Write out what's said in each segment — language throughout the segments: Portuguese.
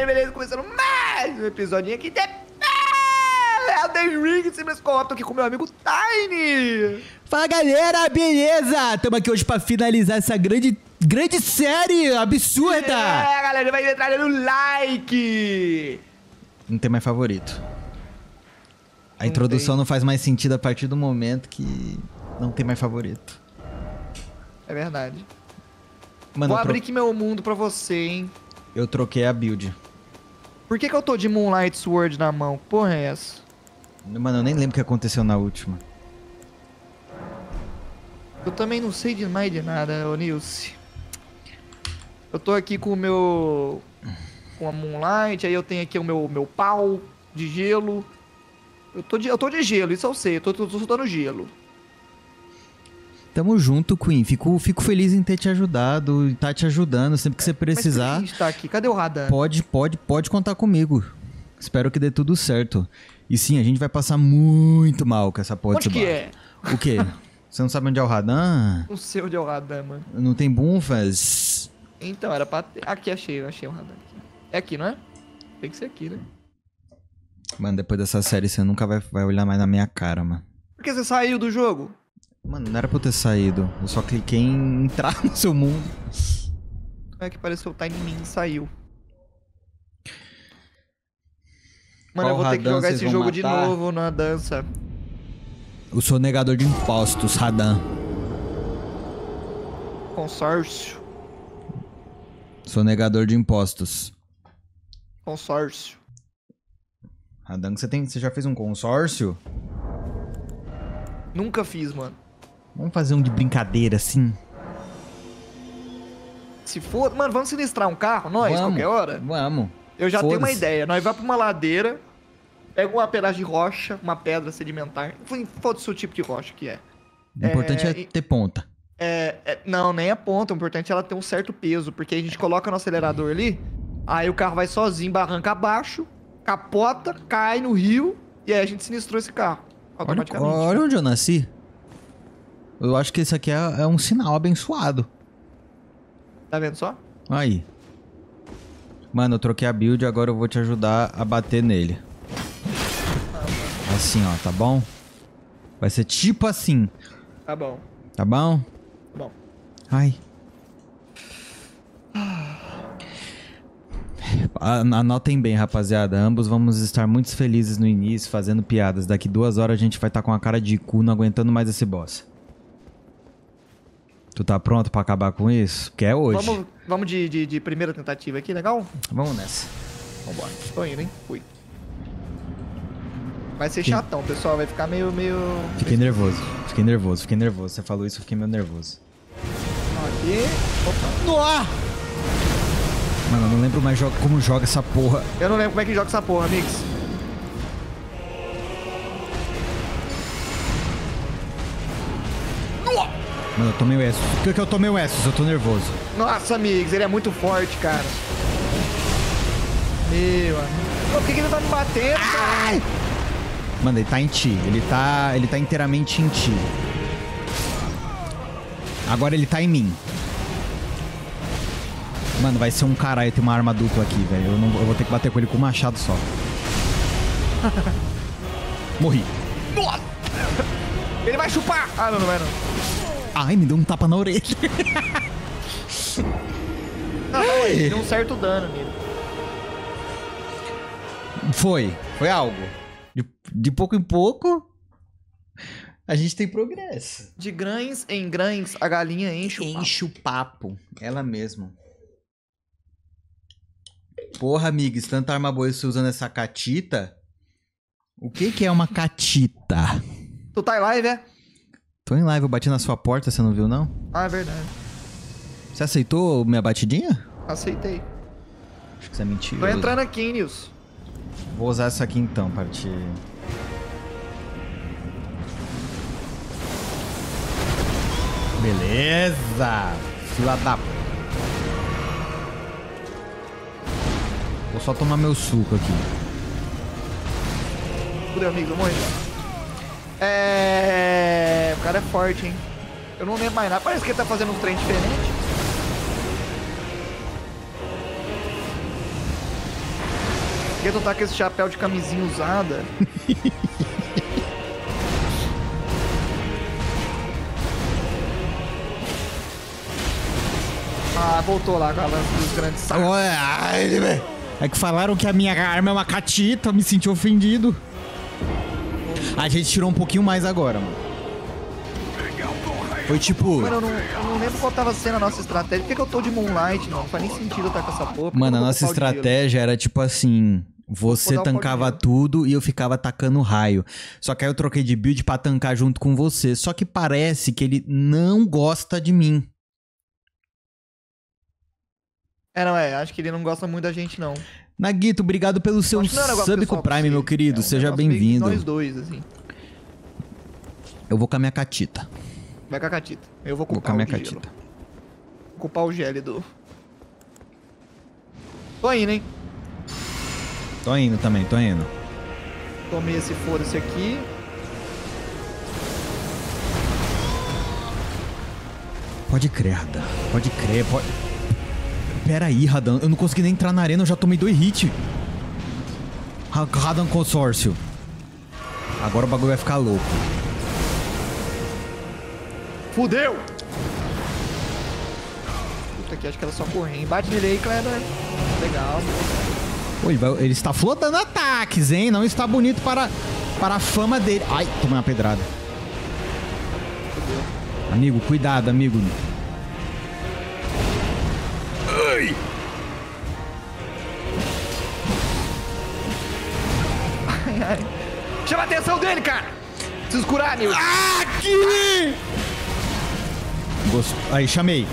galera, beleza? Começando mais um episódio aqui de ah, Elden Ring, simples co aqui com meu amigo Tiny. Fala galera, beleza? Tamo aqui hoje pra finalizar essa grande, grande série absurda. É, galera, vai entrar no like. Não tem mais favorito. A Não introdução tem. não faz mais sentido a partir do momento que não tem mais favorito. É verdade. Mano, Vou abrir aqui meu mundo pra você, hein. eu troquei a build. Por que, que eu tô de Moonlight Sword na mão? Porra é essa? Mano, eu nem lembro o que aconteceu na última. Eu também não sei de mais de nada, ô Nilce. Eu tô aqui com o meu... Com a Moonlight, aí eu tenho aqui o meu, meu pau de gelo. Eu tô de, eu tô de gelo, isso eu sei. Eu tô, tô, tô soltando gelo. Tamo junto, Queen. Fico, fico feliz em ter te ajudado e tá te ajudando sempre que você Mas precisar. gente tá aqui? Cadê o Radan? Pode, pode, pode contar comigo. Espero que dê tudo certo. E sim, a gente vai passar muito mal com essa porra Onde desse que é? O quê? Você não sabe onde é o Radan? Não sei onde é o Radan, mano. Não tem bunfas? Então, era pra ter... Aqui, achei, achei o Radan. aqui. É aqui, não é? Tem que ser aqui, né? Mano, depois dessa série você nunca vai, vai olhar mais na minha cara, mano. Por que você saiu do jogo? Mano, não era pra eu ter saído. Eu só cliquei em entrar no seu mundo. Como é que apareceu o Tiny Min e saiu? Mano, Qual eu vou ter que jogar esse jogo de matar? novo na dança. O sonegador de impostos, Radan. Consórcio. Sonegador de impostos. Consórcio. Radan, você, tem, você já fez um consórcio? Nunca fiz, mano. Vamos fazer um de brincadeira, assim? Se for. Mano, vamos sinistrar um carro, nós, Vamos. qualquer hora? Vamos. Eu já tenho uma ideia. Nós vamos pra uma ladeira, pega uma pedaço de rocha, uma pedra sedimentar. Foda-se o tipo de rocha que é. O importante é, e- ter ponta. É, é- não, nem a ponta. O importante é ela ter um certo peso, porque a gente coloca no acelerador ali, aí o carro vai sozinho, barranca abaixo, capota, cai no rio, e aí a gente sinistrou esse carro. Olha, Automaticamente. olha onde eu nasci. Eu acho que esse aqui é, é um sinal abençoado. Tá vendo só? Aí. Mano, eu troquei a build, agora eu vou te ajudar a bater nele. Assim, ó, tá bom? Vai ser tipo assim, Tá bom. tá bom? Tá bom. Ai. Anotem bem, rapaziada. Ambos vamos estar muito felizes no início, fazendo piadas. Daqui duas horas a gente vai estar com a cara de cu, não aguentando mais esse boss. Tu tá pronto pra acabar com isso? Que é hoje. Vamos, vamos de, de, de primeira tentativa aqui, legal? Vamos nessa. Vambora. Tô indo, hein? Fui. Vai ser Fiquei- chatão, pessoal. Vai ficar meio. meio... Fiquei nervoso. Fiquei nervoso, fiquei nervoso. Você falou isso, eu fiquei meio nervoso. Aqui. Opa. Noah! Mano, eu não lembro mais como joga essa porra. Eu não lembro como é que joga essa porra, amigos. Mano, eu tomei o Essos. Por que, que eu tomei o Essos? Eu tô nervoso. Nossa, amigos, ele é muito forte, cara. Meu amigo. Por que, que ele tá me batendo, cara? Mano, ele tá em ti. Ele tá. Ele tá inteiramente em ti. Agora ele tá em mim. Mano, vai ser um caralho ter uma arma dupla aqui, velho. Eu, eu vou ter que bater com ele com um machado só. Morri. Nossa! Ele vai chupar! Ah, não, não vai não. Ai, me deu um tapa na orelha. Não, não, ele deu um certo dano nele. Foi. Foi algo. De, de pouco em pouco, a gente tem progresso. De grães em grães, a galinha enche o papo. Enche o papo. Ela mesma. Porra, amigos, tanta arma boa você usando essa catita. O que que é uma catita? Tu tá em live, é? Tô em live, eu bati na sua porta, você não viu não? Ah, é verdade. Você aceitou minha batidinha? Aceitei. Acho que você é mentira. Tô entrando aqui, hein, Nilson. Vou usar essa aqui então, te... Beleza! Fila da... Vou só tomar meu suco aqui. Fudeu, amigo, eu morri. É. O cara é forte, hein? Eu não lembro mais nada. Parece que ele tá fazendo um trem diferente. Porque tu tá com esse chapéu de camisinha usada. ah, voltou lá com a lança dos grandes sacos. É que falaram que a minha arma é uma catita, me senti ofendido. A gente tirou um pouquinho mais agora, mano. Foi tipo. Mano, eu não, eu não lembro qual tava sendo a nossa estratégia. Por que, que eu tô de Moonlight, não? Não faz nem sentido eu estar com essa porra. Mano, a nossa estratégia era tipo assim. Você tancava tudo e eu ficava atacando raio. Só que aí eu troquei de build pra tancar junto com você. Só que parece que ele não gosta de mim. É, não, é. Acho que ele não gosta muito da gente, não. Naguito, obrigado pelo seu sub com Prime, meu querido. É um Seja bem-vindo. Nós dois, assim. Eu vou com a minha catita. Vai com a catita. Eu vou com Vou o com a minha catita. Vou com o gélido. Tô indo, hein? Tô indo também, tô indo. Tomei esse foda-se aqui. Pode crer. Pode crer, pode. Pera aí, Radan. Eu não consegui nem entrar na arena, eu já tomei dois hits. Ra- Radan Consórcio. Agora o bagulho vai ficar louco. Fudeu! Puta que acho que ela só correndo. Bate nele aí, Kleber. Legal. Pô, ele, está flotando ataques, hein? Não está bonito para, para a fama dele. Ai, tomei uma pedrada. Amigo, cuidado, amigo. Ai, ai. Chama a atenção dele, cara! Preciso curar, Nil. Aqui! Gost... Aí, chamei.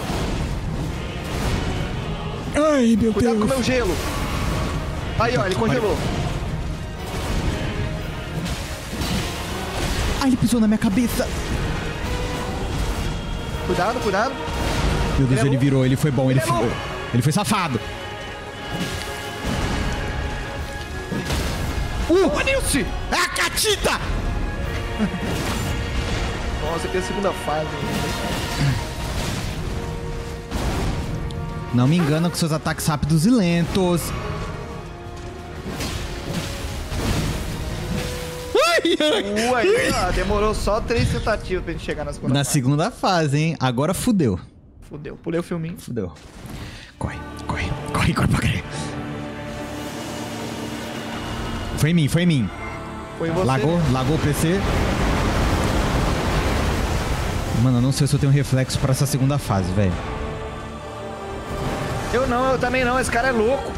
Ai, meu Cuidado com o Deus. meu gelo. Aí, ó, ele congelou. Ai, ele pisou na minha cabeça. Cuidado, cuidado. Meu Deus, Ele é ele louco. virou, ele foi bom, ele, Ele é foi, ele foi safado. Uh! Ô, Nilce! É a catita! Nossa, aqui é a segunda fase. Não me engana com seus ataques rápidos e lentos. Ó, demorou só três tentativas pra gente chegar na segunda Na fase. segunda fase, hein? Agora fudeu. Fudeu, pulei o filminho. Fudeu. Corre, corre, corre, corre pra crer. Foi em mim, foi em mim. Foi você. Lagou, lagou o PC. Mano, eu não sei se eu tenho reflexo pra essa segunda fase, velho. Eu não, eu também não. Esse cara é louco.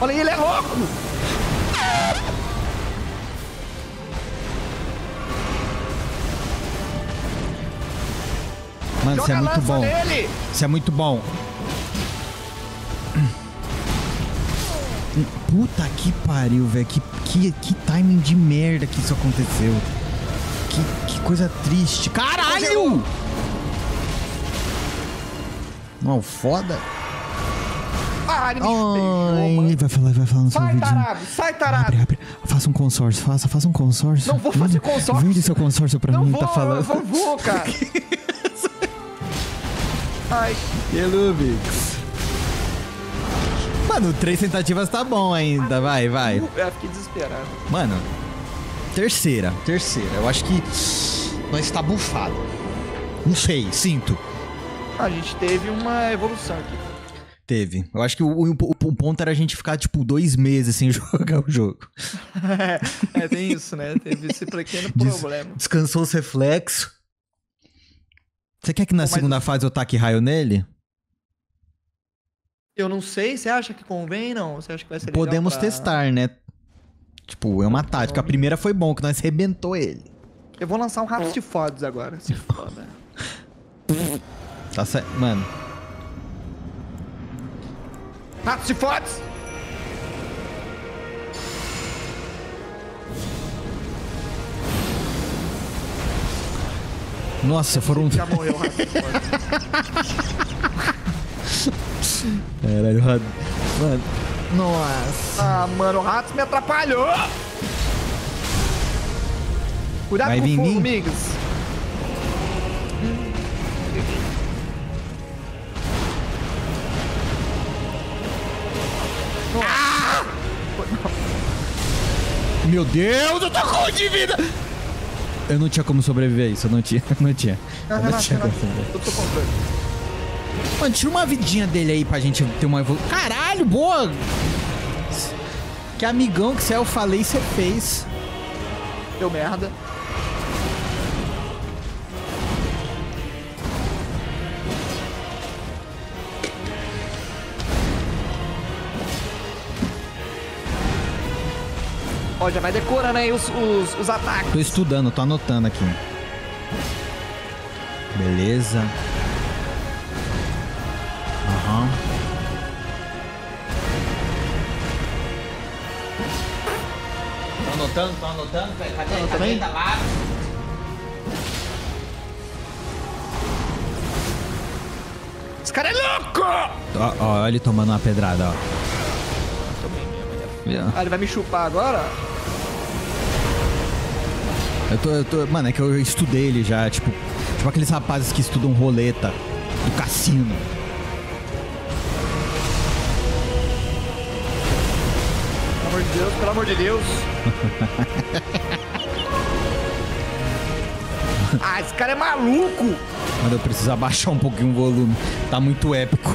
Olha aí, ele é louco! Mano, isso é muito bom. nele! Isso é muito bom. Puta que pariu, velho. Que, que, que timing de merda que isso aconteceu. Que, que coisa triste. Caralho! Não, foda. Ah, ele Ai, mano. vai falar, vai falar no seu Sai, vídeo. tarado! Sai, tarado! Abre, abre. Faça um consórcio, faça, faça um consórcio. Não vou fazer consórcio. Vende seu consórcio pra Não mim, vou, tá falando. vou, vou, cara. Ai, Elubix. Mano, três tentativas tá bom ainda. Vai, vai. eu fiquei desesperado. Mano, terceira, terceira. Eu acho que nós tá bufado. Não sei, sinto. A gente teve uma evolução aqui. Teve. Eu acho que o, o- o ponto era a gente ficar, tipo, dois meses sem jogar o jogo. é, tem isso, né? Teve esse pequeno Des- problema. Descansou os reflexos. Você quer que na Mas- segunda fase eu taque raio nele? Eu não sei, você acha que convém, não? Você acha que vai ser legal Podemos pra- testar, né? Tipo, é uma tática. A primeira foi bom, que nós rebentou ele. Eu vou lançar um rato de fodos agora. Se foda. Tá certo. Mano, Rato de fodos! Nossa, foram. Já morreu o Caralho, Rad... Mano. Nossa. Ah, mano, o rato me atrapalhou! Cuidado Vai com vir o fogo, migas. Ah! Meu Deus, eu tô com de vida! Eu não tinha como sobreviver a isso, eu não tinha, eu não tinha. Não, Eu não tinha como relaxa. sobreviver. Eu tô controle. Mano, tira uma vidinha dele aí pra gente ter uma evolução. Caralho, boa! Que amigão que você é, eu falei, você fez. Deu merda. Ó, já vai decorando aí os, os, os ataques. Tô estudando, tô anotando aqui. Beleza. Aham. Tô anotando, tô anotando. Cadê, Anota também? lá? Esse cara é louco! Ó, ó, olha ele tomando uma pedrada, ó. Ah, ele vai me chupar agora? Eu tô, eu tô. Mano, é que eu estudei ele já, tipo. Tipo aqueles rapazes que estudam roleta do cassino. Pelo amor de Deus, pelo amor de Deus. ah, esse cara é maluco! Mas eu preciso abaixar um pouquinho o volume. Tá muito épico.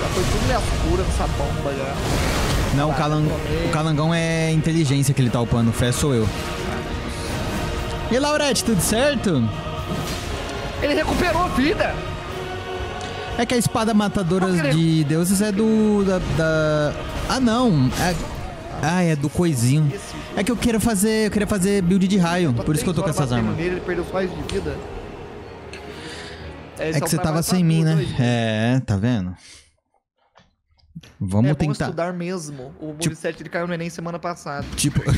Já foi tudo minhas curas nessa bomba já. Não, o, calang... o calangão é inteligência que ele tá upando. Fé sou eu. E Laurete, tudo certo? Ele recuperou a vida! É que a espada matadora de deuses é do. da. da- Ah não! É... Ah, é do coisinho. É que eu quero fazer. Eu queria fazer build de raio. Por isso que eu tô com essas armas. Nele, ele perdeu de vida. É o que você tava sem mim, né? dois, É, tá vendo? Vamos é bom tentar. estudar mesmo. O moveset ele caiu no Enem semana passada. Tipo.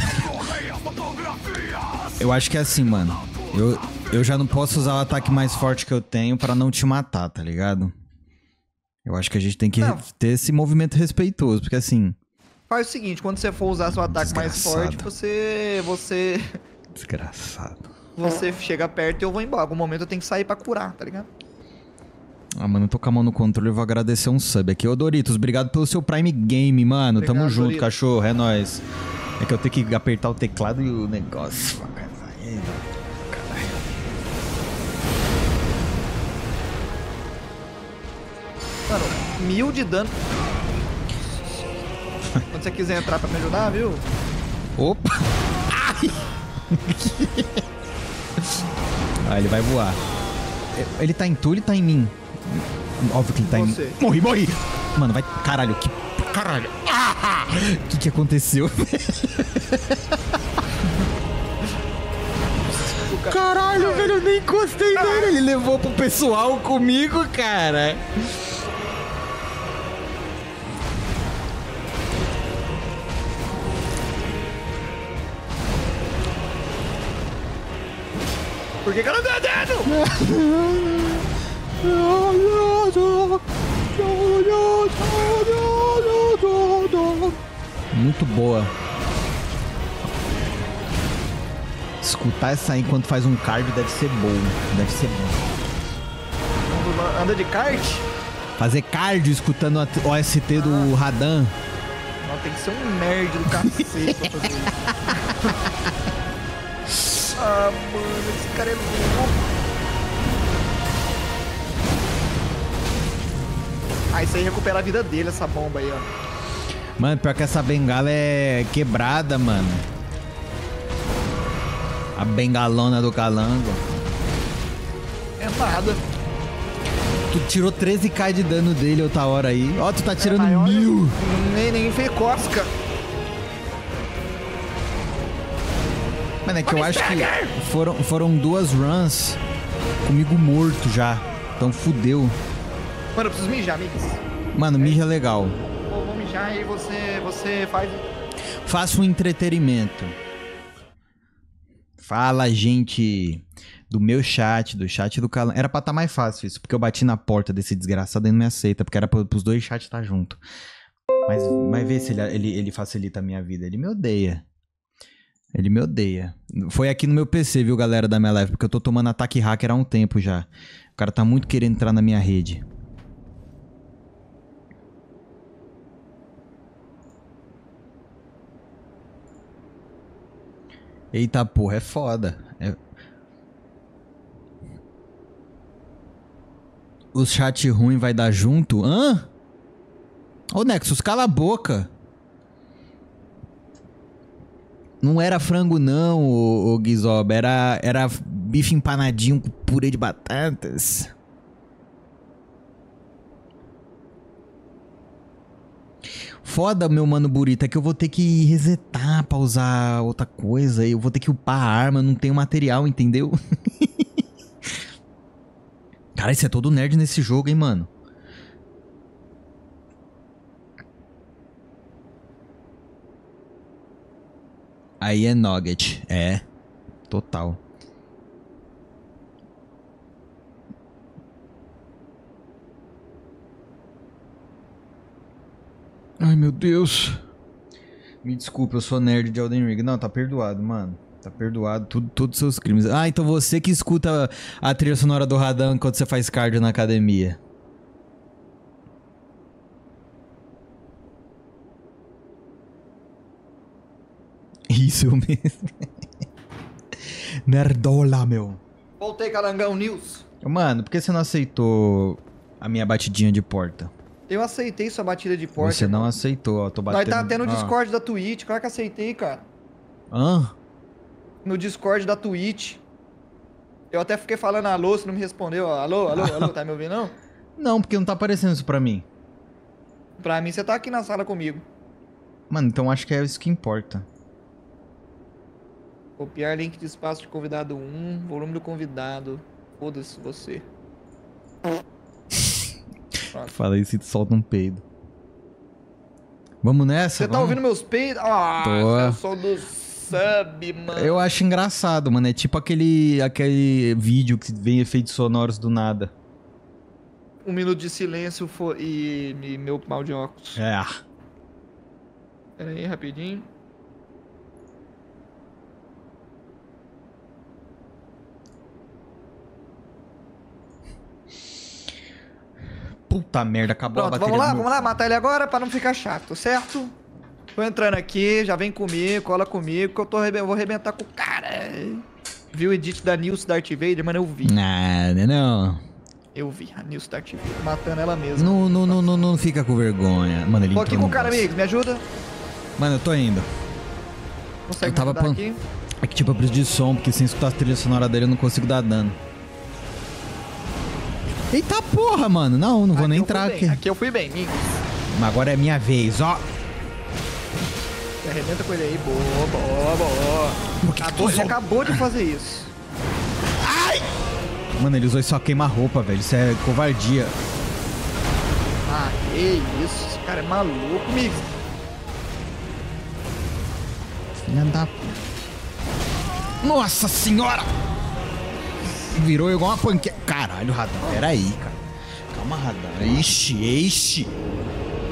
eu acho que é assim, mano. Eu, eu já não posso usar o ataque mais forte que eu tenho pra não te matar, tá ligado? Eu acho que a gente tem que Não. ter esse movimento respeitoso, porque assim. Faz o seguinte, quando você for usar seu ataque mais forte, você. você. Desgraçado. Você chega perto e eu vou embora. Algum momento eu tenho que sair pra curar, tá ligado? Ah, mano, eu tô com a mão no controle e vou agradecer um sub aqui. Ô, Doritos, obrigado pelo seu Prime Game, mano. Tamo Obrigado, junto, Doritos. cachorro. É nóis. É que eu tenho que apertar o teclado e o negócio. Caralho. Mano, mil de dano. Quando você quiser entrar pra me ajudar, viu? Opa! Ai! ah, ele vai voar. Ele tá em tu, ele tá em mim. Óbvio que ele tá Você. em. Morri, morri! Mano, vai. Caralho, que. Caralho! O que que aconteceu? Caralho, velho, eu nem encostei nele. Ele levou pro pessoal comigo, cara. Por que, que eu não dei dano? Muito boa. Escutar essa aí enquanto faz um card deve ser bom. Deve ser bom. Anda de kart? Fazer cardio escutando a OST do Radan. Não, tem que ser um nerd do cacete pra fazer isso. ah, mano, esse cara é louco. Ah, isso aí recupera a vida dele, essa bomba aí, ó. Mano, pior que essa bengala é quebrada, mano. A bengalona do calango. É nada. Tu tirou 13k de dano dele outra hora aí. Ó, tu tá tirando É, mil. Nem, nem fez cosca. Mano, é que eu acho que foram, foram duas runs comigo morto já. Então fudeu. Mano, eu preciso mijar, amigos. Mano, mija é legal. Vou, vou mijar e você, você faz... Faça um entretenimento. Fala, gente, do meu chat, do chat do Calan. Era pra estar mais fácil isso, porque eu bati na porta desse desgraçado e não me aceita, porque era pra, pros dois chats estar junto. Mas, mas vê se ele, ele, ele facilita a minha vida. Ele me odeia. Ele me odeia. Foi aqui no meu PC, viu, galera da minha live, porque eu tô tomando ataque hacker há um tempo já. O cara tá muito querendo entrar na minha rede. Eita porra, é foda. É... O chat ruim vai dar junto? Hã? Ô Nexus, cala a boca. Não era frango não, ô, ô Gizoba. Era, era bife empanadinho com purê de batatas. Foda, meu mano Burita, é que eu vou ter que resetar pra usar outra coisa. Eu vou ter que upar a arma, não tenho material, entendeu? Cara, isso é todo nerd nesse jogo, hein, mano. Aí é Nugget. É. Total. Ai, meu Deus. Me desculpa, eu sou nerd de Elden Ring. Não, tá perdoado, mano. Tá perdoado tudo, todos os seus crimes. Ah, então você que escuta a trilha sonora do Radan enquanto você faz cardio na academia. Isso eu mesmo. Nerdola, meu. Voltei, Calangão News. Mano, por que você não aceitou a minha batidinha de porta? Eu aceitei sua batida de porta. Você não aceitou, ó. Tô Nós batendo. tá tendo no ó. Discord da Twitch. Claro que aceitei, cara. Hã? No Discord da Twitch. Eu até fiquei falando alô, você não me respondeu. ó. Alô, alô, alô, tá me ouvindo não? Não, porque não tá aparecendo isso pra mim. Pra mim, você tá aqui na sala comigo. Mano, então acho que é isso que importa. Copiar link de espaço de convidado 1, volume do convidado. Foda-se você. Fala isso e tu solta um peido. Vamos nessa? Você tá Vamos? ouvindo meus peidos? Ah, Tô. eu sou do sub, mano. Eu acho engraçado, mano. É tipo aquele, aquele vídeo que vem efeitos sonoros do nada. Um minuto de silêncio e e meu mal de óculos. É. Pera aí, rapidinho. Puta merda, acabou a Pronto, bateria vamos lá, vamos lá, matar ele agora pra não ficar chato, certo? Tô entrando aqui, já vem comigo, cola comigo, que eu tô eu vou arrebentar com o cara. Viu o edit da Nilce Darth Vader, mano? Eu vi. Nada, não. Eu vi a Nilce Darth Vader matando ela mesma. Não, não, não, não, não fica com vergonha. Mano, ele Tô aqui com o cara, boss. amigos, me ajuda? Mano, eu tô indo. Consegue Eu tava pan- aqui? É que tipo, eu preciso de som, porque sem escutar a trilha sonora dele eu não consigo dar dano. Eita porra, mano. Não, não vou nem eu fui entrar aqui. Aqui eu fui bem. Mas agora é minha vez, ó. Arrebenta com ele aí, boa, boa, boa. Por que que Acabou, tu ele só- acabou de fazer isso. Mano, ele usou só queima-roupa, velho. Isso é covardia. Ah, que isso, esse cara é maluco, amigos. Filha da. Nossa senhora! Virou igual uma panqueca. Caralho, Radar. Pera aí, cara. Calma, Radar. Ixi, ixi.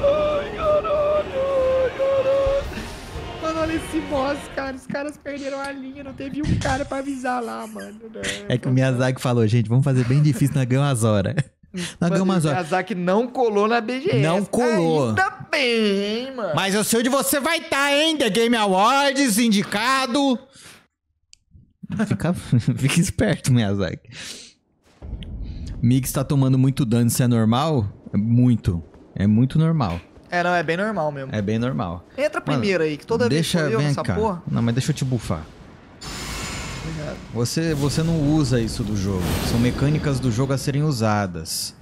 Ai, caralho, ai, caralho. Mano, olha esse boss, cara. Os caras perderam a linha, não teve um cara pra avisar lá, mano. né? É que o Miyazaki falou, gente, vamos fazer bem difícil na horas. Na Mano, ganhamos as o. Miyazaki não colou na BGS. Não colou. Ainda bem, mano. Mas eu sei onde você vai estar, hein? The Game Awards, indicado. Fica, fica esperto, Miyazaki. Mix tá tomando muito dano, isso é normal? É muito. É muito normal. É, não, é bem normal mesmo. É bem normal. Entra Mano, primeiro aí, que toda deixa, vez que eu vem nessa cá. porra... Não, mas deixa eu te bufar. Obrigado. Você, você não usa isso do jogo. São mecânicas do jogo a serem usadas.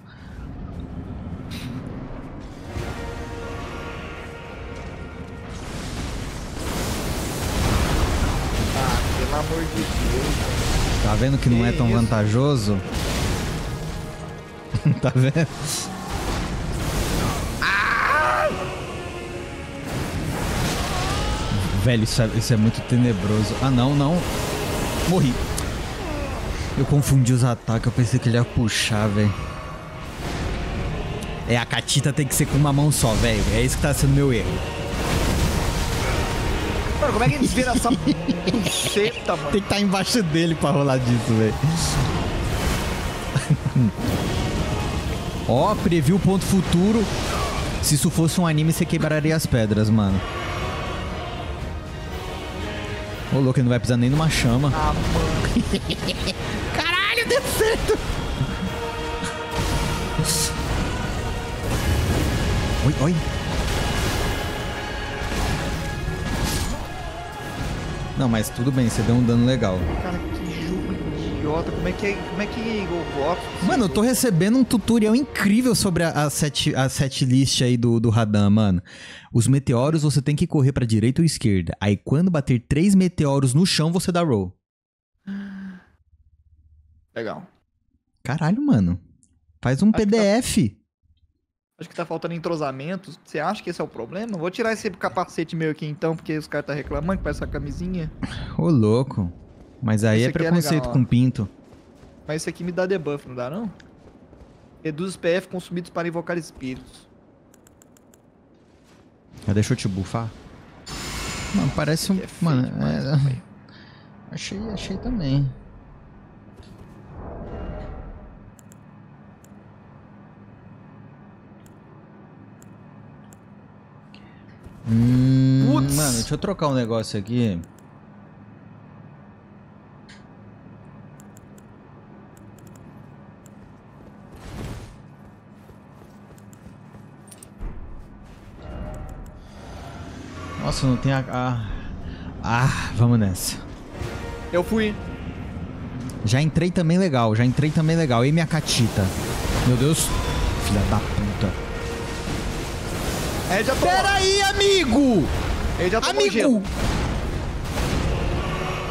Ah, pelo amor de Deus. Tá vendo que não é Que tão isso? vantajoso? tá vendo? Velho, isso é, isso é muito tenebroso. Ah, não, não. Morri. Eu confundi os ataques, eu pensei que ele ia puxar, velho. É, a catita tem que ser com uma mão só, velho. É isso que tá sendo meu erro. Mano, como é que eles viram essa buceta, mano? Tem que estar embaixo dele pra rolar disso, velho. Ó, previu o ponto futuro. Se isso fosse um anime, você quebraria as pedras, mano. Ô, louco, ele não vai precisar nem numa chama. Ah, mano. Caralho, deu certo! Oi, oi. Não, mas tudo bem, você deu um dano legal. Cara, que jogo idiota. Como é que, é, como é que desse Mano, eu tô recebendo um tutorial incrível sobre a, a, set, a set list aí do, do Radan, mano. Os meteoros você tem que correr pra direita ou esquerda. Aí quando bater três meteoros no chão, você dá roll. Legal. Caralho, mano. Faz um Acho PDF. Acho que tá faltando entrosamento. Você acha que esse é o problema? Vou tirar esse capacete meu aqui então, porque os caras tá reclamando que parece essa camisinha. Ô, louco. Mas aí Esse é é preconceito legal, ó. com pinto. Mas esse aqui me dá debuff, não dá não? Reduz os PF consumidos para invocar espíritos. Já deixou eu te bufar? Mano, parece um. É mano, é- achei, achei também. Hum, Putz. mano, deixa eu trocar um negócio aqui. Nossa, não tem a. a- Ah, vamos nessa. Eu fui. Já entrei também legal, já entrei também legal. E minha catita? Meu Deus. Filha da puta. É, já. Peraí, amigo! Ele já tomou Amigo! gelo.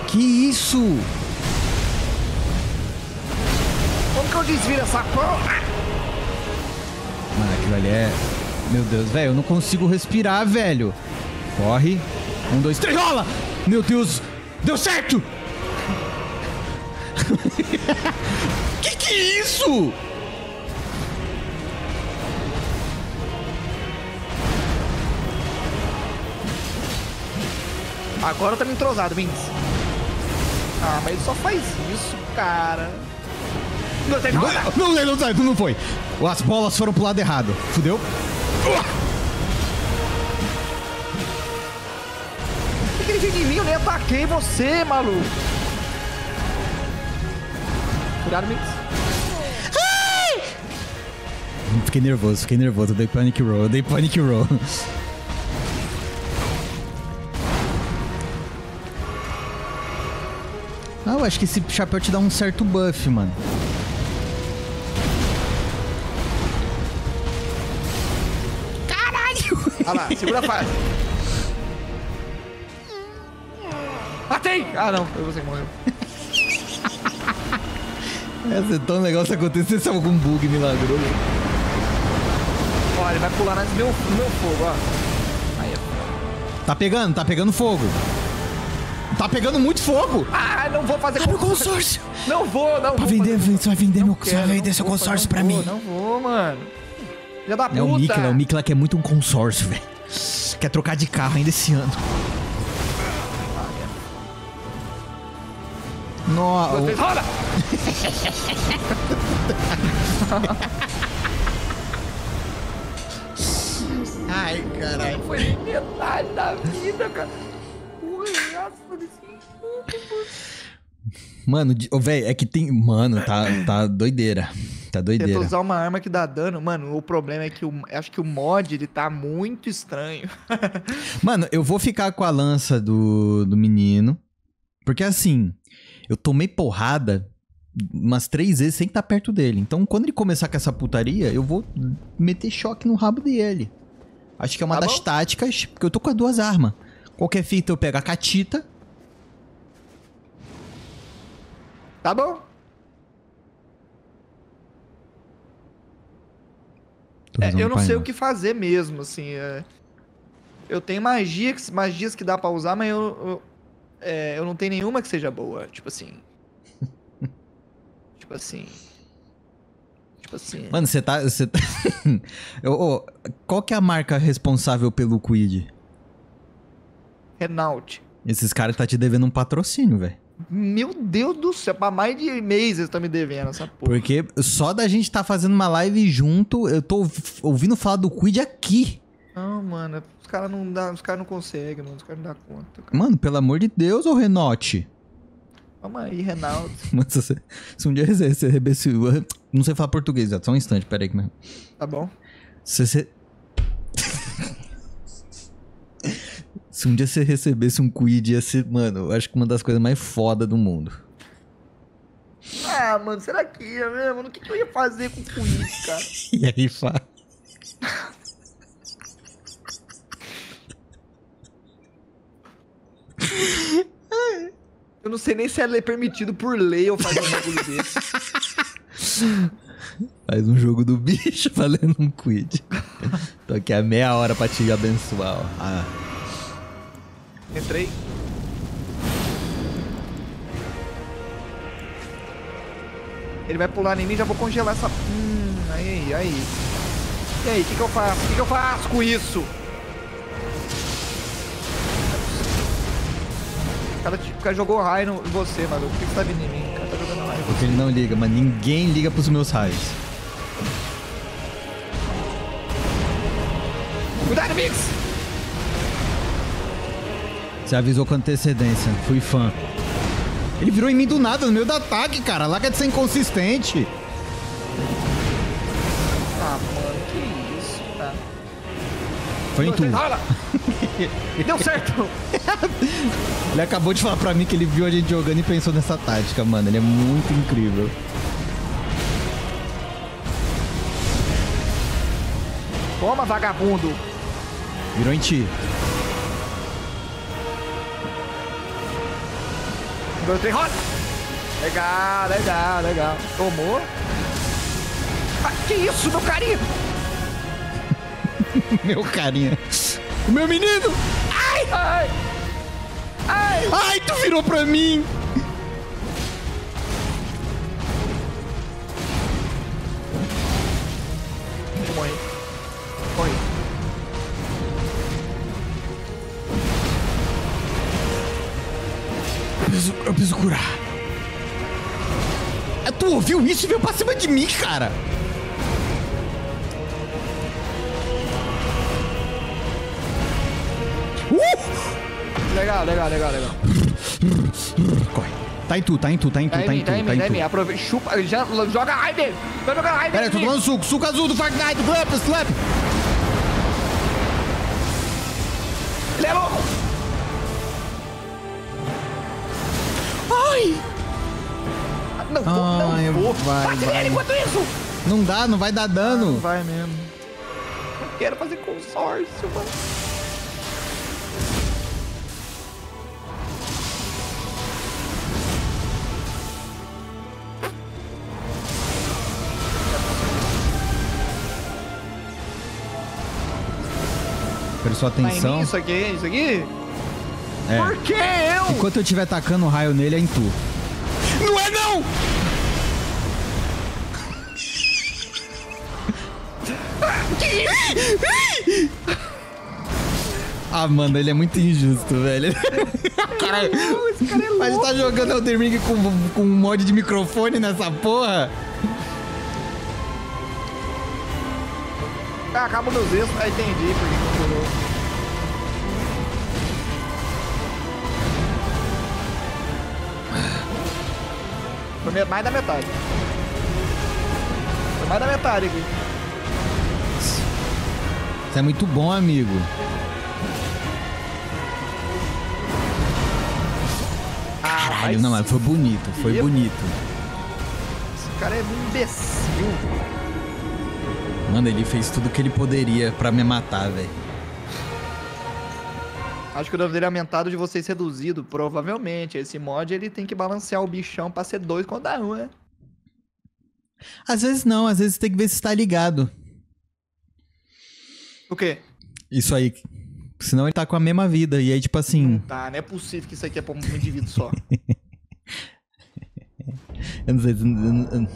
Que isso? Como que eu desvio essa porra? Mano, aquilo ali é. Meu Deus, velho, eu não consigo respirar, velho. Corre. Um, dois, três, rola! Meu Deus! Deu certo! que que é isso? Agora tá me entrosado, Vince. Ah, mas ele só faz isso, cara. Não tem nada. Não, não, não, não, não foi. As bolas foram pro lado errado. Fudeu? Por que ele veio de mim? Eu nem ataquei você, maluco. Cuidado, Vince. Fiquei nervoso, fiquei nervoso. Eu dei panic roll, eu dei panic roll. Ah, eu acho que esse chapéu te dá um certo buff, mano. Caralho! Olha lá, segura a fase. Matei! Ah, não, foi você que morreu. Ia ser tão legal se acontecesse algum bug milagroso. Olha, ele vai pular no meu, meu fogo, ó. Aí, ó. Tá pegando, tá pegando fogo. Tá pegando muito fogo. Ah, não vou fazer Abre o consórcio. Não vou, não Pra vou. vender, fazer- você vai vender meu, você vai Quero, vender seu vou, consórcio pra vou, mim. Não vou, mano. Já da puta. É o Mikla, o Mikla que é muito um consórcio, velho. Quer trocar de carro ainda esse ano. Nossa. Roda! Ai, caralho. Foi metade da vida, cara. Mano, velho, é que tem. Mano, tá, tá doideira. Tá doideira. usar uma arma que dá dano. Mano, o problema é que o, acho que o mod, ele tá muito estranho. Mano, eu vou ficar com a lança do, do menino. Porque assim, eu tomei porrada umas três vezes sem estar perto dele. Então, quando ele começar com essa putaria, eu vou meter choque no rabo dele. Acho que é uma Tá das bom. táticas, porque eu tô com as duas armas. Qualquer fita eu pego a catita. Tá bom? É, eu não sei o que fazer mesmo, assim. é. Eu tenho magia, magias que dá pra usar, mas eu, eu, é, eu não tenho nenhuma que seja boa. Tipo assim. tipo assim. Tipo assim. Mano, você tá. Você tá... Eu- ô, qual que é a marca responsável pelo Quid? Renault. Esses caras tá te devendo um patrocínio, velho. Meu Deus do céu, pra mais de mês eles estão me devendo essa porra. Porque só da gente tá fazendo uma live junto, eu tô ouv- ouvindo falar do Quid aqui. Não, mano, os caras não dá, os caras não conseguem, mano, os caras não dá conta. Cara. Mano, pelo amor de Deus, ô Renote. Calma aí, Reinaldo. Mano, se, você- se um dia você você recebesse. Não sei falar português, só um instante, peraí. que- Tá bom? Se você. Se um dia você recebesse um quid, ia ser, mano, eu acho que uma das coisas mais foda do mundo. Ah, mano, será que ia mesmo? O que, que eu ia fazer com com isso, cara? E aí, Fá? Eu não sei nem se é permitido por lei eu fazer um bagulho desse. Faz um jogo do bicho valendo um quid. Tô aqui há meia hora pra te abençoar, ó. Ah, Entrei. Ele vai pular em mim, já vou congelar essa. Hum, aí, aí. E aí, o que, que eu faço? O que, que eu faço com isso? O cara, o cara jogou raio em você, mano. Por que você tá vindo em mim? O cara tá jogando raio. porque ele não liga, mas ninguém liga pros meus raios. Cuidado, Mix! Você avisou com antecedência, fui fã. Ele virou em mim do nada, no meio do ataque, cara. Larga de ser inconsistente. Ah, mano, que isso, tá? Foi em tu. Rola! Deu certo! Ele acabou de falar pra mim que ele viu a gente jogando e pensou nessa tática, mano. Ele é muito incrível. Toma, vagabundo! Virou em ti. Dois, três, roda! Legal, legal, legal. Tomou. Ah, que isso, meu carinho? Meu carinha. O meu menino! Ai! Ai! Ai! Ai, tu virou pra mim! Morri. Preciso, eu preciso curar. Ah, Tu ouviu isso e veio pra cima de mim, cara? Uh! Legal, legal, legal, legal. Corre. Tá em tu, tá em tu, tá em tu, Tá em tá em mim, tu, tá em tá mim, tá em em mim. tu. Aproveita, chupa, já joga raio dele. Vai jogar raio Pera dele. eu tô tomando suco, suco azul do Fortnite, slap, slap. Ele é louco! Ai! Ah, Não, vou, Ai, não vou. vai, Bate vai. nele enquanto isso! Não dá, não vai dar dano. Vai mesmo. Não quero fazer consórcio, mano. Prestou Tá em atenção. mim isso aqui, isso aqui? É. Por que eu? Enquanto eu estiver tacando raio nele, é em tu. Não é não! Ah, mano, ele é muito injusto, velho. Cara, Não, esse cara é louco. a gente tá jogando Elden Ring com, com um mod de microfone nessa porra. Ah, acaba meus extras. Ah, entendi por mais da metade. Foi mais da metade aqui. Você é muito bom, amigo. Caralho, não, mas foi bonito, foi Eu- bonito. Esse cara é um imbecil. Mano, ele fez tudo que ele poderia pra me matar, velho. Acho que o dano dele é aumentado de vocês reduzido, provavelmente. Esse mod ele tem que balancear o bichão pra ser dois contra um, né? Às vezes não, às vezes tem que ver se tá ligado. O quê? Isso aí. Senão ele tá com a mesma vida. E aí, tipo assim. Tá, não é possível que isso aqui é pra um indivíduo só. Eu não sei. eu não- eu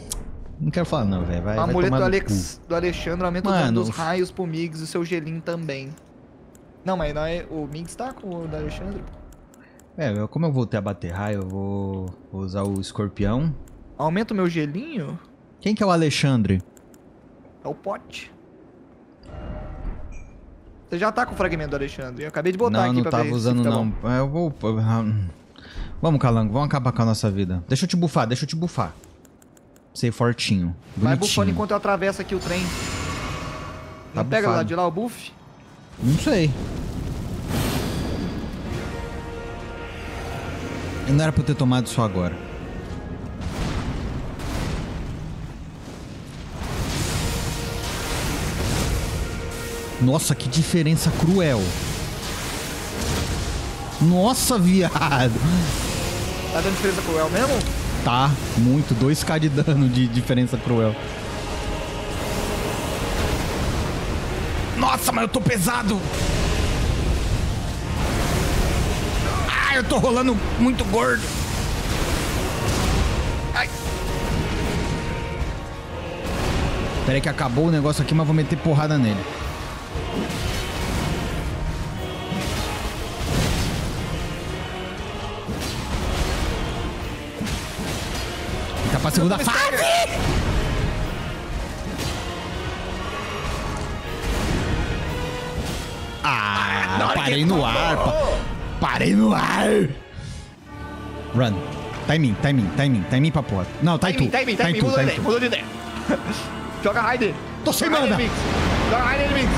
não quero falar, não, velho. Vai, O amuleto do, Alex, do Alexandre aumenta o dano Mano. dos raios pro Migs e o seu gelinho também. Não, mas não é, o Migs tá com o do Alexandre. É, eu- como eu voltei a bater raio, eu vou, vou usar o escorpião. Aumenta o meu gelinho? Quem que é o Alexandre? É o pote. Você já tá com o fragmento do Alexandre. Eu acabei de botar não, aqui não pra tava ver usando tá não. É, Eu vou... Vamos, Calango, vamos acabar com a nossa vida. Deixa eu te bufar, deixa eu te bufar. Ser fortinho, Vai bonitinho. bufando enquanto eu atravesso aqui o trem. Tá Não pega bufado. lá de lá o buff? Não sei. Não era pra eu ter tomado isso agora. Nossa, que diferença cruel. Nossa, viado. Tá dando diferença com o El mesmo? Tá, muito. 2k de dano de diferença cruel. Nossa, mas eu tô pesado. Ah, eu tô rolando muito gordo. Ai. Pera aí que acabou o negócio aqui, mas vou meter porrada nele. Tá pra segunda fase. Ah, parei no ar. pa-. Parei no ar. Run. Tá em mim, tá em mim, tá em mim, tá em mim pra porra. Não, tá, em tu. mim, tá em mim, tá em mim. Mudou de ideia, mudou de ideia. Joga raid. Tô sem mana. Joga raid Mix.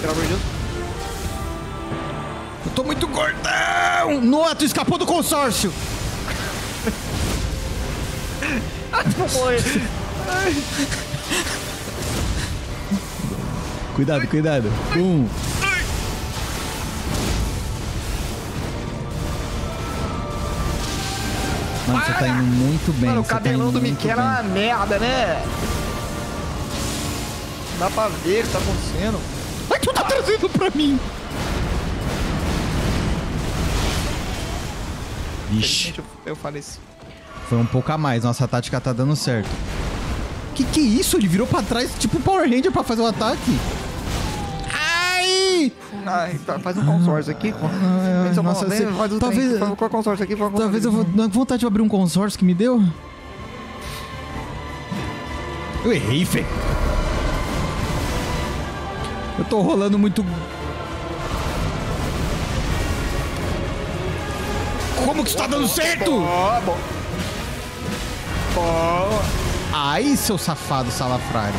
Pelo amor de Deus. Eu tô muito gordão. Noah, tu escapou do consórcio. Cuidado, cuidado. Um. Mano, você tá indo muito bem. Mano, o tá cabelão indo do Miquel é uma merda, né? Dá pra ver o que tá acontecendo. Ai, tu tá trazendo pra mim. Vixe, eu, eu faleci. Foi um pouco a mais. Nossa tática tá dando certo. Que que é isso? Ele virou pra trás, tipo Power Ranger pra fazer o ataque. Ai! Ai, tá, faz um consórcio aqui. Ai, seu nossa, você- faz o talvez- trem. Faz- o consórcio aqui? O Talvez eu vou. Não, vontade de abrir um consórcio que me deu. Eu errei, Fê. Eu tô rolando muito. Como que está dando certo? Ó, bom. Ó, Ai, seu safado salafrário.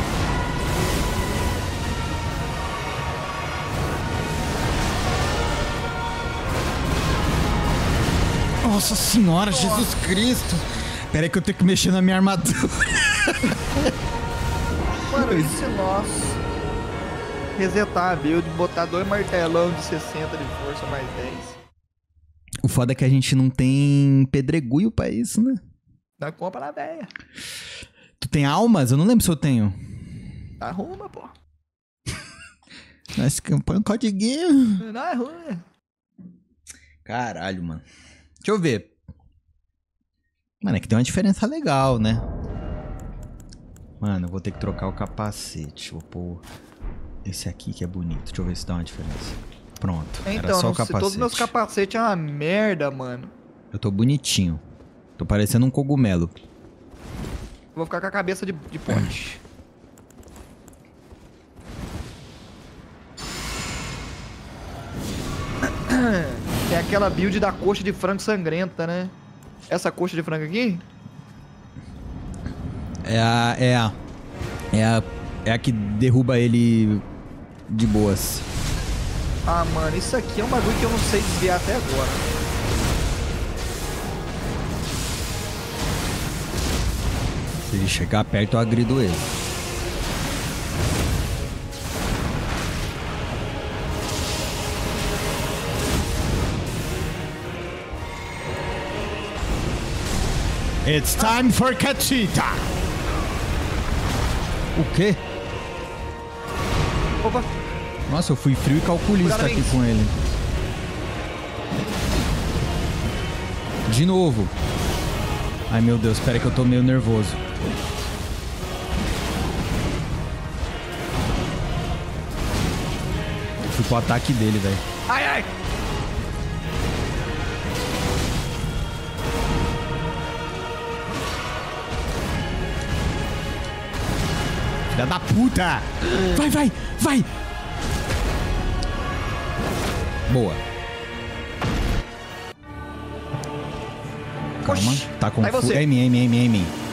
Nossa senhora, Jesus Cristo. Pera aí que eu tenho que mexer na minha armadura. Mano, e se nós resetar a build, botar dois martelão de 60 de força mais 10? O foda é que a gente não tem pedregulho pra isso, né? Dá compra na veia. Tu tem almas? Eu não lembro se eu tenho. Arruma, pô. Mas põe um codiguinho. Não, é ruim. Caralho, mano. Deixa eu ver. Mano, é que tem uma diferença legal, né? Mano, eu vou ter que trocar o capacete. Vou pôr esse aqui que é bonito. Deixa eu ver se dá uma diferença. Pronto. Era Então, só o capacete. todos os meus capacetes é uma merda, mano. Eu tô bonitinho. Tô parecendo um cogumelo. Vou ficar com a cabeça de, de pote. Tem aquela build da coxa de frango sangrenta, né? Essa coxa de frango aqui? É a. É a. É a. É a que derruba ele de boas. Ah, mano, isso aqui é um bagulho que eu não sei desviar até agora. Se ele chegar perto, eu agrido ele. It's time for Cachita! O quê? Opa, Nossa, eu fui frio e calculista Cuidado, aqui com ele. De novo. Ai meu Deus, espera que eu tô meio nervoso. Ficou o ataque dele, velho. Ai, ai! Filha da puta! Vai, vai, vai! Boa. Calma. Tá com... É em mim, é.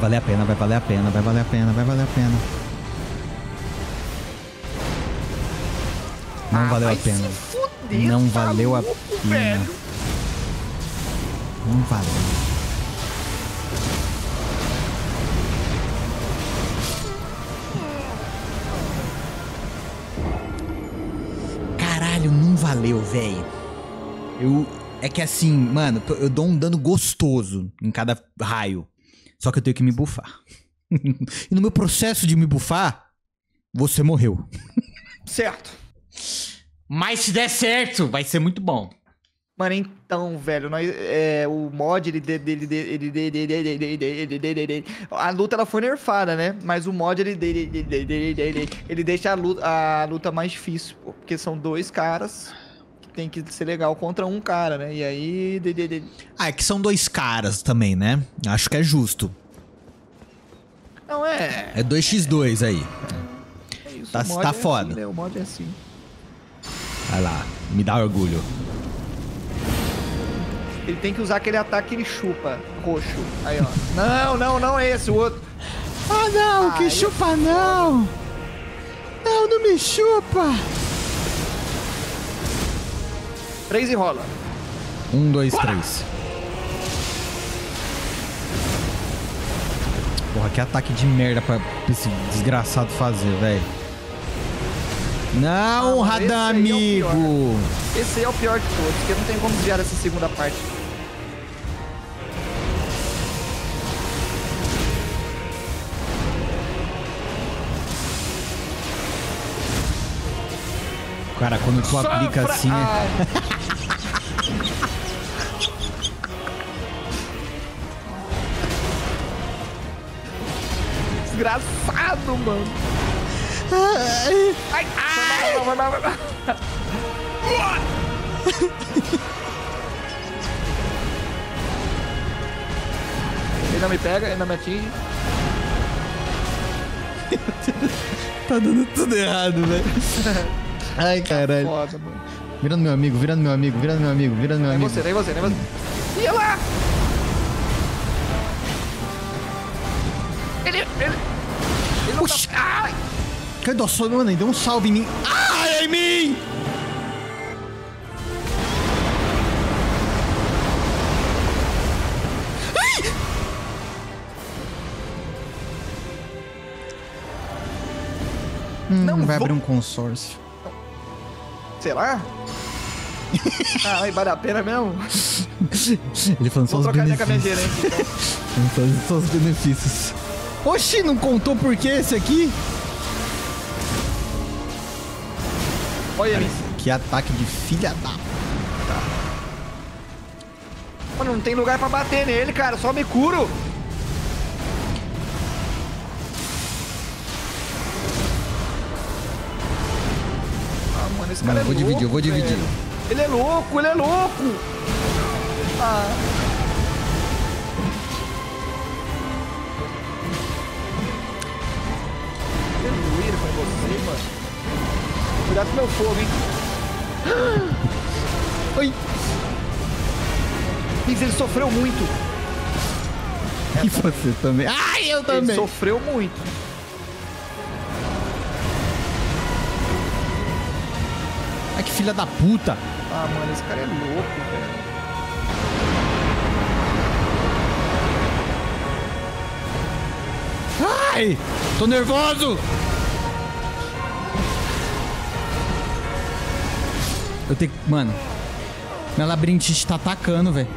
Valer a pena, vai valer a pena, vai valer a pena, vai valer a pena. Não Ah, valeu a pena. fuder, Não tá valeu a louco, pena. velho. Não valeu. Caralho, não valeu, velho. Eu. É que assim, mano, eu dou um dano gostoso em cada raio. Só que eu tenho que me bufar. e no meu processo de me bufar, você morreu. Certo. Mas se der certo, vai ser muito bom. Mano, então, velho, nós, é, o mod, ele, ele, ele, A luta, ela foi nerfada, né? Mas o mod, ele, ele, ele, ele deixa a luta, a luta mais difícil, pô, porque são dois caras tem que ser legal contra um cara, né? E aí... de- de- de- Ah, é que são dois caras também, né? Acho que é justo. Não, é... É 2x2 aí. é isso, Tá- tá é foda. Assim, né? O mod é assim. Vai lá, me dá orgulho. Ele tem que usar aquele ataque que ele chupa, roxo. Aí, ó. Não, não, não é esse, o outro. Ah, não, que chupa não! Não, não me chupa! Três e rola. Um, dois, três. Porra, que ataque de merda pra esse desgraçado fazer, velho. Não, Ah, Radam, esse aí é! Esse aí é o pior de todos, porque não tem como desviar essa segunda parte. Cara, quando tu aplica Sofra- assim. é- Ai. Desgraçado, mano. Ai, ai. Vai, vai, vai, vai, vai. Ele não me pega, ele não me atinge. Tá dando tudo errado, velho. Ai, caralho. Foda, mano. Virando meu amigo, virando meu amigo, virando meu amigo, virando meu Nem amigo. você, nem você, nem você. Ia lá! Ele. Ele. Ele Oxi. tá... Ai! Cadê o sol, mano? Deu um salve em mim. Ai, em mim! Hum, Não vai vou- abrir um consórcio. Será? ah, aí vale a pena mesmo? Ele falando só Vou os a minha benefícios. gerente. Então. Falando só os benefícios. Oxi, não contou por que esse aqui? Olha ele. Que ataque de filha da... Mano, não tem lugar pra bater nele, cara. Só me curo. Ah, mano, esse Mano, cara eu vou é dividir, louco, eu vou dividir. velho. Ele é louco, ele é louco. Ah. Aleluia com você, mano. Cuidado com meu fogo, hein. Oi! Mas ele sofreu muito. E você também. Ai, eu Ele também. sofreu muito. Ai, que filha da puta. Ah, mano, esse cara é louco, velho. Ai! Tô nervoso! Eu tenho que. Mano. Minha labirintite tá atacando, velho.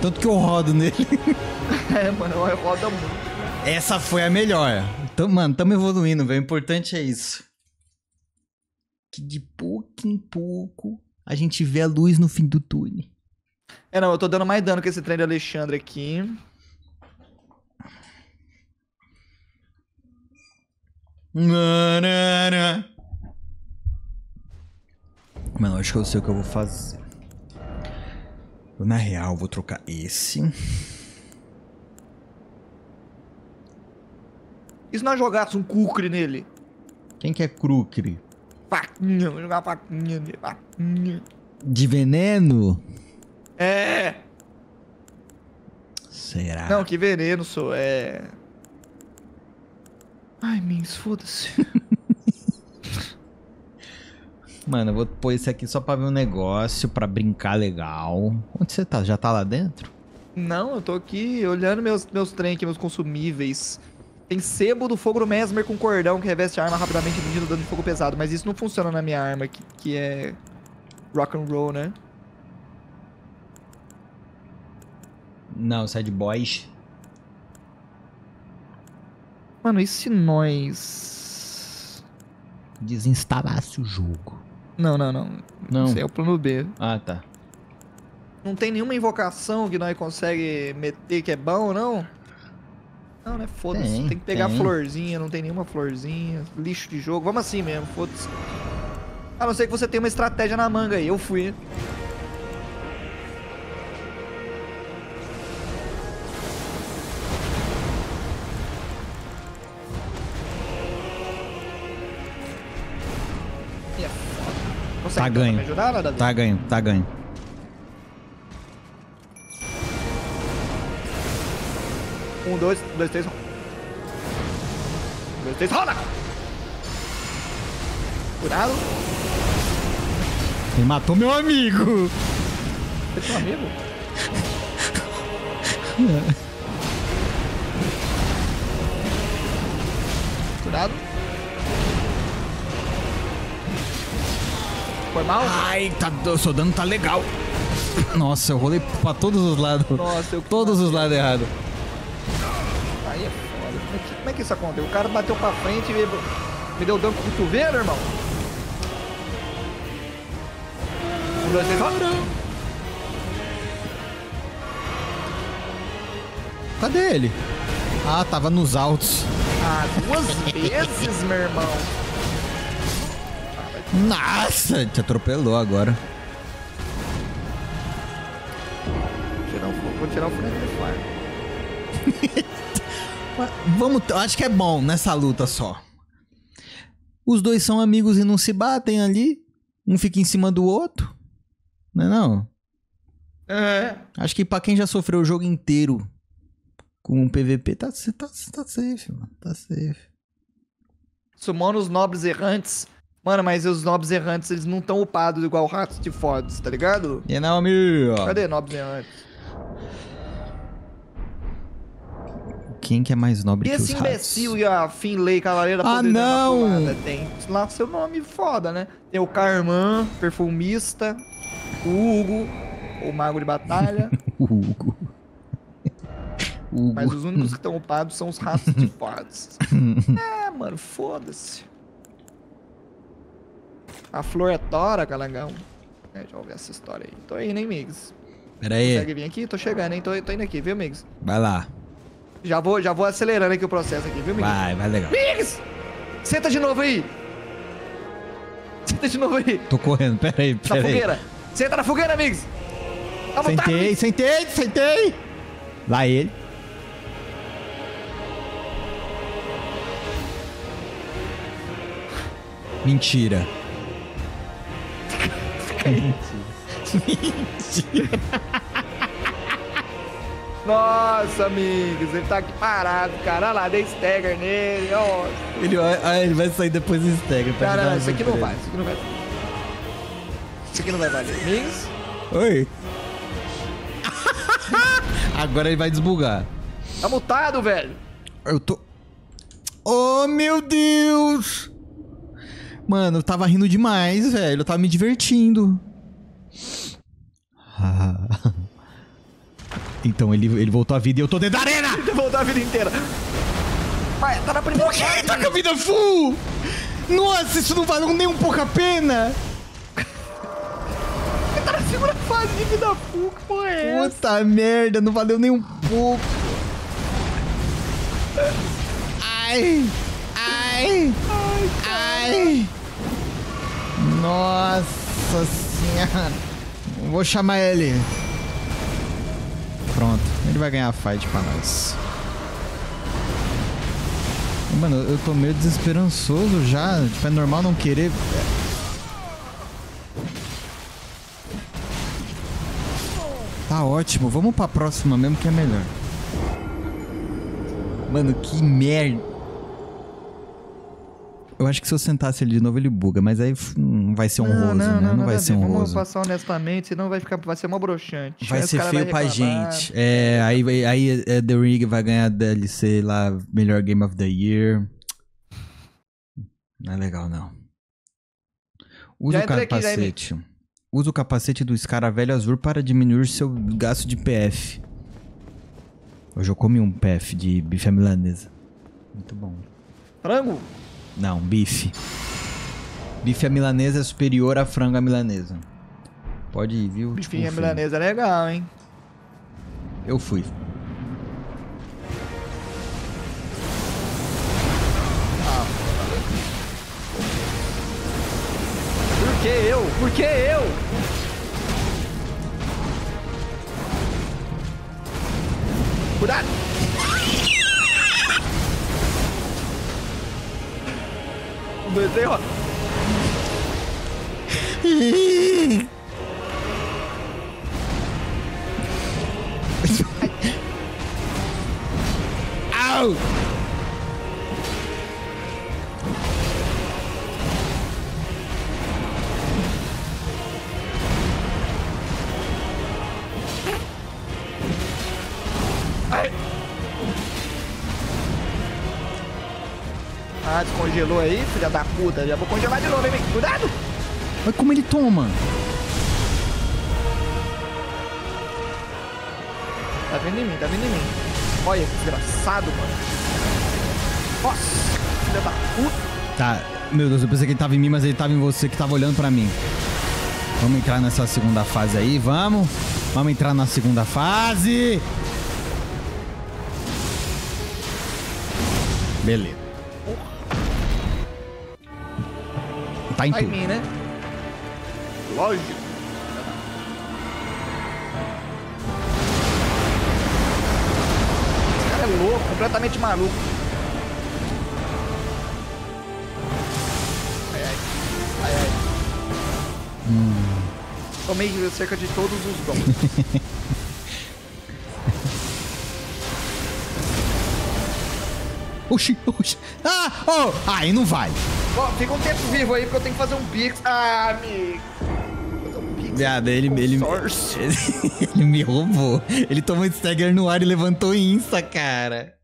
Tanto que eu rodo nele. É, mano, roda muito. Essa foi a melhor. Então, mano, tamo evoluindo, velho. O importante é isso. Que de pouco em pouco a gente vê a luz no fim do túnel. É, não, eu tô dando mais dano que esse trem de Alexandre aqui. Mano, acho que eu sei o que eu vou fazer. Eu, na real, vou trocar esse. E se nós jogássemos um cucre nele? Quem que é Krukri? Faquinha, vou jogar faquinha. Faquinha. De veneno? É. Será? Não, que veneno, sou. É. Ai, Mins, foda-se. Mano, eu vou pôr esse aqui só pra ver um negócio, pra brincar legal. Onde você tá? Já tá lá dentro? Não, eu tô aqui olhando meus, meus trem aqui, meus consumíveis. Tem sebo do fogo do Mesmer com cordão que reveste a arma rapidamente medindo dano de fogo pesado. Mas isso não funciona na minha arma, que, que é rock and roll, né? Não, Sad Boys. Mano, e se nós... Desinstalasse o jogo. Não, não, não. Não. Esse é o plano B. Ah, tá. Não tem nenhuma invocação que nós consegue meter que é bom, não? Não, né? Foda-se. Tem, Tem, que pegar tem. florzinha, não tem nenhuma florzinha. Lixo de jogo. Vamos assim mesmo, foda-se. A não ser que você tenha uma estratégia na manga aí. Eu fui. É Tá ganho. me ajudar? Tá ganho, tá ganho. Um, dois, dois, três. Um, dois, três, roda! Cuidado. Ele matou meu amigo. Você tem um amigo? Cuidado. Foi mal? Ai, tá, o seu dano tá legal. Nossa, eu rolei pra todos os lados. Nossa, eu Todos os lados errados. Aí é foda. Como é, que, como é que isso aconteceu? O cara bateu pra frente e me, me deu dano com o cotovelo, irmão. Um, dois, três, roda! Cadê ele? Ah, tava nos altos. Ah, duas vezes, meu irmão. Nossa, te atropelou agora. Vou tirar o vou tirar o fire. Vamos, acho que é bom nessa luta só. Os dois são amigos e não se batem ali. Um fica em cima do outro. Não é não? É. Acho que pra quem já sofreu o jogo inteiro com um PVP, tá, tá, tá safe, mano. Tá safe. Sumando os nobres errantes. Mano, mas os nobres errantes, eles não estão upados igual ratos de fodes, tá ligado? E não, amigo? Cadê nobres errantes? Quem que é mais nobre E que os esse ratos? imbecil e a Finlay Cavaleira Ah, Poderosa não! Imaculada? Tem lá seu nome foda, né? Tem o Carman, perfumista, o Hugo, o mago de batalha. Hugo. Hugo. mas os únicos que estão upados são os ratos de fodes. é, mano, foda-se. A flor é tora, calangão. É, deixa eu ver essa história aí. Tô indo, hein, Migs? Pera aí. Consegue vir aqui? Tô chegando, hein? Tô, tô indo aqui, viu, Migs? Vai lá. Já vou, já vou acelerando aqui o processo aqui, viu, Migs? Vai, vai legal. Migs! Senta de novo aí! Senta de novo aí! Tô correndo, pera aí, Na pera aí. fogueira! Senta na fogueira, Migs! Tá Sentei, Migs? sentei, sentei. Lá ele. Mentira. Nossa, amigos, ele tá aqui parado, cara. Olha lá, dei stagger nele, ó. Ele vai, ah, ele vai sair depois do stagger. pra dar não, isso aqui não surpresa. vai, isso aqui não vai. Isso aqui não vai valer. Migs, Oi. Agora ele vai desbugar. tá mutado, velho. Eu tô. Oh, meu Deus! Mano, eu tava rindo demais, velho. Eu tava me divertindo. Então ele, ele voltou à vida e eu tô dentro da arena! Ele voltou a vida inteira. Vai, tá na primeira Por que ele tá com a vida full? Nossa, isso não valeu nem um pouco a pena! Ele tá na segunda fase de vida full, que porra é essa? Puta merda, não valeu nem um pouco. Ai! Ai! Ai! Ai! Nossa senhora! Vou chamar ele. Pronto, ele vai ganhar a fight pra nós. Mano, eu tô meio desesperançoso já. Tipo, é normal não querer. Tá ótimo, vamos pra próxima mesmo que é melhor. Mano, que merda. Eu acho que se eu sentasse ele de novo, ele buga, mas aí não vai ser honroso, né? Não, vai ser honroso. Vamos passar honestamente, senão vai, ficar, vai ser mó broxante. Vai ser feio vai pra gente. É, aí, aí é, The Ring vai ganhar DLC lá, melhor Game of the Year. Não é legal, não. Usa o capacete. Aqui, Usa o capacete do escaravelho azul para diminuir seu gasto de PF. Hoje eu comi um PF de bife milanesa. Muito bom. Frango? Não, bife. Bife à milanesa é superior a frango à milanesa. Pode ir, viu? Bife tipo, à milanesa é legal, hein? Eu fui. Ah. Por que eu? Por que eu? Cuidado! Desenho, ó. Au! Ah, descongelou aí, filha da puta. Já vou congelar de novo, hein, Cuidado! Olha como ele toma. Tá vindo em mim, tá vindo em mim. Olha que desgraçado, mano. Nossa, filha da puta. Tá, meu Deus, eu pensei que ele tava em mim, mas ele tava em você que tava olhando pra mim. Vamos entrar nessa segunda fase aí, vamos. Vamos entrar na segunda fase. Beleza. Tá em tudo. Mim, né? Lógico. Esse cara é louco, completamente maluco. Ai, ai. Ai, ai. Hum. Tomei cerca de todos os dons. Oxi, oxi. Ah, oh, aí não vai. Ó, fica um tempo vivo aí, porque eu tenho que fazer um pix. Ah, amigo. Um. Viado, ele, ele, ele, ele me roubou. Ele tomou stagger no ar e levantou Insta, cara.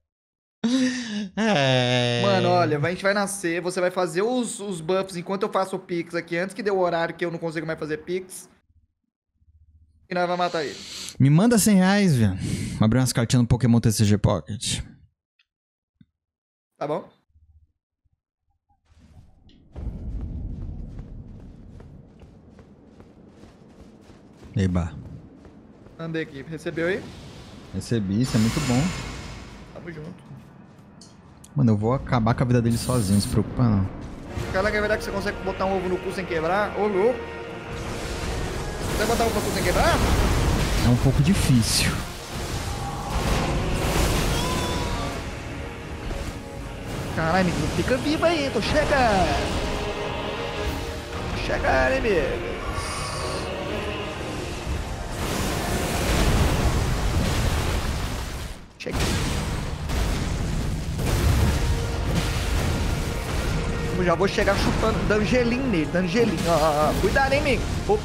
É... Mano, olha, a gente vai nascer, você vai fazer os, os buffs enquanto eu faço o Pix aqui, antes que dê o horário que eu não consigo mais fazer Pix. E nós vamos matar ele. Me manda 100 reais, velho. Abrir umas cartinhas no Pokémon TCG Pocket. Tá bom? Eba. Andei aqui. Recebeu aí? Recebi, isso é muito bom. Tamo junto. Mano, eu vou acabar com a vida dele sozinho, não se preocupa não. Cara, é verdade que você consegue botar um ovo no cu sem quebrar? Ô, louco. Você botar um ovo no cu sem quebrar? É um pouco difícil. Caralho, amigo, fica vivo aí, tô chegando. Tô chegando, Eu já vou chegar chupando, dando gelinho nele, dando gelinho. Ah, cuidado, hein, amigo. Vou te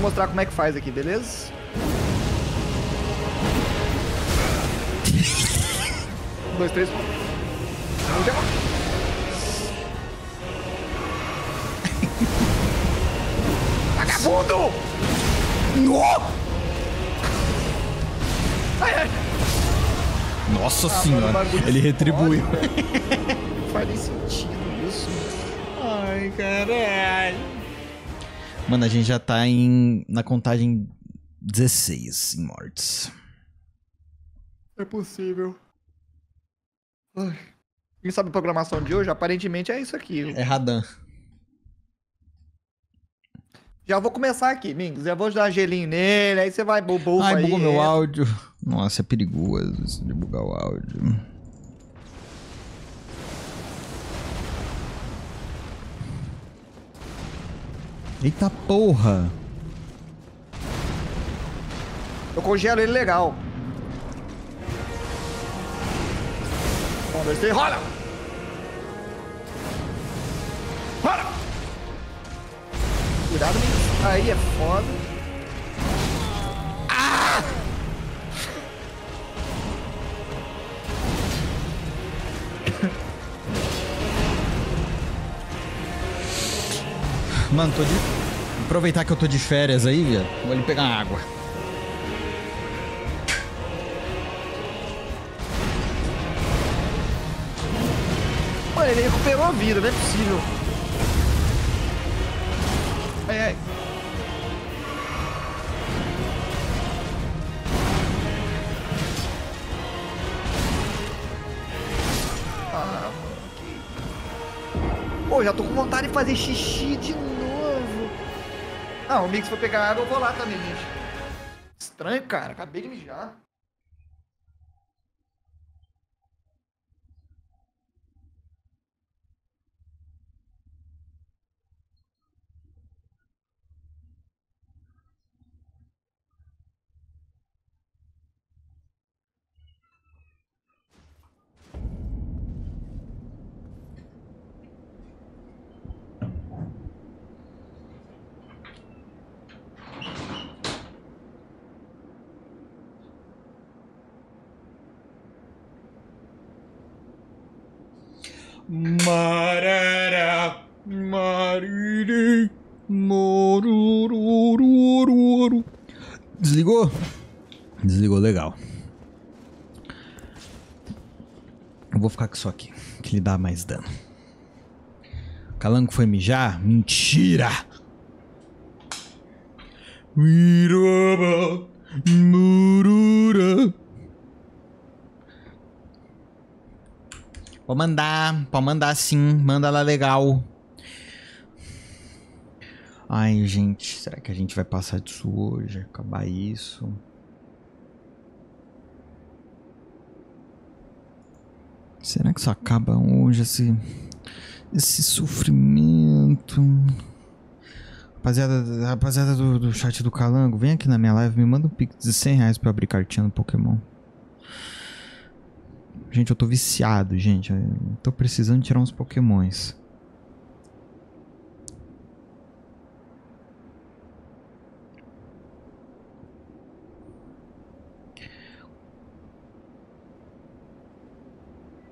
mostrar como é que faz aqui, beleza? Um, dois, três. Vamos já. Vagabundo! Nossa ah, senhora, ele retribuiu. Não faz nem sentido isso. Ai, caralho. Mano, a gente já tá em na contagem 16 em mortes. É possível. Ai. Quem sabe a programação de hoje? Aparentemente é isso aqui. É Radan. Já vou começar aqui, Mingos. Já vou dar gelinho nele, aí você vai bobo Ai, aí. bugou meu áudio. Nossa, é perigoso isso de bugar o áudio. Eita porra! Eu congelo ele legal. Vamos descer, rola! Rola! Cuidado, Mingos. Aí é foda. Mano, tô de. Aproveitar que eu tô de férias aí, viado. Vou ali pegar água. Mano, ele recuperou a vida, não é possível. Ai, ai. Ah. Pô, já tô com vontade de fazer xixi de novo. Ah, o Mix foi pegar água, eu vou lá também, gente. Estranho, cara. Acabei de mijar. Marara, mariri, morurururu. Desligou? Desligou, legal. Eu vou ficar com isso aqui, que lhe dá mais dano. Calango foi mijar? Mentira! Miroba, Pode mandar, pode mandar sim, manda lá legal. Ai, gente, será que a gente vai passar disso hoje? Acabar isso? Será que isso acaba hoje, esse, esse sofrimento? Rapaziada, rapaziada do, do chat do Calango, vem aqui na minha live, me manda um pix de 100 reais pra eu abrir cartinha no Pokémon. Gente, eu tô viciado, gente. Eu tô precisando tirar uns pokémons.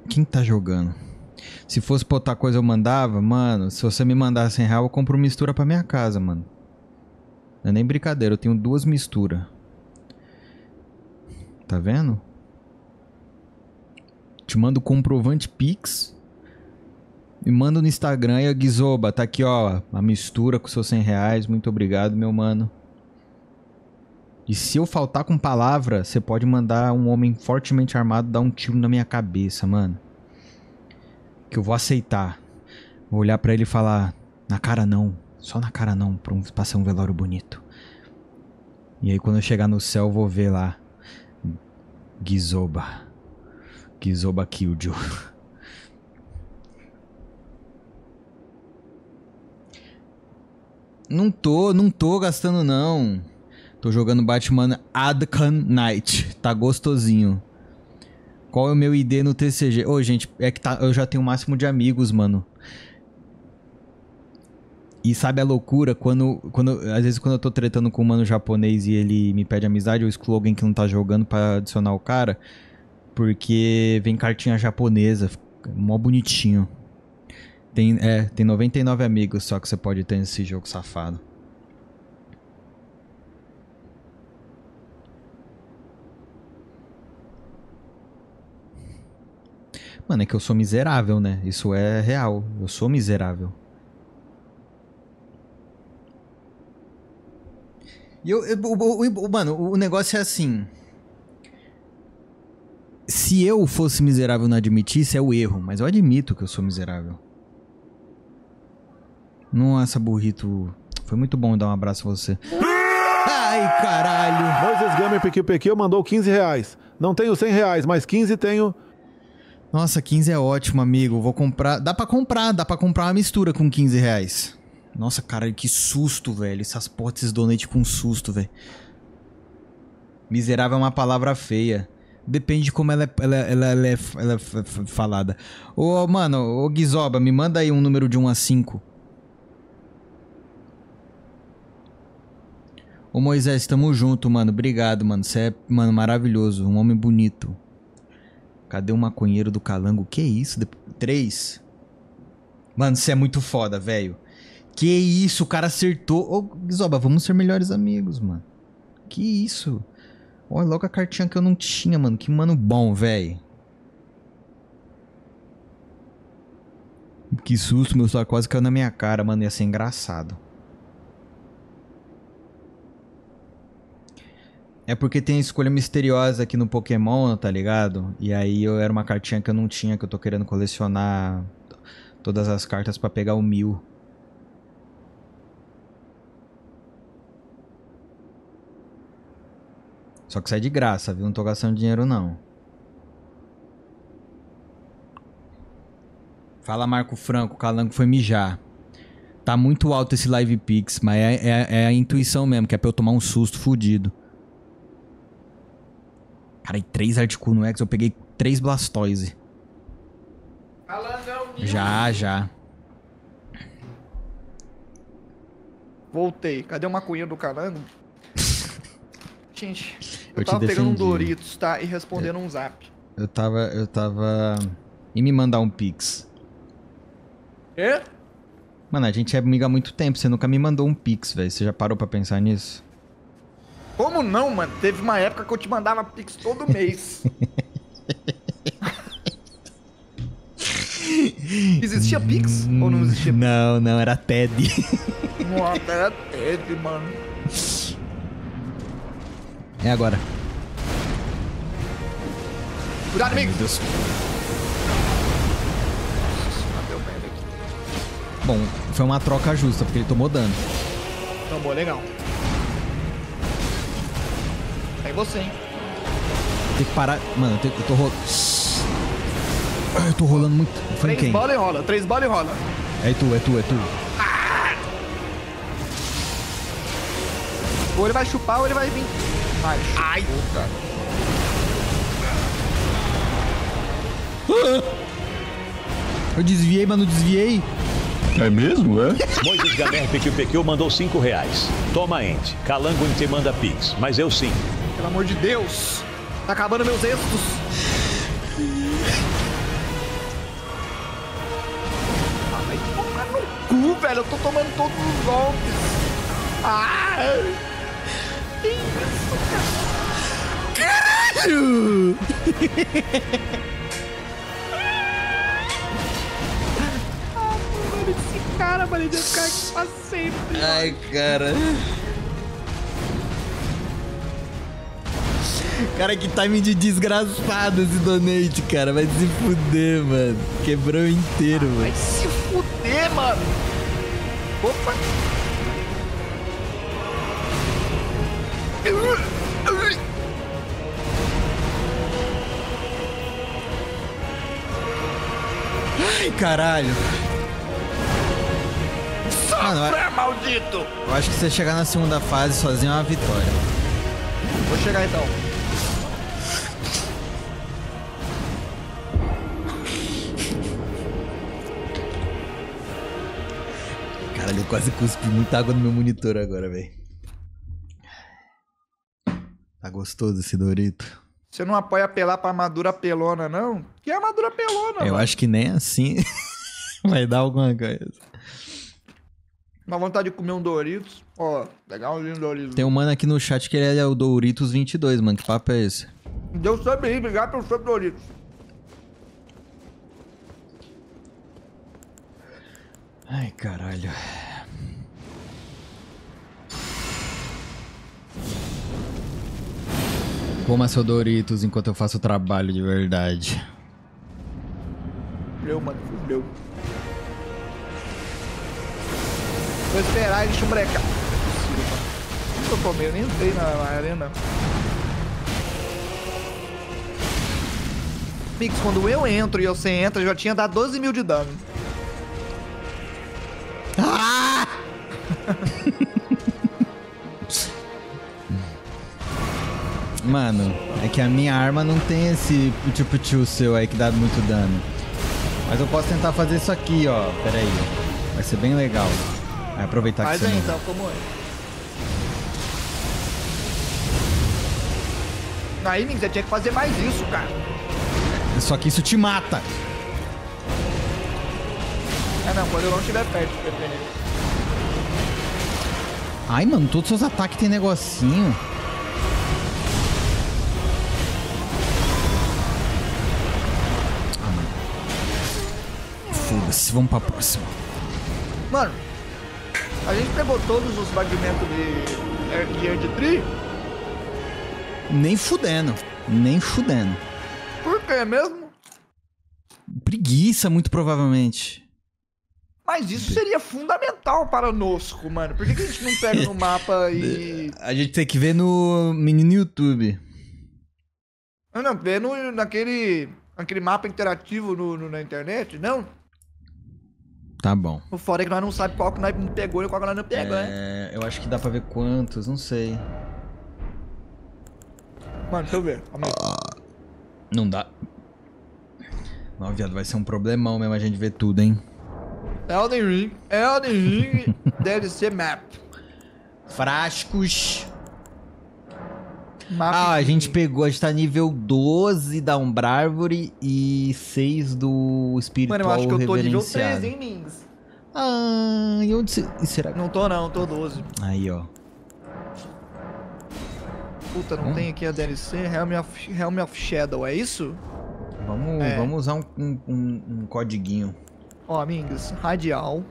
Quem tá jogando? Se fosse pra outra coisa eu mandava, mano, se você me mandar 100 reais, eu compro mistura pra minha casa, mano. Não é nem brincadeira, eu tenho duas misturas. Tá vendo? Te mando comprovante Pix. Me manda no Instagram e a Guizoba, tá aqui ó, a mistura com seus 100 reais. Muito obrigado, meu mano. E se eu faltar com palavra, você pode mandar um homem fortemente armado dar um tiro na minha cabeça, mano. Que eu vou aceitar. Vou olhar pra ele e falar: na cara não, só na cara não, pra, um, pra ser um velório bonito. E aí quando eu chegar no céu, eu vou ver lá: Guizoba. Kizoba Killjo. Não tô, não tô gastando não. Tô jogando Batman Arkham Knight. Tá gostosinho. Qual é o meu ID no TCG? Ô, gente, é que tá, eu já tenho o máximo de amigos, mano. E sabe a loucura? Quando, quando. Às vezes quando eu tô tretando com um mano japonês e ele me pede amizade, eu excluo alguém que não tá jogando pra adicionar o cara. Porque vem cartinha japonesa. Mó bonitinho. Tem, é, tem 99 amigos só que você pode ter nesse jogo safado. Mano, é que eu sou miserável, né? Isso é real. Eu sou miserável. E eu, eu, o- o- mano, o negócio é assim. Se eu fosse miserável e não admitisse, é o erro. Mas eu admito que eu sou miserável. Nossa, burrito. Foi muito bom dar um abraço a você. Ai, caralho. Moisés Gamer Pequio Pequio mandou 15 reais. Não tenho 100 reais, mas 15 tenho. Nossa, 15 é ótimo, amigo. Vou comprar. Dá pra comprar, dá pra comprar uma mistura com 15 reais. Nossa, cara, que susto, velho. Essas potes donate com susto, velho. Miserável é uma palavra feia. Depende de como ela é, ela, ela, ela é, ela é falada. Ô, mano, ô Guizoba, me manda aí um número de 1 a 5. Ô Moisés, tamo junto, mano. Obrigado, mano. Você é, mano, maravilhoso. Um homem bonito. Cadê o maconheiro do calango? Que isso? Dep- Três? Mano, você é muito foda, velho. Que isso, o cara acertou. Ô, Guizoba, vamos ser melhores amigos, mano. Que isso? Olha logo a cartinha que eu não tinha, mano. Que mano bom, velho. Que susto, meu celular quase caiu na minha cara, mano. Ia ser engraçado. É porque tem escolha misteriosa aqui no Pokémon, tá ligado? E aí eu era uma cartinha que eu não tinha, que eu tô querendo colecionar todas as cartas pra pegar o mil. Só que sai de graça, viu? Não tô gastando dinheiro não. Fala Marco Franco, o Calango foi mijar. Tá muito alto esse Live Pix, mas é, é- é a intuição mesmo, que é pra eu tomar um susto fudido. Cara, e três Articuno X, eu peguei três Blastoise. Calangão, Já, já. Voltei. Cadê o maconheiro do calango? Gente, eu, Eu tava pegando um. Doritos, tá? E respondendo um zap. Eu tava. Eu tava. E me mandar um Pix. É? Mano, a gente é amigo há muito tempo, você nunca me mandou um Pix, velho. Você já parou pra pensar nisso? Como não, mano? Teve uma época que eu te mandava pix todo mês. existia pix ou não existia? Não, não, era TED. Nossa, era teve, mano. É agora. Cuidado, amigo. Deus. Deu merda aqui. Bom, foi uma troca justa, porque ele tomou dano. Tomou, legal. Aí você, hein? Tem que parar. Mano, eu, tenho- eu tô rolando. Eu tô rolando muito. Foi Três quem? bolas e rola, três bolas e rola. É tu, é tu, é tu. Ou ele vai chupar ou ele vai vir. Ai, puta. Eu desviei, mas não desviei. É mesmo, é? Moisés Gamer Pequio mandou 5 reais. Toma, ente. Calango te manda pix, mas eu sim. Pelo amor de Deus. Tá acabando meus êxitos. Ah, vai tomar no cu, velho. Eu tô tomando todos os golpes. Ah! Que isso, cara? Caralho! Ah, mano, esse cara, mano, ele vai ficar aqui pra sempre. Ai, cara. Cara, que timing de desgraçado esse donate, cara. Vai se fuder, mano. Quebrou inteiro, Vai mano. se fuder, mano. Opa. Ai, caralho. Sofra, maldito. eu acho que você chegar na segunda fase sozinho é uma vitória. Vou chegar então. Caralho, eu quase cuspi muita água no meu monitor agora, velho. Gostoso esse Dorito? Você não apoia apelar pra armadura pelona, não? Que armadura pelona, Eu mano? acho que nem assim vai dar alguma coisa. Dá vontade de comer um Doritos. Ó, legal um Doritos. Tem um mano aqui no chat que ele é o Doritos 22, mano. Que papo é esse? Deus sabe aí, obrigado pelo seu Doritos. Ai, caralho. Coma seu Doritos enquanto eu faço o trabalho de verdade. Fudeu, mano, fudeu. Vou esperar ele chumbrecar. É eu tomei? Eu nem entrei na, na arena. Mix, quando eu entro e você entra, já tinha dado 12 mil de dano. Mano, é que a minha arma não tem esse pichu seu aí que dá muito dano. Mas eu posso tentar fazer isso aqui, ó. Pera aí. Vai ser bem legal. Vai aproveitar Faz que você aí então, como é? Aí, Mix, você tinha que fazer mais isso, cara. Só que isso te mata. É não, quando eu não estiver perto, dependendo. Ai, mano, todos os seus ataques tem negocinho. Foda-se, vamos pra próxima. Mano, a gente pegou todos os fragmentos de Air- de Tree. Nem fudendo. Nem fudendo. Por quê mesmo? Preguiça, muito provavelmente. Mas isso seria fundamental para Nosco, mano. Por que, que a gente não pega no mapa e. A gente tem que ver no menino YouTube. Não, não, vê no, naquele, naquele mapa interativo no, no- na internet, não? Tá bom. O fora é que nós não sabemos qual que nós pegou e qual que nós não pegou, né? É, eu acho que dá pra ver quantos, não sei. Mano, deixa eu ver. Aí. Não dá. Não, viado, vai ser um problemão mesmo a gente ver tudo, hein? Elden Ring, Elden Ring DLC Map. Frascos. Mapa Ah, a gente pegou, a gente tá nível 12 da Umbrárvore e 6 do Espiritual Mano, eu acho que eu tô nível Reverenciado. 13, hein, Mings? Ah, e onde se... e será que... Não tô não, tô 12. Aí, ó. Puta, não Hum. tem aqui a DLC Helm of, Helm of Shadow, é isso? Vamos, É. vamos usar um, um, um, um codiguinho. Ó, Mings, Radial,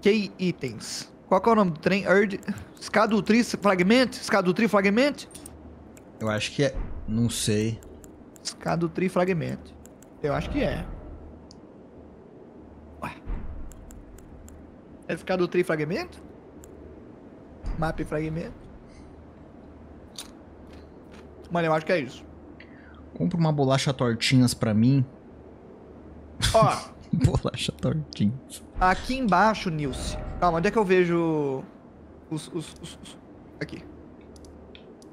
Key Itens. Qual que é o nome do trem? Erd... Scadutri Fragment? Scadutri Fragment? Eu acho que é... Não sei. Scadutri Fragment. Eu acho que é. Ué. É Scadutri Fragment? Map Fragment? Mano, eu acho que é isso. Compra uma bolacha tortinhas pra mim. Ó, bolacha tortinhas. aqui embaixo, Nilce. Calma, onde é que eu vejo os, os, os- os- Aqui.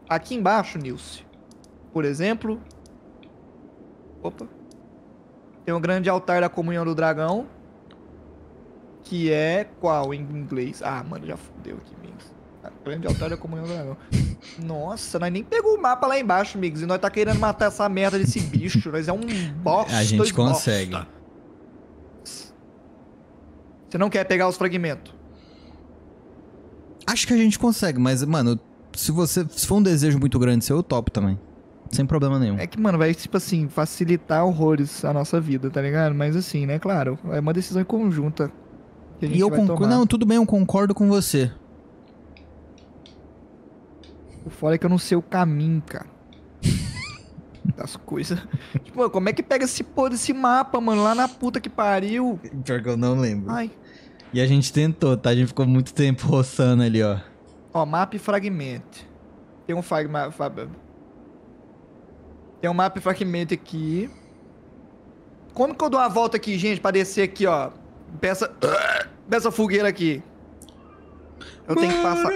Aqui embaixo, Nilce. Por exemplo. Opa. Tem o grande altar da comunhão do dragão. Que é qual em inglês? Ah, mano, já fudeu aqui, Migs. Grande altar da comunhão do dragão. Nossa, nós nem pegou o mapa lá embaixo, Migs. E nós tá querendo matar essa merda desse bicho. Nós é um bosta. A gente consegue. bosta. Você não quer pegar os fragmentos? Acho que a gente consegue, mas, mano, se você. Se for um desejo muito grande seu, eu topo também. Sem problema nenhum. É que, mano, vai, tipo assim, facilitar horrores a nossa vida, tá ligado? Mas assim, né, claro, é uma decisão conjunta que a gente e eu concordo. Não, tudo bem, eu concordo com você. O foda é que eu não sei o caminho, cara. Das coisas. Tipo, como é que pega esse porra desse mapa, mano? Lá na puta que pariu. Pior que eu não lembro. Ai. E a gente tentou, tá? A gente ficou muito tempo roçando ali, ó. Ó, mapa e fragment. Tem um fragmento. Tem um mapa e fragment aqui. Como que eu dou a volta aqui, gente, pra descer aqui, ó? Peça. Dessa fogueira aqui. Eu tenho que passar.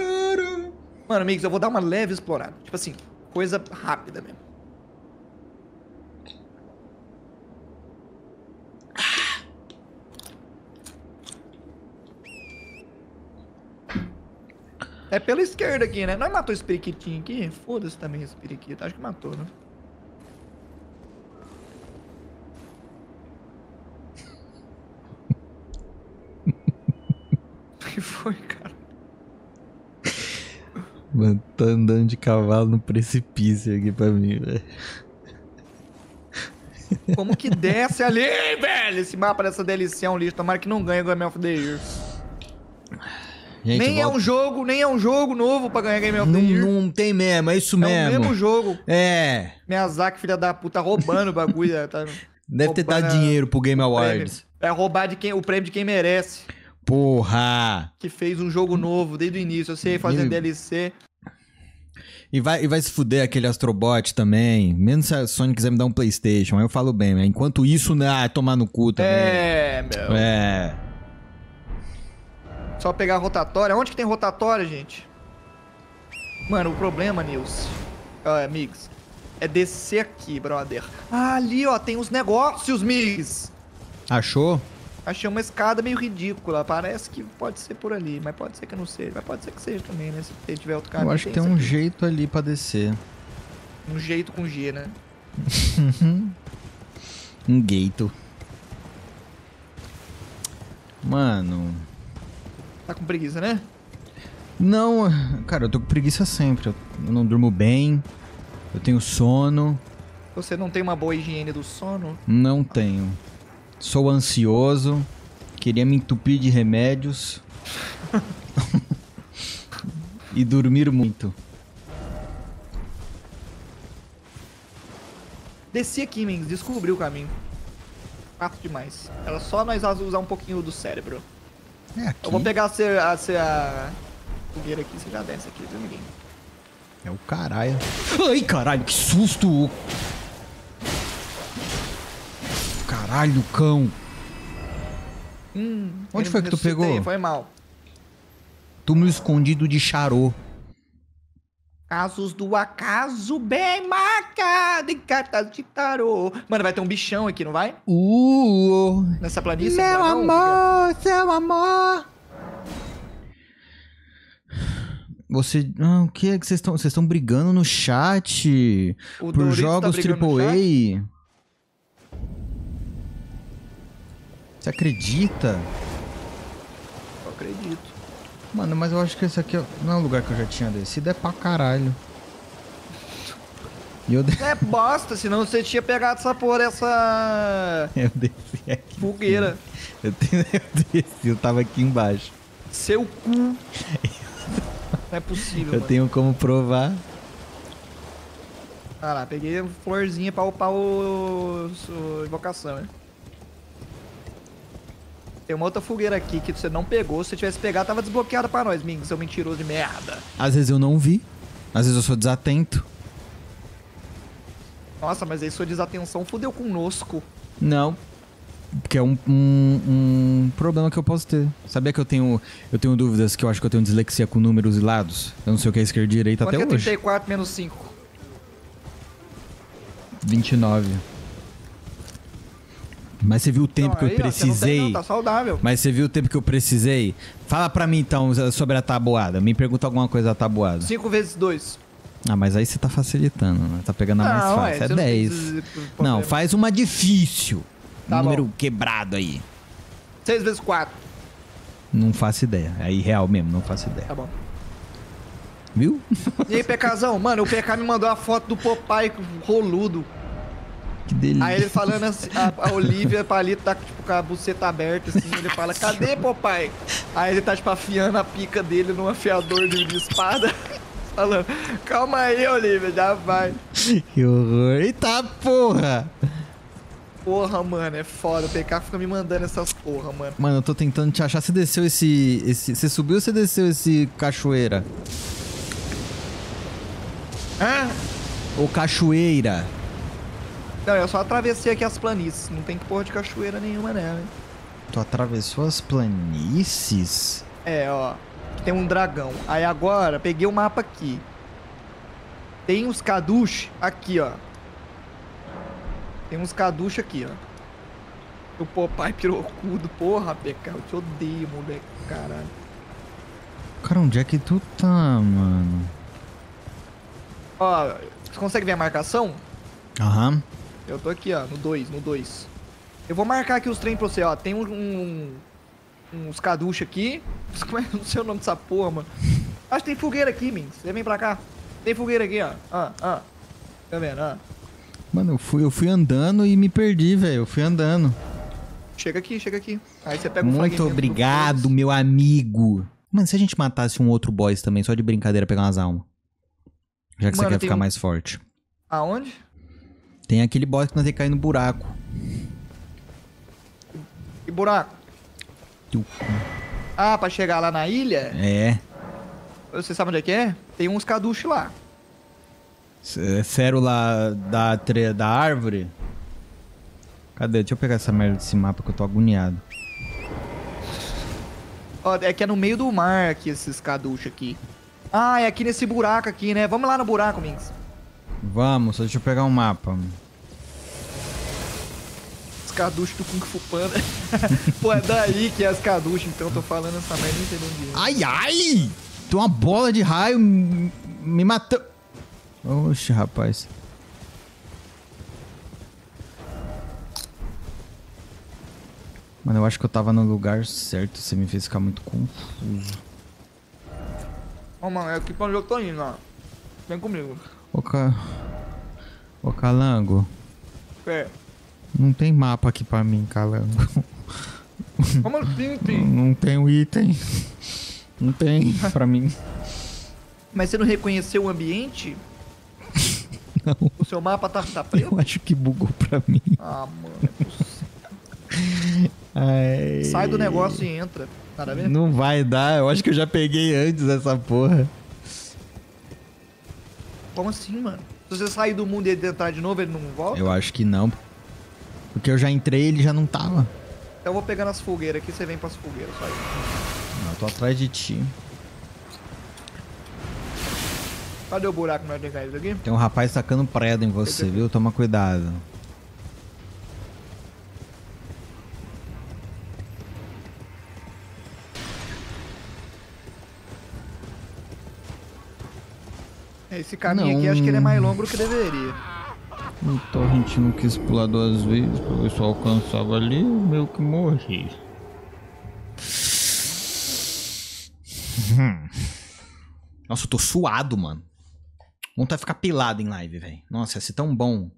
Mano, amigos, eu vou dar uma leve explorada. Tipo assim, coisa rápida mesmo. É pela esquerda aqui, né? Nós matou esse periquitinho aqui? Foda-se também esse periquito. Acho que matou, né? O que foi, cara? Mano, tá andando de cavalo no precipício aqui pra mim, velho. Como que desce ali, velho? Esse mapa dessa DLC é um lixo. Tomara que não ganhe o Game of the Year. Gente, nem é volta- um jogo, nem é um jogo novo pra ganhar Game of the Não, Year. não tem mesmo, é isso é o mesmo. mesmo jogo. É. Miyazaki, filha da puta, roubando o bagulho. né? Tá Deve ter dado dinheiro pro Game. Awards. É roubar de quem, o prêmio de quem merece. Porra! Que fez um jogo novo desde o início. Eu sei fazer Ele- DLC. E vai, e vai se fuder aquele Astrobot também. Mesmo se a Sony quiser me dar um PlayStation, aí eu falo bem, mas enquanto isso, né, ah, tomar no cu também. É, meu. É. Só pegar a rotatória. Onde que tem rotatória, gente? Mano, o problema, Nils, ó, amigos, é descer aqui, brother. Ah, ali, ó, tem os negócios, Migs. Achou? Achei uma escada meio ridícula. Parece que pode ser por ali, mas pode ser que não seja. Mas pode ser que seja também, né? Se tiver outro caminho. eu acho que tem um aqui. jeito ali pra descer. Um jeito com G, né? Um gato. Mano. Tá com preguiça, né? Não, cara, eu tô com preguiça sempre. Eu não durmo bem. Eu tenho sono. Você não tem uma boa higiene do sono? Não tenho. Sou ansioso. Queria me entupir de remédios. e dormir muito. Desci aqui, Mings. Descobri o caminho. Fácil demais. Era só nós usar um pouquinho do cérebro. É aqui. Eu vou pegar a, ce- a, ce- a fogueira aqui, você já desce aqui, viu, amiguinho? É o caralho. Ai, caralho, que susto! Caralho, cão. Hum, Onde foi que tu pegou? Foi mal. Túmulo escondido de Charô. Casos do acaso bem marcado em cartas de tarô. Mano, vai ter um bichão aqui, não vai? Uh, Nessa planície? meu vai, não? amor, seu amor. Você. Ah, o que é que vocês estão. Vocês estão brigando no chat? O por Doritos tá jogos no AAA? Você acredita? Mano, mas eu acho que esse aqui não é o lugar que eu já tinha descido, é pra caralho. E eu, de- É bosta, senão você tinha pegado essa porra dessa eu desci aqui. fogueira. Eu, desci, eu tava aqui embaixo. Seu cu. Não é possível, Eu mano. tenho como provar. Ah lá, peguei florzinha pra upar o... o invocação, né? Tem uma outra fogueira aqui que você não pegou. Se você tivesse pegado, tava desbloqueada pra nós, Ming, seu mentiroso de merda. Às vezes eu não vi. Às vezes eu sou desatento. Nossa, mas aí sua desatenção fudeu conosco. Não. Porque é um, um, um problema que eu posso ter. Sabia que eu tenho, eu tenho dúvidas que eu acho que eu tenho dislexia com números e lados? Eu não sei o que é esquerda e direita Quanto até é hoje. 34 menos 5? 29. Mas você viu o tempo Não, que eu você não tem, precisei? não, tá saudável. Mas você viu o tempo que eu precisei? Fala pra mim então sobre a tabuada. Me pergunta alguma coisa da tabuada. 5 vezes 2. Ah, mas aí você tá facilitando, né? Tá pegando a mais Não, fácil. é, É você não tem 10. esse Não, problema. faz uma difícil. Tá Número bom. quebrado aí. 6 vezes 4. Não faço ideia. É irreal mesmo, não faço ideia. Tá bom. Viu? E aí, PKzão? Mano, o PK me mandou a foto do Popeye roludo. Que delícia. Aí ele falando assim, a, a Olivia Palito tá tipo, com a buceta aberta, assim, ele fala, cadê Popeye? Aí ele tá tipo afiando a pica dele num afiador de, de espada. Falando, calma aí, Olivia, já vai. Que horror. Eita porra! Porra, mano, é foda. O PK fica me mandando essas porra, mano. Mano, eu tô tentando te achar. Você desceu esse. esse você subiu ou você desceu esse cachoeira? Hã? Ou cachoeira? Não, eu só atravessei aqui as planícies. Não tem porra de cachoeira nenhuma nela, hein? Tu atravessou as planícies? É, ó. Tem um dragão. Aí agora, peguei o mapa aqui. Tem uns caduche aqui, ó. Tem uns caduche aqui, ó. O Popeye pirocudo. Porra, PK, eu te odeio, moleque. Caralho. Cara, onde é que tu tá, mano? Ó, você consegue ver a marcação? Aham. Eu tô aqui, ó, no 2, no 2. Eu vou marcar aqui os trem pra você, ó. Tem um, um- uns caduche aqui. Como é não sei o nome dessa porra, mano? Acho que tem fogueira aqui, Min. Você vem pra cá. Tem fogueira aqui, ó. Ó, ó. Tá vendo, ó? Mano, eu fui, eu fui andando e me perdi, velho. Eu fui andando. Chega aqui, chega aqui. Aí você pega um Muito obrigado, meu amigo. Mano, se a gente matasse um outro boss também, só de brincadeira, pegar umas almas. Já que Mano, você quer ficar um- mais forte. Aonde? Tem aquele boss que nós tem que cair no buraco. E buraco? Teu Ah, pra chegar lá na ilha? É. Você sabe onde é que é? Tem uns caduche lá. C- Cérula da, tre- da árvore. Cadê? Deixa eu pegar essa merda desse mapa que eu tô agoniado. Ó, é que é no meio do mar aqui, esses caduche aqui. Ah, é aqui nesse buraco aqui, né? Vamos lá no buraco, Minx. Vamos, só deixa eu pegar um mapa. Os caduche do Kung Fu Panda. Pô, é daí que é as caduche, então eu tô falando essa merda não entendendo onde é. Ai, ai! Tem uma bola de raio me matou. Oxe, rapaz. Mano, eu acho que eu tava no lugar certo. Você me fez ficar muito confuso. Ó, mano, é aqui pra onde eu tô indo, ó. Vem comigo. Ô, ca... Ô Calango, É. não tem mapa aqui pra mim, Calango. Como assim, filho? Não tem o item. Não tem pra mim. Mas você não reconheceu o ambiente? Não. O seu mapa tá, tá preto? Eu acho que bugou pra mim. Ah, mano, é possível. Ai. Sai do negócio e entra. Nada a ver? Não vai dar, eu acho que eu já peguei antes essa porra. Como assim, mano? Se você sair do mundo e ele entrar de novo, ele não volta? Eu acho que não. Porque eu já entrei e ele já não tava. Então eu vou pegar nas fogueiras aqui, você vem pras fogueiras, isso. Não, eu tô atrás de ti. Cadê o buraco que nós temos caído aqui? Tem um rapaz tacando preda em você, viu? Toma cuidado. Esse caminho Não. aqui, acho que ele é mais longo do que deveria. O torrent não quis pular duas vezes pra ver se eu alcançava ali, eu meio que morri. Hum. Nossa, eu tô suado, mano. Vontade de ficar pelado em live, velho. Nossa, ia ser tão bom.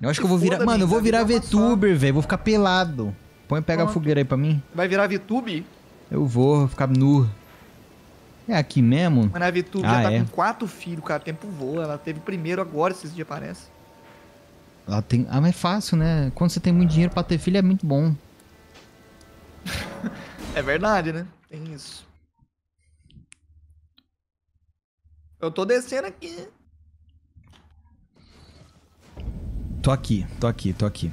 Eu acho que eu vou virar. Mano, eu vou virar a. VTuber, velho. Vou ficar pelado. Põe, pega a Pronto. fogueira aí pra mim. Vai virar VTube? Eu vou, vou ficar nu. É aqui mesmo? Mas a VTube Ah, já tá é? com quatro filhos, cara. O tempo voa. Ela teve primeiro agora, esses dias parece. Ela tem. Ah, mas é fácil, né? Quando você tem muito dinheiro pra ter filho é muito bom. É verdade, né? Tem isso. Eu tô descendo aqui. Tô aqui, tô aqui, tô aqui.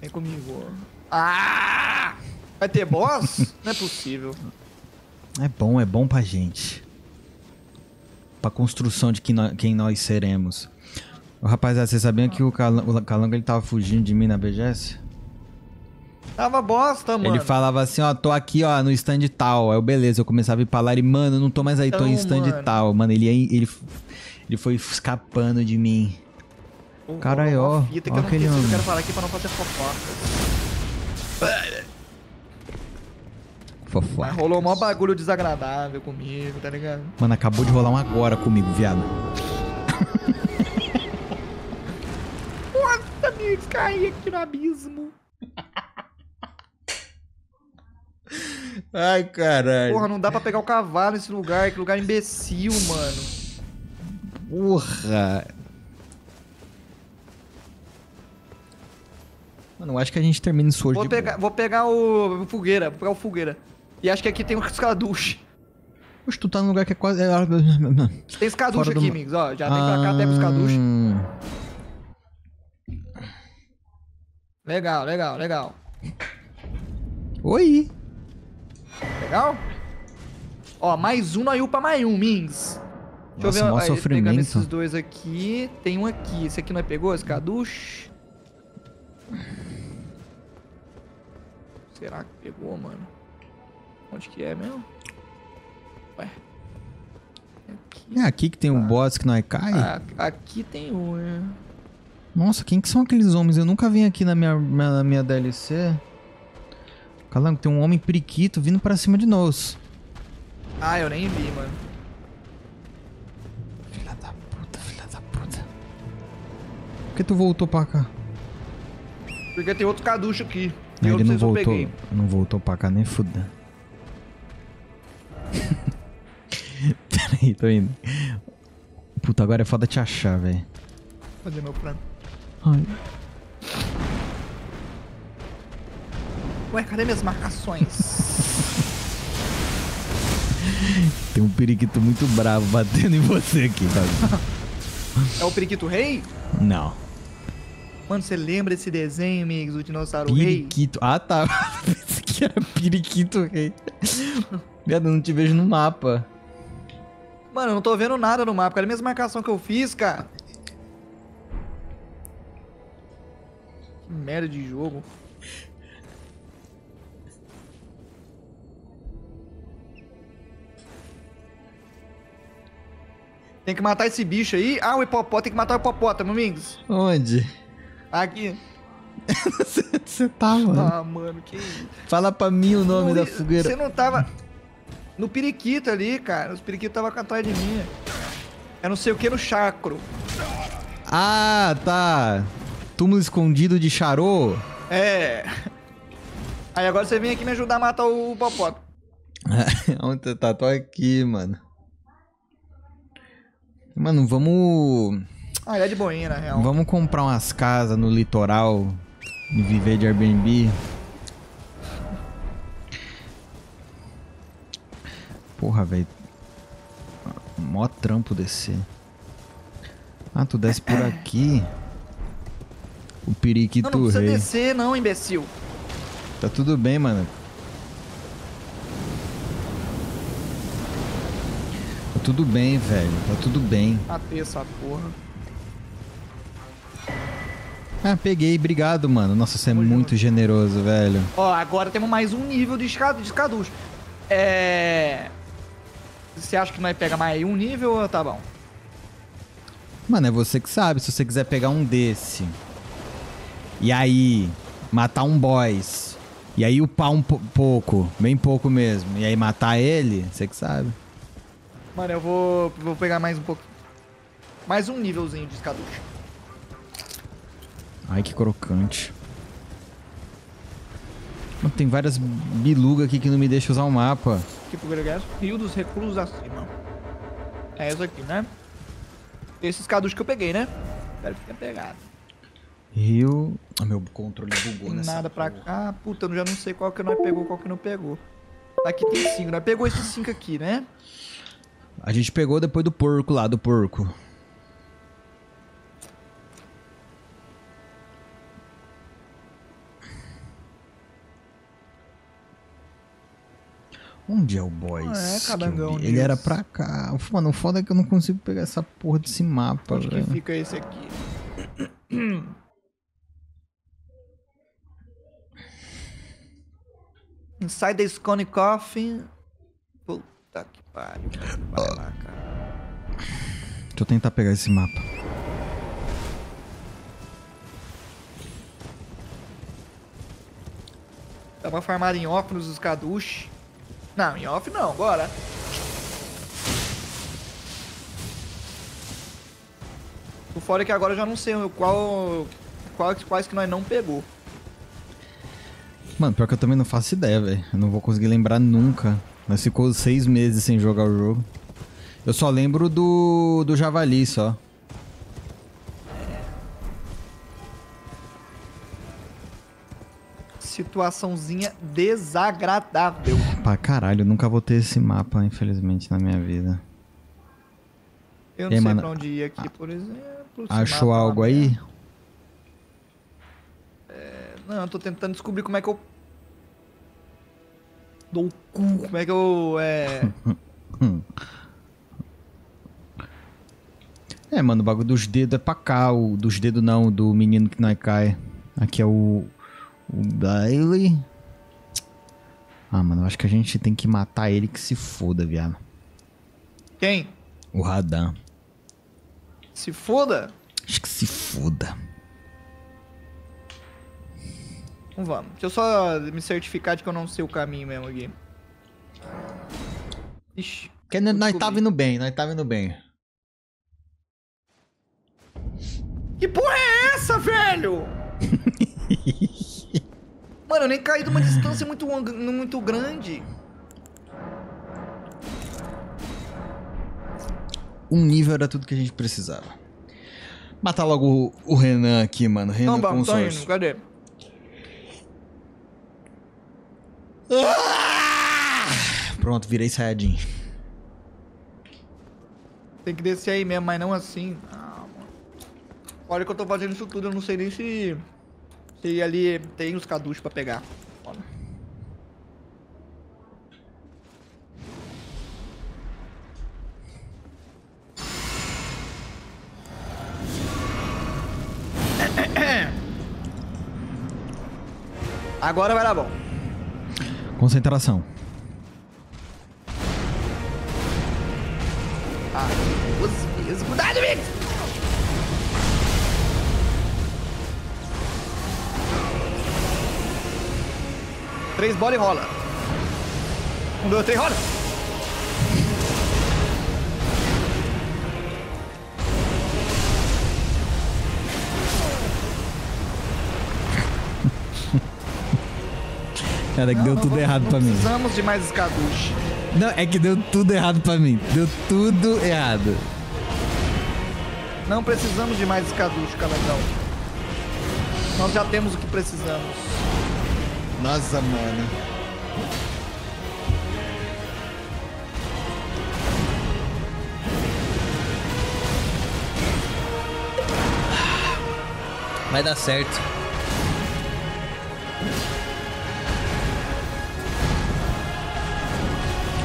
Vem comigo. Ah! Vai ter boss? Não é possível. É bom, é bom pra gente. Pra construção de quem nós, quem nós seremos. Ô, rapaziada, vocês sabiam que o Calango, o Calango ele tava fugindo de mim na BGS? Tava bosta, mano. Ele falava assim, ó, tô aqui, ó, no stand tal. Aí eu, beleza, eu começava a ir pra lá e, mano, eu não tô mais aí, tô em Então, stand mano. tal. Mano, ele, ele, ele foi escapando de mim. Caralho, uma ó, Fita ó que eu não, quero falar aqui pra não fazer fofoca. Rolou mó bagulho desagradável comigo, tá ligado? Mano, acabou de rolar um agora comigo, viado. Nossa, amigos, caí aqui no abismo. Ai, caralho. Porra, não dá pra pegar o cavalo nesse lugar. Que lugar imbecil, mano. Porra. Mano, eu acho que a gente termina isso hoje Vou pegar, boa. vou pegar o fogueira, vou pegar o fogueira. E acho que aqui tem um escaduche. Oxe, tu tá num lugar que é quase... é- Tem escaduche do aqui, ma- amigos, ó. Já vem pra cá até pro escaduche. Hum. Legal, legal, legal. Oi. Legal? Ó, mais um na Yupa mais um, Mings. Deixa Nossa, eu ver, mó aí, sofrimento. pegando esses dois aqui. Tem um aqui. Esse aqui não é pegou? Esse caduche? Será que pegou, mano? Onde que é mesmo? Ué. Aqui. É aqui que tem um boss que não é cai? Ah, aqui tem um, né? Nossa, quem que são aqueles homens? Eu nunca vim aqui na minha, na minha DLC. Calango, tem um homem periquito vindo pra cima de nós. Ah, eu nem vi, mano. Filha da puta, filha da puta. Por que tu voltou pra cá? Porque tem outro caducho aqui. E Ele não voltou, peguei. não voltou pra cá nem fuda. aí, tô indo. Puta, agora é foda te achar, velho. Fazer meu plano. Ai. Ué, cadê minhas marcações? Tem um periquito muito bravo batendo em você aqui, Fábio. é o Periquito Rei? Não. Mano, você lembra desse desenho, amigos, do Dinossauro Rei? Periquito. Ah, tá. Pensei que era periquito rei. Viado, eu não te vejo no mapa. Mano, eu não tô vendo nada no mapa. Cadê minhas marcações que eu fiz, cara? Que merda de jogo. Tem que matar esse bicho aí. Ah, o hipopótamo. Tem que matar o hipopótamo, amigos. Onde? Aqui. Você tá, mano. Ah, mano, que isso. Fala pra mim o nome da fogueira. Você não tava... No periquito ali, cara. Os periquitos tava atrás de mim. É não sei o que no chacro. Ah, tá. Túmulo escondido de Charô. É. Aí agora você vem aqui me ajudar a matar o hipopótamo. Onde tá? Tô aqui, mano. Mano, vamos. Ah, ele é de boinha, na real. Vamos comprar umas casas no litoral e viver de Airbnb. Porra, velho. Mó trampo descer. Ah, tu desce por aqui. O Não, periquito não precisa rei. descer, não, imbecil. Tá tudo bem, mano. Tá tudo bem, velho. Tá tudo bem. Matei essa porra. Ah, peguei. Obrigado, mano. Nossa, você é muito generoso, velho. Ó, agora temos mais um nível de escadu- de escaducho. É. Você acha que nós pega mais um nível ou tá bom? Mano, é você que sabe. Se você quiser pegar um desse. E aí, matar um boss. E aí upar um po- pouco. Bem pouco mesmo. E aí matar ele, você que sabe. Mano, eu vou, vou pegar mais um pouco. Mais um nívelzinho de escaducho. Ai, que crocante. Mano, tem várias bilugas aqui que não me deixam usar o mapa. Pro Gregas. Rio dos Reclusos acima. É isso aqui, né? Esse escaducho que eu peguei, né? Espero que tenha pegado. Rio. Ah, meu controle bugou nessa. Nada pra porra. cá. Puta, eu já não sei qual que nós pegou, qual que não pegou. Aqui tem cinco. Nós pegou esses cinco aqui, né? A gente pegou depois do porco lá, do porco. Onde é o boys? Ah, é, que? Ele era pra cá. Mano, o foda é que eu não consigo pegar essa porra desse mapa, Onde que velho. fica esse aqui? Inside the Scone Coffin. Puta que pariu. Vai lá, cara. Deixa eu tentar pegar esse mapa. Dá pra farmar em off nos escaduche. Não, em off não, bora. O fora é que agora eu já não sei qual, qual, quais que nós não pegou. Mano, pior que eu também não faço ideia, velho. Eu não vou conseguir lembrar nunca. Mas ficou seis meses sem jogar o jogo. Eu só lembro do, do Javali, só. Situaçãozinha desagradável. Pra caralho, eu nunca vou ter esse mapa, infelizmente, na minha vida. Eu não aí, sei mano, pra onde ir aqui, por exemplo. Achou é algo aí? merda. Não, eu tô tentando descobrir como é que eu. Dou o cu, como é que eu. É. É, mano, o bagulho dos dedos é pra cá. O dos dedos não, do menino que não cai. Aqui é o. O Bailey. Ah, mano, eu acho que a gente tem que matar ele que se foda, viado. Quem? O Radan. Se foda? Acho que se foda. Então vamos. Deixa eu só me certificar de que eu não sei o caminho mesmo aqui. Ixi. Porque nós descobri. vindo bem, nós tá vindo bem. Que porra é essa, velho? Mano, eu nem caí de uma distância muito, muito grande. Um nível era tudo que a gente precisava. Matar logo o, Renan aqui, mano. Renan Não, tô consórcio. indo, cadê? Pronto, virei Saiyajin. Tem que descer aí mesmo, mas não assim. Ah. Olha que eu tô fazendo isso tudo, eu não sei nem se. Se ali tem os caduchos pra pegar. Olha. Agora vai dar bom. Concentração. Ah, Três bolas e rola. Um, dois, três, rola. Cara, que deu tudo errado pra mim. Precisamos de mais escaduche. Não, é que deu tudo errado pra mim. Deu tudo errado. Não precisamos de mais escaduche, Calangão. Nós já temos o que precisamos. Nossa, mano. Vai dar certo.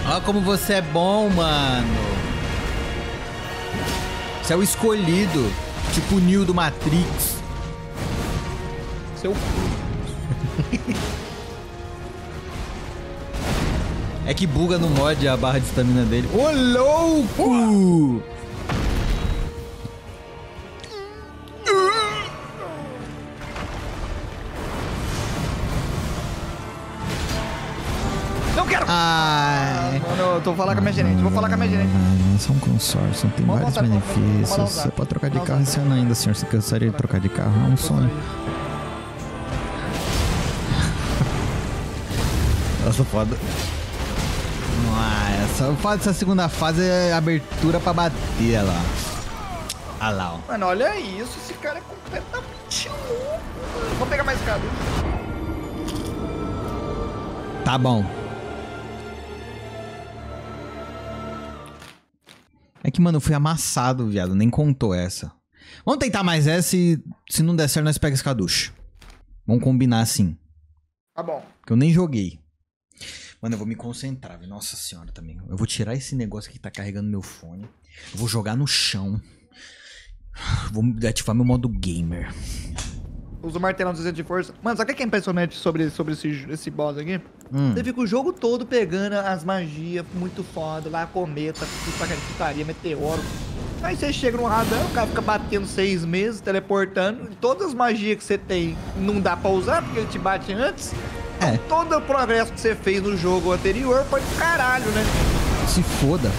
Olha como você é bom, mano. Você é o escolhido. Tipo o Neo do Matrix. Seu É que buga no mod a barra de estamina dele. Ô, louco! Não quero! Ai. Mano, eu tô falando com a minha gerente. Vou falar com a minha gerente. Ah, são consórcio, tem Vamos vários benefícios. usar. Você pode trocar de Vamos carro usar. esse ano ainda, senhor. Se gostaria de trocar de carro, é um sonho. Nossa, foda. Ah, essa, dessa segunda fase é abertura pra bater, olha lá. Olha lá, ó. Mano, olha isso. Esse cara é completamente louco. mano. Vou pegar mais escaduche. Tá bom. É que, mano, eu fui amassado, viado. Nem contou essa. Vamos tentar mais essa e se não der certo, nós pega esse caducho. Vamos combinar assim. Tá bom. Que eu nem joguei. Mano, eu vou me concentrar, viu? Nossa senhora também. Eu vou tirar esse negócio que tá carregando meu fone. Eu vou jogar no chão. Vou ativar meu modo gamer. Usa o martelão 200 de força. Mano, sabe o que é impressionante sobre, sobre esse, esse boss aqui? Hum. Você fica o jogo todo pegando as magias muito foda, lá, cometa, putaria, meteoro. Aí você chega no radar, o cara fica batendo seis meses, teleportando. e Todas as magias que você tem não dá pra usar, porque ele te bate antes. É. Todo o progresso que você fez no jogo anterior foi pro caralho, né? Se foda.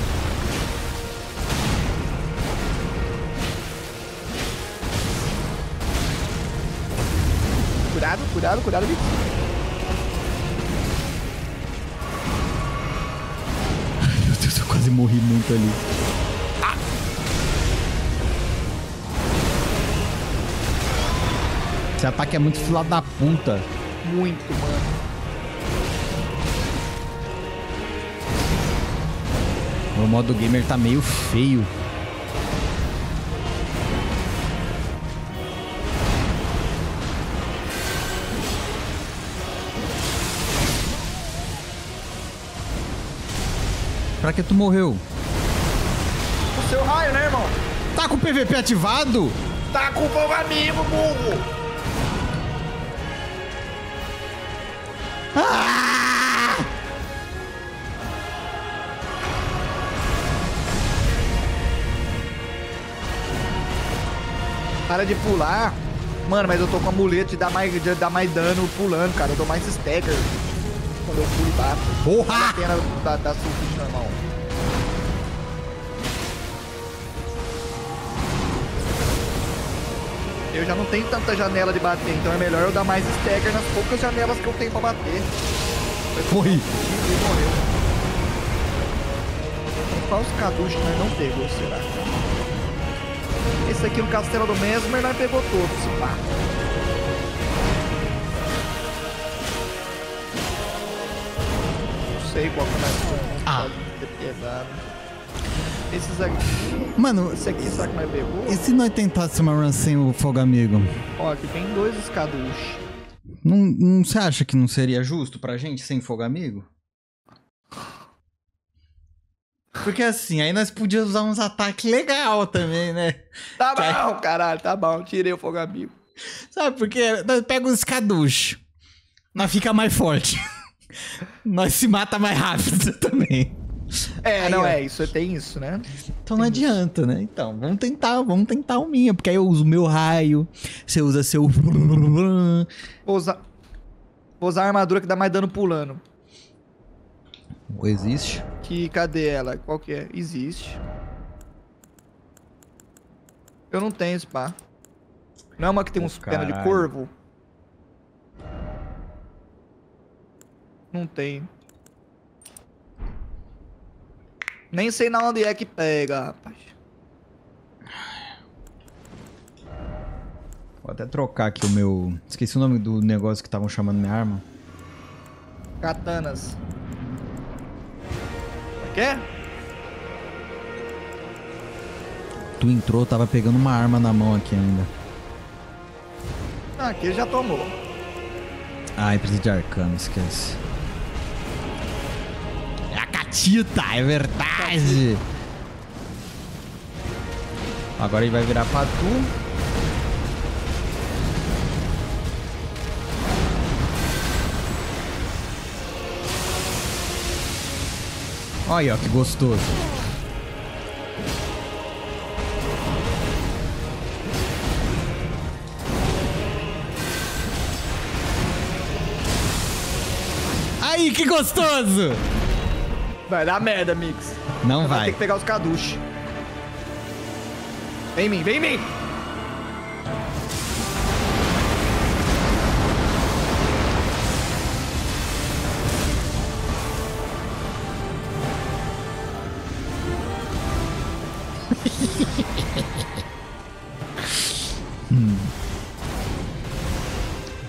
Cuidado, cuidado, cuidado, bicho. Meu Deus, eu quase morri muito ali. Esse ataque é muito fila da puta. Muito, mano. O modo gamer tá meio feio. Pra que tu morreu? O seu raio, né, irmão? Tá com o PVP ativado? Tá com fogo amigo, burro! Para de pular. Mano, mas eu tô com a muleta de dar mais, dar mais dano pulando, cara. Eu dou mais stagger quando eu pulo e bato. Porra! Da, da surfista normal. Eu já não tenho tanta janela de bater, então é melhor eu dar mais stagger nas poucas janelas que eu tenho pra bater. Morri. E morreu. Qual os nós não pegou, será? Esse aqui no Castelo do Mesmer nós pegou todos, pá. Não sei qual que nós Ah. pode ter pegado. Esses aqui. Mano, Esse aqui, será que nós pegou? e se nós tentássemos uma run sem o Fogo Amigo? Ó, aqui tem dois escaduches. Não, não você acha que não seria justo pra gente sem Fogo Amigo? Porque assim, aí nós podíamos usar uns ataques legal também, né? Tá bom, caralho, tá bom. Tirei o fogo amigo. Sabe, porque nós pega os caduchos, nós fica mais forte. nós se mata mais rápido também. É, Aí, não ó. é isso, tem isso, né? Então não adianta, né? Então, vamos tentar, vamos tentar o minha, porque aí eu uso meu raio, você usa seu. Vou usar. Vou usar a armadura que dá mais dano pulando. Existe? Que cadê ela? Qual que é? Existe. Eu não tenho pá. Não é uma que tem Ô, uns penas de caralho. corvo? Não tem. Nem sei na onde é que pega, rapaz. Vou até trocar aqui o meu. Esqueci o nome do negócio que estavam chamando minha arma. Katanas. Quer? Tu entrou, tava pegando uma arma na mão aqui ainda. Ah, aqui já tomou. Ai, precisa de arcano, esquece. A catita, é verdade! Agora ele vai virar pra tu. Olha ó, que gostoso. Aí, que gostoso! Vai dar merda, Mix. Não Vai vai. ter que pegar os caduches. Vem em mim, vem em mim!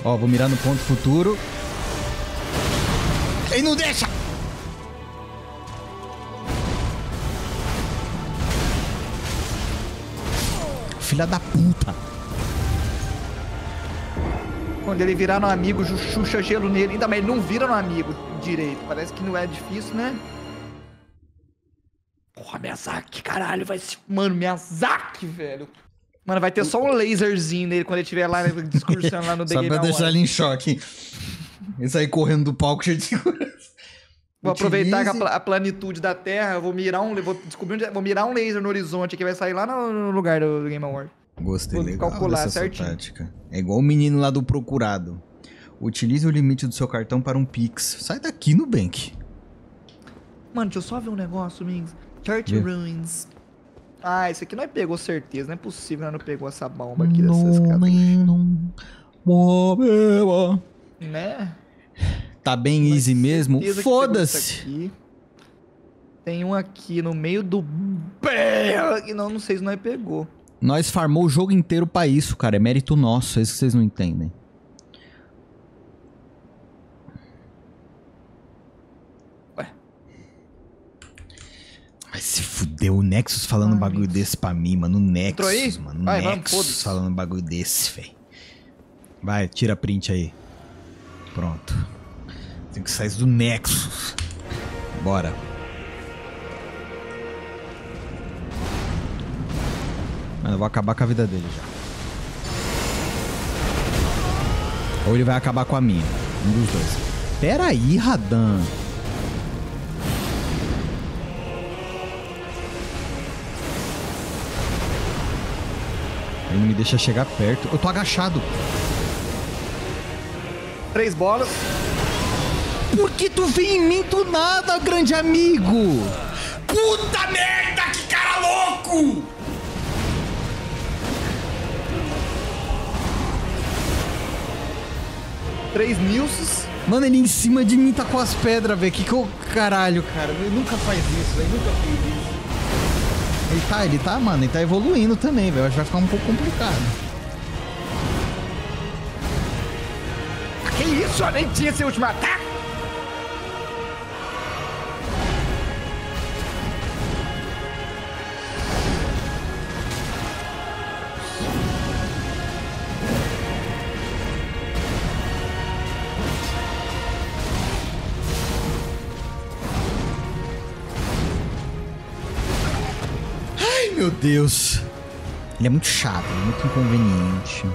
Ó, vou mirar no ponto futuro. Ele não deixa! Filha da puta! Quando ele virar no amigo, chucha gelo nele. Ainda, mas ele não vira no amigo direito. Parece que não é difícil, né? Porra, Miyazaki, caralho, vai se... Mano, Miyazaki, velho. Mano, vai ter só um laserzinho nele quando ele estiver lá discursando lá no The Só Game pra deixar ele em choque. Ele sair correndo do palco cheio de segurança. Vou aproveitar Utilize- pla- a planitude da Terra, vou mirar um, vou descobrir onde, é- vou mirar um laser no horizonte que vai sair lá no, lugar do Game Award. Gostei Vou legal calcular certinho. tática. É igual o menino lá do procurado. Utilize o limite do seu cartão para um Pix. Sai daqui, Nubank. Mano, deixa eu só ver um negócio, Mings. Church Vê. Ruins. Ah, esse aqui nós pegou certeza. Não é possível nós não pegou essa bomba aqui dessas caduchas. Né? Tá bem easy mesmo? Foda-se. Tem um aqui no meio do... aqui. Não, não sei se nós pegou. Nós farmou o jogo inteiro pra isso, cara. É mérito nosso. É isso que vocês não entendem. Ué. Vai se fuder o Nexus falando um bagulho desse pra mim, mano. O? Nexus, mano. O Vai, vamos, Nexus foda-se. falando um bagulho desse, velho. Vai, tira print aí. Pronto. Tem que sair do Nexus. Bora. Mano, eu vou acabar com a vida dele já. Ou ele vai acabar com a minha. Um dos dois. Pera aí, Radan. Ele não me deixa chegar perto. Eu tô agachado. Três bolas. Por que tu vem em mim do nada, grande amigo? Puta merda, que cara louco! Três Nilces. Mano, ele em cima de mim tá com as pedras, velho. Que que eu. Caralho, cara. Ele nunca faz isso, velho. Nunca fez isso. Ele tá, ele tá, mano, ele tá evoluindo também, velho. Acho que vai ficar um pouco complicado. Que isso? Eu nem tinha esse último ataque. Deus. Ele é muito chato, ele é muito inconveniente.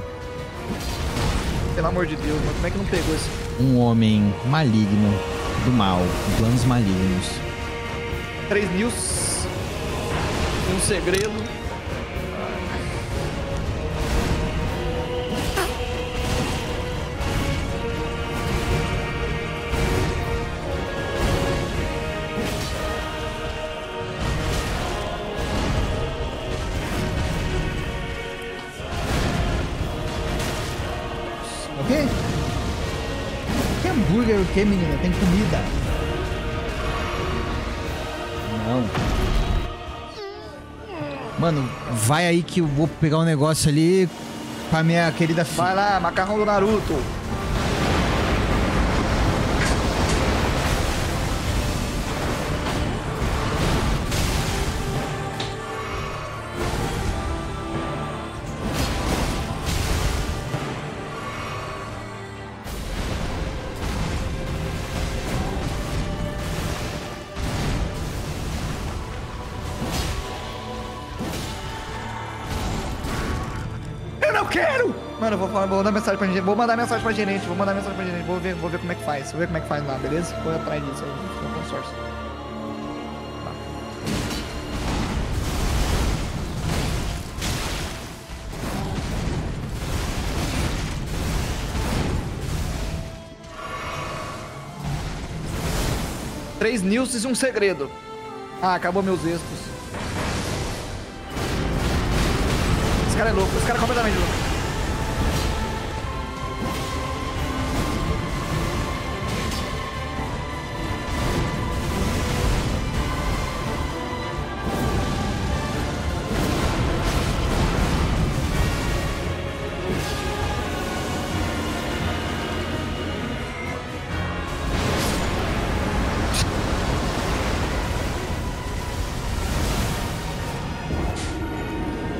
Pelo amor de Deus, mano. Como é que não pegou esse? Um homem maligno, do mal, com planos malignos. 3 news. Um segredo. Quê, menina? Tem comida. Não. Mano, vai aí que eu vou pegar um negócio ali pra minha querida filha. Vai lá, macarrão do Naruto. Eu vou, falar, vou mandar mensagem pra gerente. Vou mandar mensagem pra gerente. Vou mandar mensagem pra gerente. Vou ver, vou ver como é que faz. Vou ver como é que faz lá, beleza? Vou atrás disso aí. No consórcio. Tá. Três news e um segredo. Ah, acabou meus extras. Esse cara é louco, esse cara é completamente louco.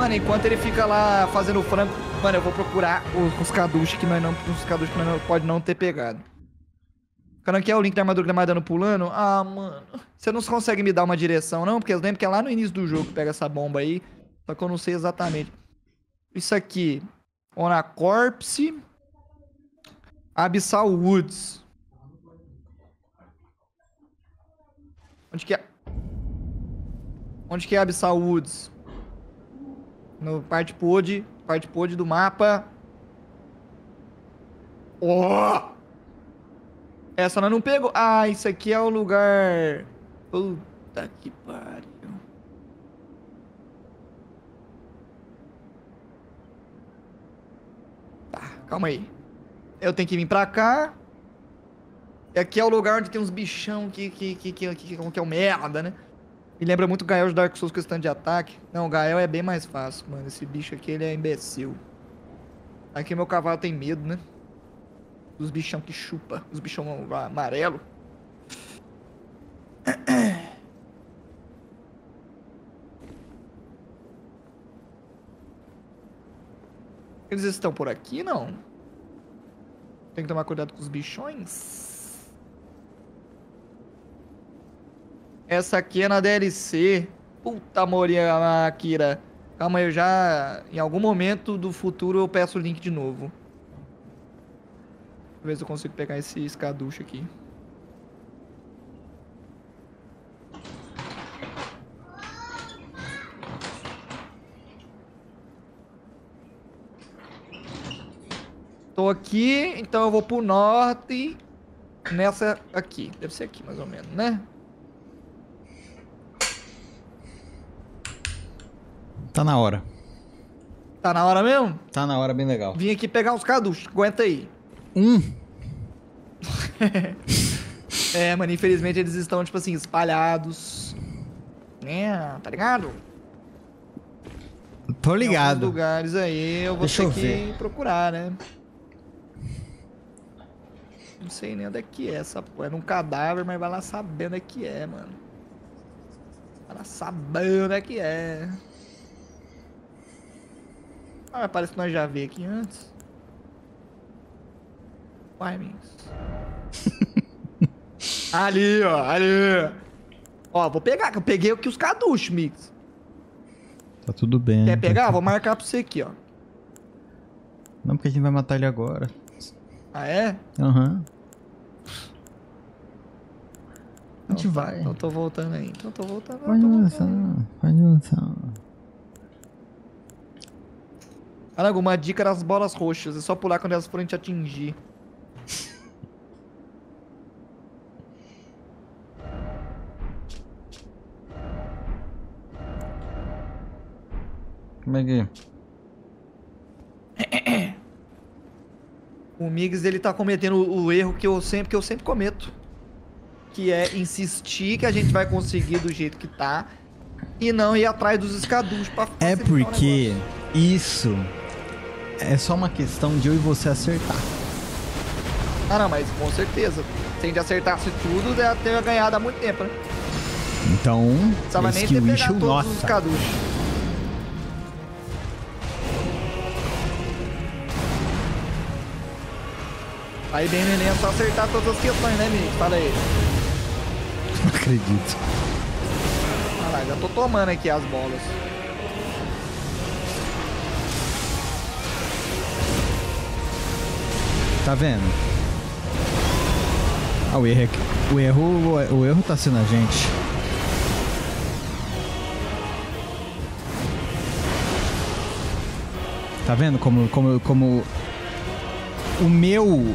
Mano, enquanto ele fica lá fazendo frango, mano, eu vou procurar os, os que nós não, os caduches que nós não, pode não ter pegado. Cara, que é o link da armadura que tá mais dando pulando? Ah, mano. Você não consegue me dar uma direção, não? Porque eu lembro que é lá no início do jogo que pega essa bomba aí. Só que eu não sei exatamente. Isso aqui. Ona Corpse. Abyssal Woods. Onde que é? Onde que é Abyssal Woods? No parte pod, parte pod do mapa. Oh! Essa nós não pegou. Ah, isso aqui é o lugar. Puta que pariu. Tá, calma aí. Eu tenho que vir pra cá. E aqui é o lugar onde tem uns bichão que, que, que, que, que, que, que é o merda, né? Me lembra muito o Gael de Dark Souls questão de ataque. Não, o Gael é bem mais fácil, mano. Esse bicho aqui, ele é imbecil. Aqui meu cavalo tem medo, né? Dos bichão que chupa. Os bichão amarelo. Eles estão por aqui, não? Tem que tomar cuidado com os bichões. Essa aqui é na DLC. Puta moria, Akira. Calma eu já... Em algum momento do futuro eu peço o link de novo. Ver se eu consigo pegar esse escaducho aqui. Tô aqui, então eu vou pro norte. Nessa aqui. Deve ser aqui, mais ou menos, né? Tá na hora. Tá na hora mesmo? Tá na hora, bem legal. Vim aqui pegar uns caduchos. Aguenta aí. Um. é, mano, infelizmente eles estão, tipo assim, espalhados. É, tá ligado? Tô Em ligado. lugares aí eu vou Deixa ter eu que ver. procurar, né? Não sei nem onde é que é essa porra. É num cadáver, mas vai lá saber onde é que é, mano. Vai lá saber onde é que é. Ah, mas parece que nós já vi aqui antes. Uai, amigos. ali, ó, ali. Ó, vou pegar, que eu peguei aqui os caduchos, mix. Tá tudo bem. Quer pegar? Vou marcar pra você aqui, ó. Não, porque a gente vai matar ele agora. Ah, é? Aham. A gente Então tá, vai. Então tô voltando aí. Então tô voltando. Pode voltando. Pode lançar. Arango, uma dica das bolas roxas. É só pular quando elas forem te atingir. Como é que. O Migs, ele tá cometendo o, erro que eu sempre que eu sempre cometo. Que é insistir que a gente vai conseguir do jeito que tá. E não ir atrás dos escaduchos pra É porque isso é só uma questão de eu e você acertar. Ah, não, mas com certeza. Se a gente acertasse tudo, ia ter ganhado há muito tempo, né? Então, precisava nem ter pegado todos os nossa. escaduchos. Aí bem no Enem é só acertar todas as questões, né, Migs? Fala aí. Não acredito. Ah lá, já tô tomando aqui as bolas. Tá vendo? Ah, o erro é o erro, o erro tá sendo a gente. Tá vendo como como como o meu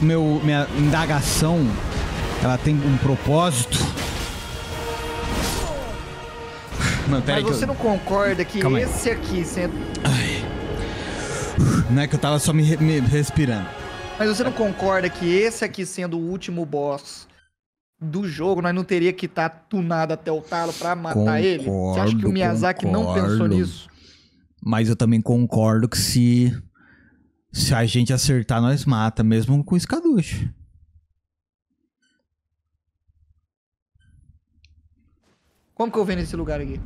meu minha indagação ela tem um propósito. Mano, pera Mas aí você eu- não concorda que Calma aí. esse aqui sendo. não é que eu tava só me, me respirando. Mas você não concorda que esse aqui sendo o último boss do jogo, nós não teria que estar tunado até o talo pra matar ele? Você acha que o Concordo, Miyazaki não pensou concordo. nisso? Mas eu também concordo que se se a gente acertar, nós mata, mesmo com o escaduche. Como que eu venho nesse lugar aqui?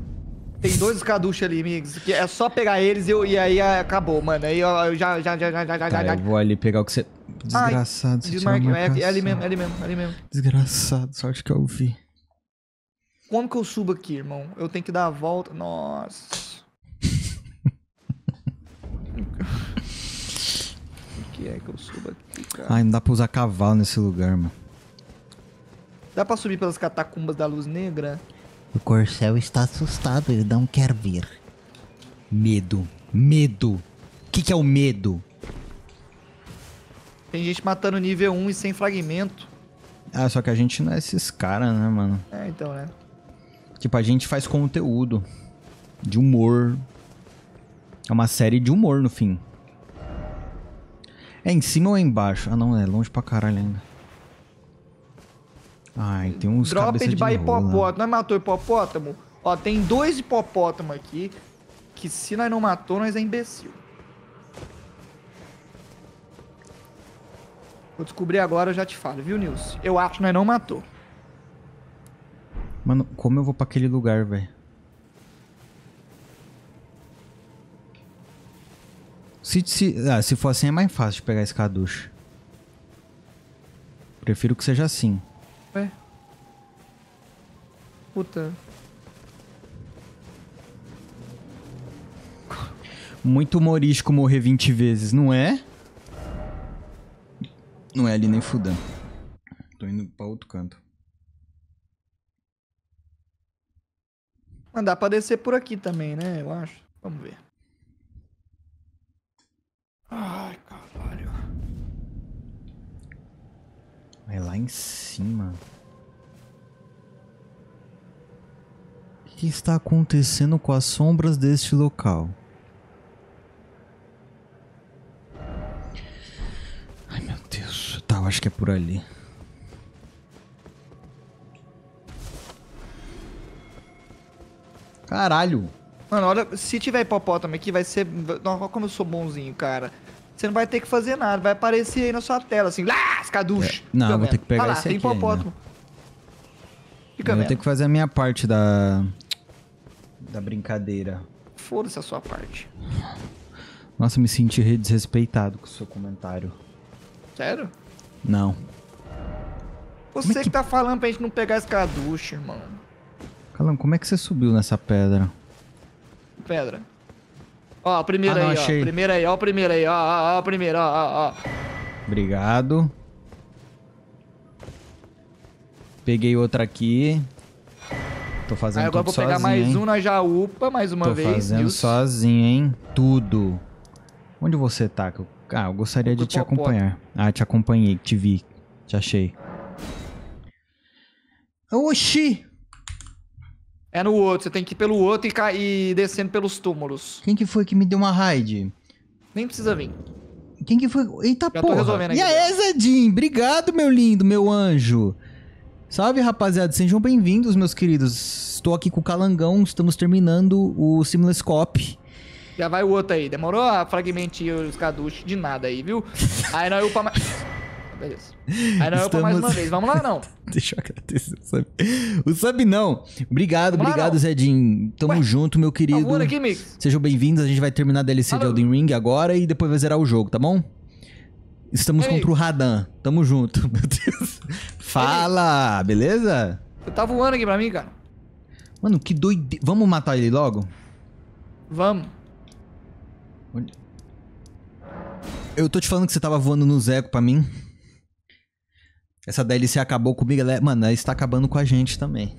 Tem dois escaduchos ali, amigos. Que é só pegar eles e, eu- e aí ah, acabou, mano. Aí eu já, já, já, já, já, já, Tá, já. eu vou ali pegar o que você... Desgraçado, você tirou a Desmarque. É, é ali mesmo, é ali mesmo, é ali mesmo. Desgraçado, sorte que eu vi. Como que eu subo aqui, irmão? Eu tenho que dar a volta. Nossa. O que é que eu subo aqui, cara? Ai, não dá pra usar cavalo nesse lugar, mano. Dá pra subir pelas catacumbas da luz negra? O Corcel está assustado, ele não quer vir. Medo. Medo. O que, que é o medo? Tem gente matando nível 1 e sem fragmento. Ah, só que a gente não é esses caras, né, mano? É, então, né? Tipo, a gente faz conteúdo. De humor. É uma série de humor, no fim. É em cima ou é embaixo? Ah, não, é longe pra caralho ainda. Ai, tem uns Drop cabeça de de by hipopótamo. Nós matou hipopótamo? Ó, tem dois hipopótamos aqui. Que se nós não matou, nós é imbecil. Vou descobrir agora, eu já te falo, viu, Nilson? Eu acho que nós não matou. Mano, como eu vou pra aquele lugar, velho? Se, se, ah, se for assim é mais fácil de pegar esse caducho. Prefiro que seja assim. Ué? Puta. Muito humorístico morrer 20 vezes, não é? Não é ali nem fudendo. Tô indo pra outro canto. Mas dá pra descer por aqui também, né? Eu acho. Vamos ver. É lá em cima. O que está acontecendo com as sombras deste local? Ai meu Deus. Acho que é por ali. Caralho. Mano, olha, se tiver hipopótamo aqui, vai ser. Olha como eu sou bonzinho, cara. Você não vai ter que fazer nada, vai aparecer aí na sua tela, assim, lá, caduche. É, não, eu vou ter que pegar Olha lá, esse tem aqui hipopótamo. Fica Eu vou ter que fazer a minha parte da. Da brincadeira. Foda-se a sua parte. Nossa, me senti re- desrespeitado com o seu comentário. Sério? Não. Você é que... que- tá falando pra gente não pegar esse caduche, irmão. Calão, como é que você subiu nessa pedra? Pedra. Ó, a primeira Ah, não, aí, ó. achei. Primeira aí, ó, a primeira aí, ó, ó, ó, a primeira, ó, ó, ó. Obrigado. Peguei outra aqui. Tô fazendo Aí agora tudo vou pegar sozinho, mais hein? um na Jaúpa, mais uma Tô vez. fazendo viu? sozinho, hein? Tudo. Onde você tá? Ah, eu gostaria de te acompanhar. Ah, te acompanhei, te vi. Te achei. Oxi! É no outro, você tem que ir pelo outro e, ca... e descendo pelos túmulos. Quem que foi que me deu uma raid? Nem precisa vir. Quem que foi? Eita Já tô porra. E aqui, aí, Zedinho? Obrigado, meu lindo, meu anjo. Salve, rapaziada. Sejam bem-vindos, meus queridos. Estou aqui com o Calangão. Estamos terminando o Seamless Cop. Já vai o outro aí. Demorou a fragmentar os caduches de nada aí, viu? Aí nós upa mais. Beleza. Aí nós upa mais Estamos- uma vez. Vamos lá, não. Deixa eu agradecer o sub. O sub não. Obrigado, Vamos lá, obrigado, não. Zedinho. Tamo Ué, junto, meu Tá querido. aqui? Sejam bem-vindos. A gente vai terminar a DLC de Alô. Elden Ring agora e depois vai zerar o jogo, tá bom? Estamos Ei. contra o Radan. Tamo junto, meu Deus. Fala, beleza? Você tá voando aqui pra mim, cara? Mano, que doide... Vamos matar ele logo? Vamos. Eu tô te falando que você tava voando no Zeco pra mim. Essa DLC acabou comigo. Ela é... Mano, ela está acabando com a gente também.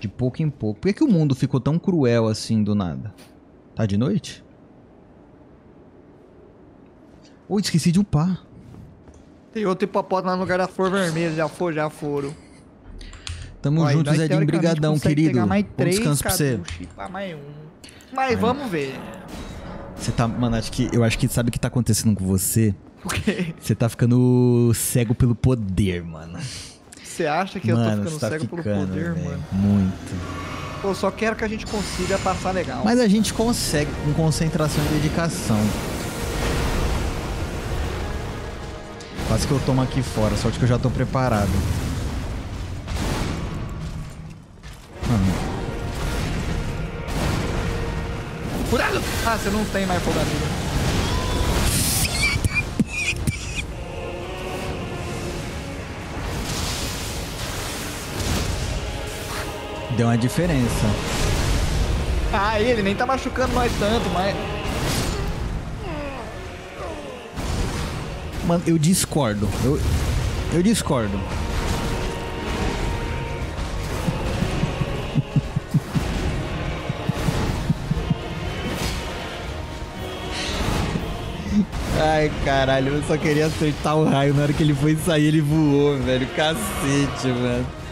De pouco em pouco. Por que, que o mundo ficou tão cruel assim do nada? Tá de noite? Oi, esqueci de upar. Tem outro hipopótamo lá no lugar da flor vermelha. Já foram, já foram. Tamo aí junto, Zedinho. teoricamente, Brigadão, querido. mais três descanso pra você. mais um. Mas vamos ver. Você tá... Mano, acho que... eu acho que sabe o que tá acontecendo com você? O quê? Você tá ficando cego pelo poder, mano. Você acha que mano, eu tô ficando tá cego ficando, pelo poder, velho. mano? Muito. Pô, só quero que a gente consiga passar legal. Mas a gente consegue com concentração e dedicação. Quase que eu tomo aqui fora, sorte que eu já tô preparado. Mano, Curado! Ah, você não tem mais fogadeira. Deu uma diferença. Ah, ele nem tá machucando nós tanto, mas. Mano, eu discordo. Eu, eu discordo. Ai, caralho, eu só queria acertar o raio. Na hora que ele foi sair, ele voou, velho. Cacete, mano.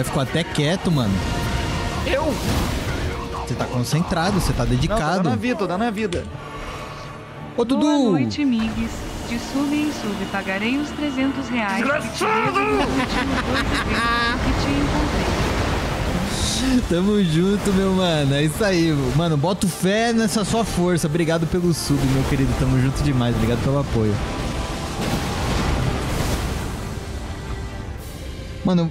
Rapaz ficou até quieto, mano. Eu? Você tá concentrado, você tá Não, tô dedicado. dando a vida, tô dando a vida. Ô, Dudu! Boa noite, Migs. De sub em sub pagarei os 300 reais encontrei. Tamo junto, meu mano. É isso aí. Mano, boto fé nessa sua força. Obrigado pelo sub, meu querido. Tamo junto demais. Obrigado pelo apoio. Mano.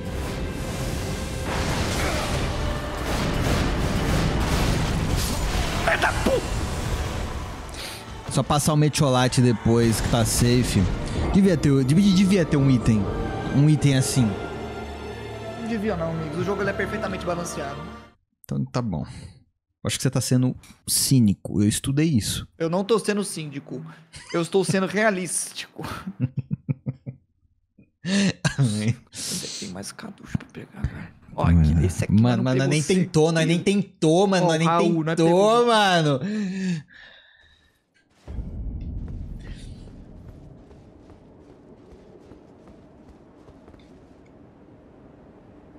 Só passar o metiolate depois, que tá safe. Devia ter, devia, devia ter um item. Um item assim. Não devia não, amigos. O jogo é perfeitamente balanceado. Então tá bom. Acho que você tá sendo cínico. Eu estudei isso. Eu não tô sendo síndico. Eu estou sendo realístico. Onde é que tem mais caducho pra pegar, cara? Ó, aqui, esse aqui. Mano, nós nem tentou, nós nem tentou, mano. Nós nem nós tentou, mano.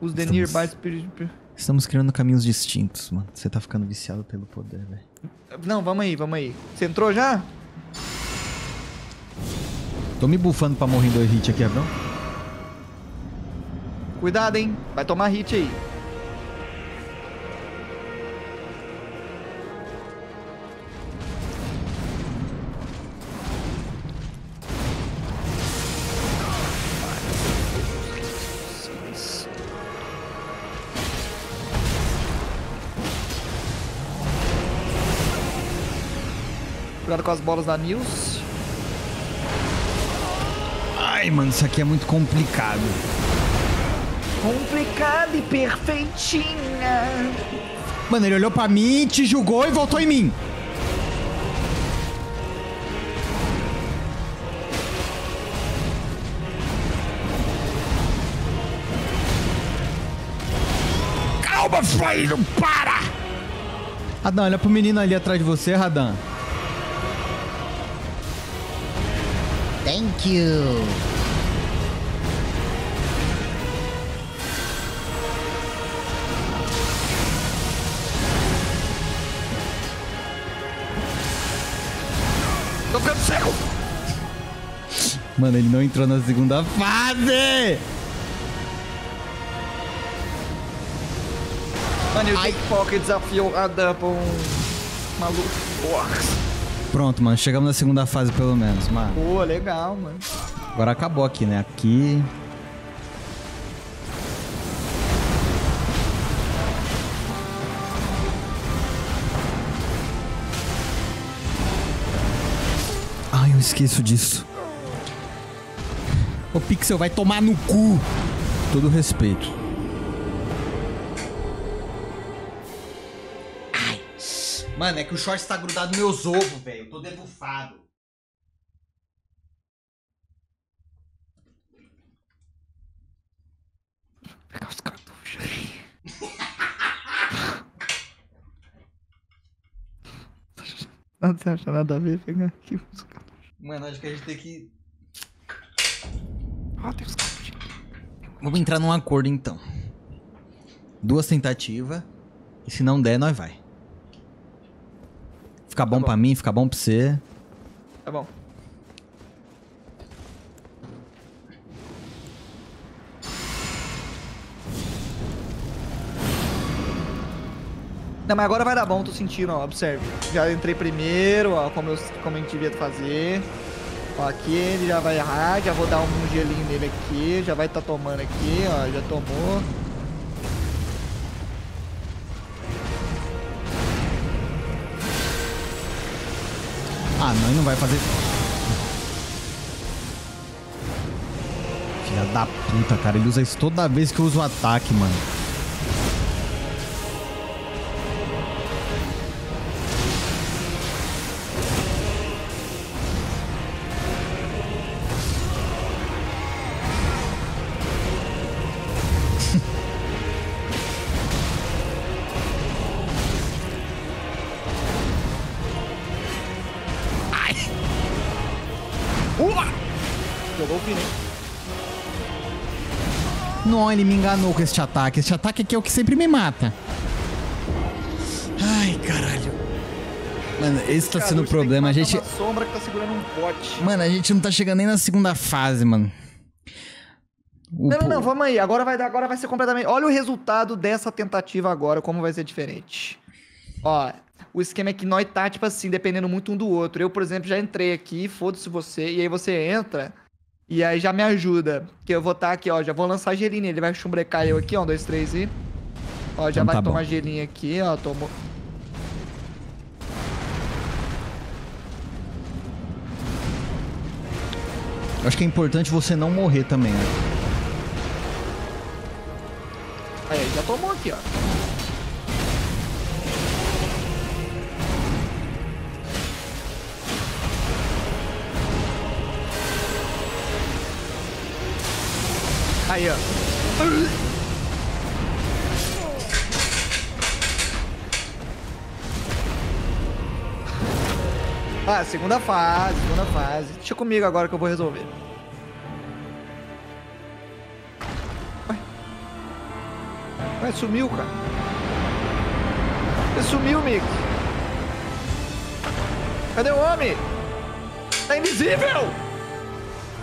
Os the Estamos- nearby spirit... Estamos criando caminhos distintos, mano. Você tá ficando viciado pelo poder, velho. Não, vamos aí, vamos aí. Você entrou já? Tô me bufando pra morrer em dois hits aqui, Abrão. Cuidado, hein? Vai tomar hit aí. Com as bolas da Nils. Ai, mano, isso aqui é muito complicado. Complicada e perfeitinha. Mano, ele olhou pra mim, te julgou e voltou em mim. Calma, filho, para! Radan, olha pro menino ali atrás de você, Radan. You. Tô ficando cego. Mano, ele não entrou na segunda fase! Mano, e o Jake Pocket desafiou a um maluco. Porra. Pronto, mano, chegamos na segunda fase pelo menos, mano. Pô, legal, mano. Agora acabou aqui, né? Aqui. Ai, eu esqueço disso. O Pixel vai tomar no cu. Todo respeito. Mano, é que o short tá grudado nos meus ovos, velho. Eu tô debufado. Pegar os cartuchos. Não você acha nada a ver pegar aqui os cartuchos. Mano, acho que a gente tem que. Ah, tem os cartuchos. Vamos entrar num acordo então. Duas tentativas. E se não der, nós vai. Fica bom, bom. pra mim, fica bom pra você. Tá bom. Não, mas agora vai dar bom, tô sentindo, ó. Observe. Já entrei primeiro, ó, como, eu, como a gente devia fazer. Ó, aqui ele já vai errar, já vou dar um gelinho nele aqui, já vai tá tomando aqui, ó, já tomou. Ah, nós não vai fazer. Filha da puta, cara. Ele usa isso toda vez que eu uso o ataque, mano. Não, ele me enganou com esse ataque. Esse ataque aqui é o que sempre me mata. Ai, caralho. Mano, esse tá sendo o problema. A gente. sombra que tá segurando um pote. Mano, a gente não tá chegando nem na segunda fase, mano. O Não, não, não, vamos aí. Agora vai, dar, agora vai ser completamente. Olha o resultado dessa tentativa agora, como vai ser diferente. Ó, o esquema é que nós tá, tipo assim, dependendo muito um do outro. Eu, por exemplo, já entrei aqui, foda-se você, e aí você entra, e aí já me ajuda. Que eu vou estar aqui, ó, já vou lançar gelinho. Ele vai chumbrecar eu aqui, ó, um, dois, três e. Ó, já Então vai tá bom. tomar gelinho aqui, ó, tomou. Eu acho que é importante você não morrer também, né? Aí, já tomou aqui, ó. Aí, ó. Ah, segunda fase, segunda fase. Deixa comigo agora que eu vou resolver. Ué, sumiu, cara. Você sumiu, Mick. Cadê o homem? Tá invisível!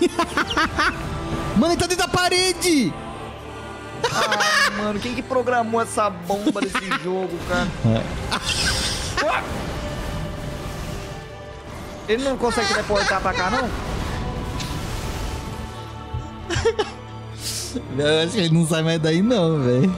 Mano, ele tá dentro da parede! Ah, mano, quem que programou essa bomba desse jogo, cara? Ué? Ele não consegue teleportar pra cá, não? Eu acho que ele não sai mais daí, não, velho.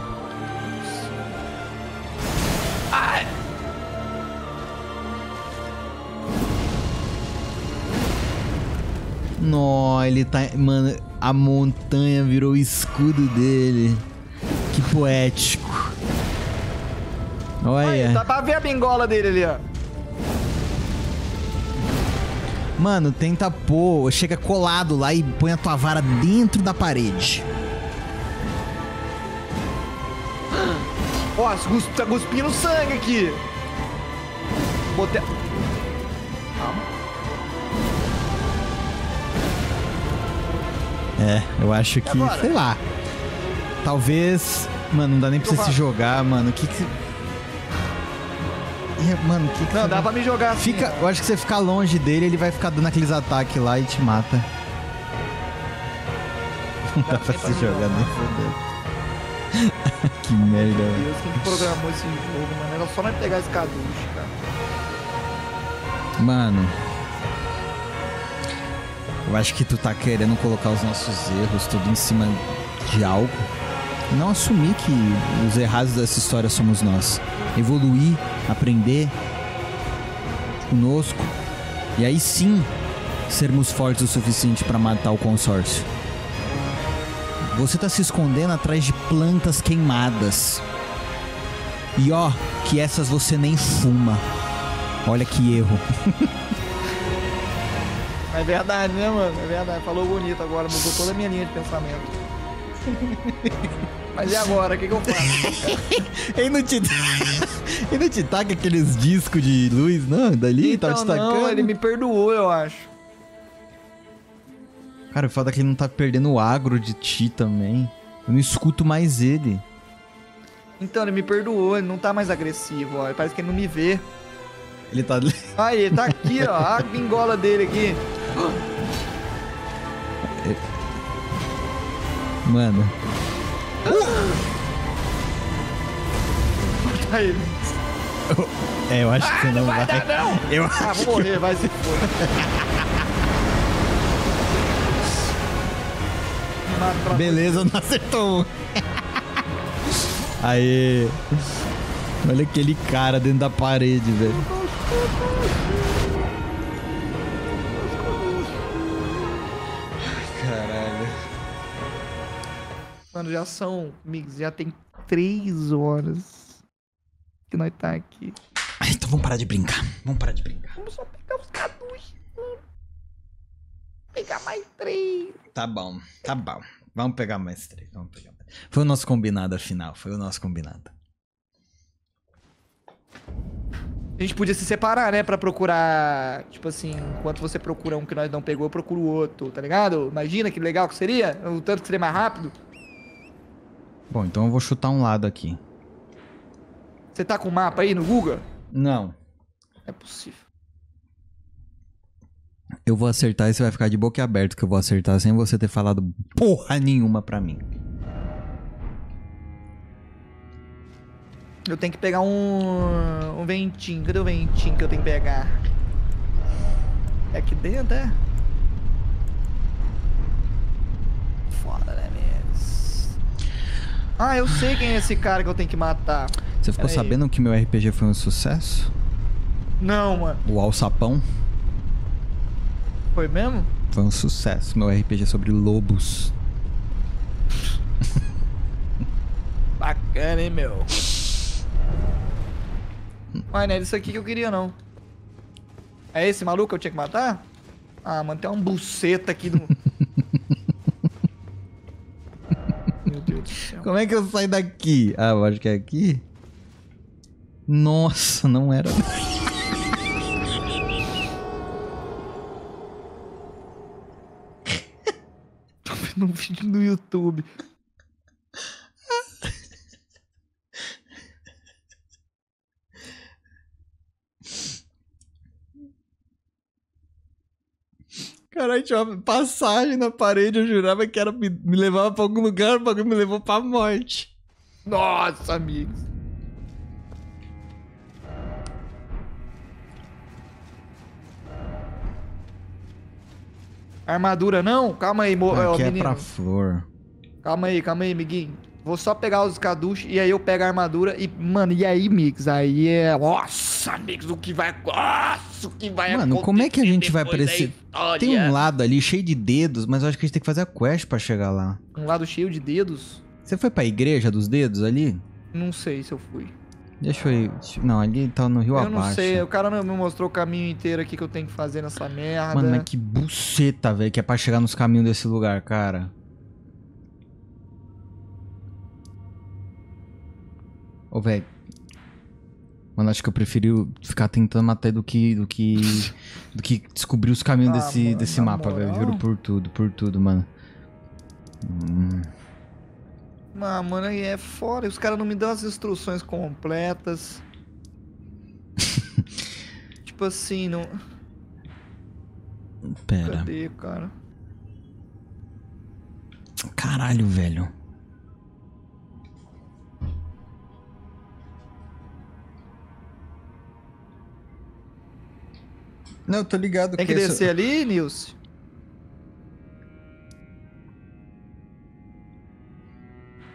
Nó, ele tá. Mano, a montanha virou o escudo dele. Que poético. Olha. Aí, dá pra ver a bingola dele ali, ó. Mano, tenta pôr, chega colado lá e põe a tua vara dentro da parede. Ó, cus- tá cuspindo sangue aqui. Botei... É, eu acho que, agora? sei lá. Talvez. Mano, não dá nem pra você se faço. jogar, mano. O que que. É, Mano, o que que Não, dá pra me jogar assim. Fica, eu acho que você ficar longe dele, ele vai ficar dando aqueles ataques lá e te mata. Não dá pra se pra me jogar nem foder. que merda, Meu. Deus, quem que programou esse jogo, mano? Era só nós pegar esse caduche, cara. Mano. Eu acho que tu tá querendo colocar os nossos erros tudo em cima de algo. Não assumir que os errados dessa história somos nós. Evoluir, aprender conosco. E aí sim sermos fortes o suficiente pra matar o consórcio. Você tá se escondendo atrás de plantas queimadas. E ó, que essas você nem fuma. Olha que erro. É verdade, né, mano? É verdade. Falou bonito agora, mudou toda a minha linha de pensamento. Mas e agora? O que, que eu faço? Ele não te. ele não te taca aqueles discos de luz, não? Dali? Então, tava te tacando? não, ele me perdoou, eu acho. Cara, o foda é que ele não tá perdendo o agro de ti também. Eu não escuto mais ele. Então, ele me perdoou, ele não tá mais agressivo, ó. Parece que ele não me vê. Ele tá. Aí, ele tá aqui, ó. A bingola dele aqui. Mano. Tá ele. É, eu acho que você não vai. Vai dar, não! Eu Ah, vou morrer, vai se for. Mata Beleza, não acertou. Aê. Olha aquele cara dentro da parede, velho. Mano, já são, amigos, já tem três horas que nós tá aqui. Ai, Então vamos parar de brincar. Vamos parar de brincar. Vamos só pegar os caduchos. Pegar mais três. Tá bom, tá bom. Vamos pegar mais três. Vamos pegar mais. Foi o nosso combinado afinal. Foi o nosso combinado. A gente podia se separar, né? Pra procurar. Tipo assim, enquanto você procura um que nós não pegou, eu procuro o outro, tá ligado? Imagina que legal que seria? O tanto que seria mais rápido. Bom, então eu vou chutar um lado aqui. Você tá com o mapa aí no Google? Não. É possível. Eu vou acertar e você vai ficar de boca aberta que eu vou acertar sem você ter falado porra nenhuma pra mim. Eu tenho que pegar um. um ventinho. Cadê o ventinho que eu tenho que pegar? É aqui dentro, é? Foda, né? Ah, eu sei quem é esse cara que eu tenho que matar. Você ficou Pera aí. sabendo que meu RPG foi um sucesso? Não, mano. O Alçapão Foi mesmo? foi um sucesso. Meu RPG é sobre lobos. Bacana, hein, meu? Mas não é isso aqui que eu queria, não. É esse maluco que eu tinha que matar? Ah, mano, tem uma buceta aqui do. Deus do céu. Como é que eu saio daqui? Ah, eu acho que é aqui. Nossa, não era. Tô vendo um vídeo no YouTube. Caralho, tinha uma passagem na parede, eu jurava que era me, me levava pra algum lugar, o bagulho me levou pra morte. Nossa, amigos. Armadura não? Calma aí, mo... ó, Aqui é menino. pra flor. Calma aí, calma aí, amiguinho. Vou só pegar os caduchos e aí eu pego a armadura e, mano, e aí, Mix? Aí é. Nossa, amigos, o que vai. Nossa, o que vai Mano, como é que a gente vai aparecer? Tem um lado ali cheio de dedos, mas eu acho que a gente tem que fazer a quest pra chegar lá. Um lado cheio de dedos? Você foi pra igreja dos dedos ali? Não sei se eu fui. Deixa eu ir. Não, ali tá no rio eu abaixo. não sei, o cara não me mostrou o caminho inteiro aqui que eu tenho que fazer nessa merda. Mano, mas que buceta, velho, que é pra chegar nos caminhos desse lugar, cara. Ô, velho. Mano, acho que eu preferi ficar tentando matar do que. do que. do que descobrir os caminhos Ah, desse, mano, desse mapa, velho. Juro por tudo, por tudo, mano. Hum. Ah, mano, aí é fora. Os caras não me dão as instruções completas. tipo assim, não. Pera. Cadê, cara? Caralho, velho. Não, tô ligado Tem que esse- descer ali, Nilce?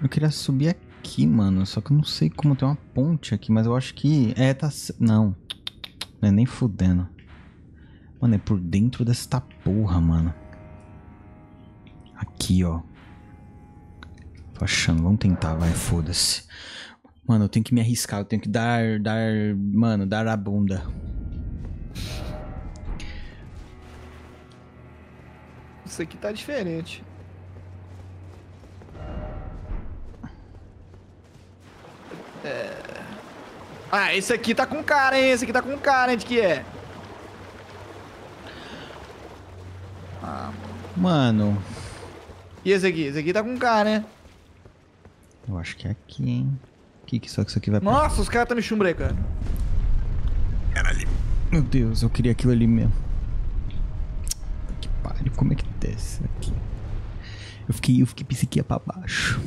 Eu queria subir aqui, mano. Só que eu não sei como tem uma ponte aqui, mas eu acho que. É, tá. Não. Não é nem fudendo. Mano, é por dentro desta porra, mano. Aqui, ó. Tô achando. Vamos tentar, vai, foda-se. Mano, eu tenho que me arriscar. Eu tenho que dar. Dar. Mano, dar a bunda. Isso aqui tá diferente. É... Ah, esse aqui tá com cara, hein? Esse aqui tá com cara, hein? De que é? Mano. E esse aqui? Esse aqui tá com cara, né? Eu acho que é aqui, hein? Que que só que isso aqui vai pra... Nossa, os caras tá me chumbrecando. Meu Deus, eu queria aquilo ali mesmo. Pariu, como é que desce aqui? Eu fiquei, eu fiquei pensei que ia pra baixo.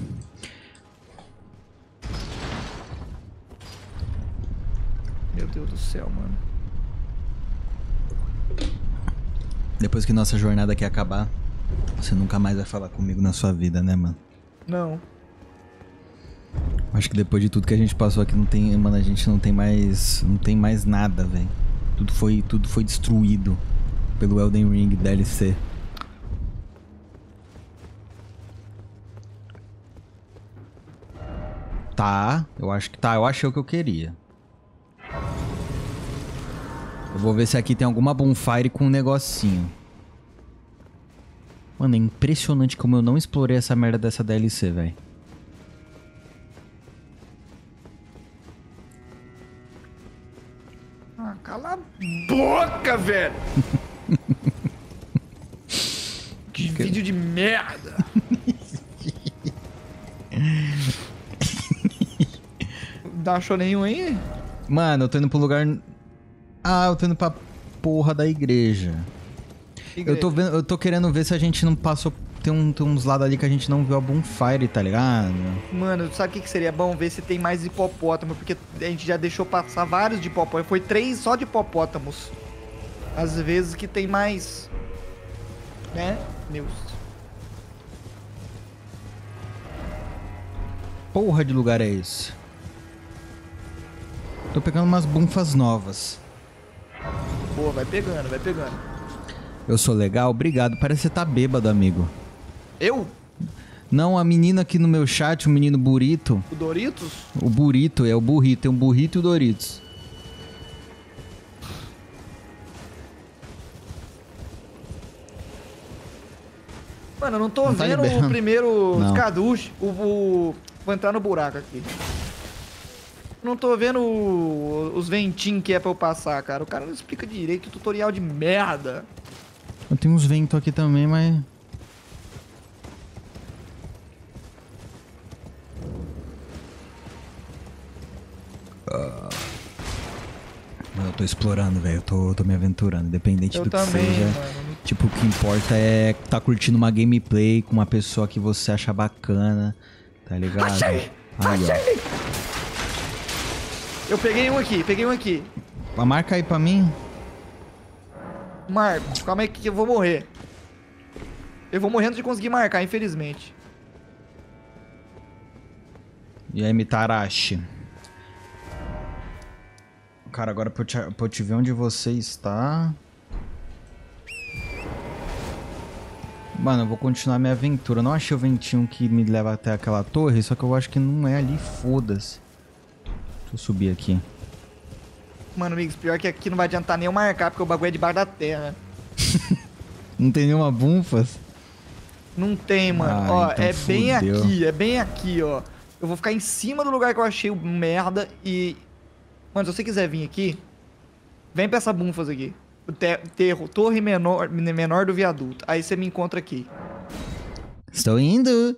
Meu Deus do céu, mano. Depois que nossa jornada aqui acabar, você nunca mais vai falar comigo na sua vida, né, mano? Não. Acho que depois de tudo que a gente passou aqui, não tem, mano, a gente não tem mais, não tem mais nada, velho. Tudo foi, tudo foi destruído pelo Elden Ring DLC. Tá, eu acho que tá, eu achei o que eu queria. Eu vou ver se aqui tem alguma bonfire com um negocinho. Mano, é impressionante como eu não explorei essa merda dessa DLC, velho. Ah, cala a boca, velho! que vídeo de merda! Não achou nenhum aí? Mano, eu tô indo pro lugar. Ah, eu tô indo pra porra da igreja. Eu tô, vendo, eu tô querendo ver se a gente não passou. Tem, um- tem uns lados ali que a gente não viu a bonfire, tá ligado? Mano, sabe o que, que seria bom? Ver se tem mais hipopótamo, porque a gente já deixou passar vários de hipopótamo. Foi três só de hipopótamos. Às vezes que tem mais. Né, News? Porra de lugar é esse? Tô pegando umas bunfas novas. Boa, vai pegando, vai pegando. Eu sou legal? Obrigado. Parece que você tá bêbado, amigo. Eu? Não, a menina aqui no meu chat, o menino Burito. O Doritos? O Burito, é o burrito. Tem um burrito e o Doritos. Mano, eu não tô Não tá vendo liberando. o primeiro Não. O, o- Vou entrar no buraco aqui. Não tô vendo o- os ventinhos que é pra eu passar, cara. O cara não explica direito, que tutorial de merda. Eu tenho uns ventos aqui também, mas. Mano, eu tô explorando, velho. Eu tô, tô me aventurando, independente Eu do que também, seja. mano. Tipo, o que importa é tá curtindo uma gameplay com uma pessoa que você acha bacana, tá ligado? Achei! Aí, Achei! Eu peguei um aqui, peguei um aqui. Marca aí pra mim. Marco, calma aí que eu vou morrer. Eu vou morrendo de conseguir marcar, infelizmente. E aí, Mitarashi. Cara, agora pra eu, te, pra eu te ver onde você está. Mano, eu vou continuar minha aventura. Eu não achei o ventinho que me leva até aquela torre, só que eu acho que não é ali, foda-se. Deixa eu subir aqui. Mano, amigos, pior que aqui não vai adiantar nem eu marcar, porque o bagulho é debaixo da terra. Não tem nenhuma bunfas? Não tem, mano. Ah, ó, então é bem fudeu. aqui, é bem aqui, ó. Eu vou ficar em cima do lugar que eu achei o merda e... Mano, se você quiser vir aqui, vem pra essa bunfas aqui. O te- terro, torre menor, menor do viaduto. Aí você me encontra aqui. Estou indo.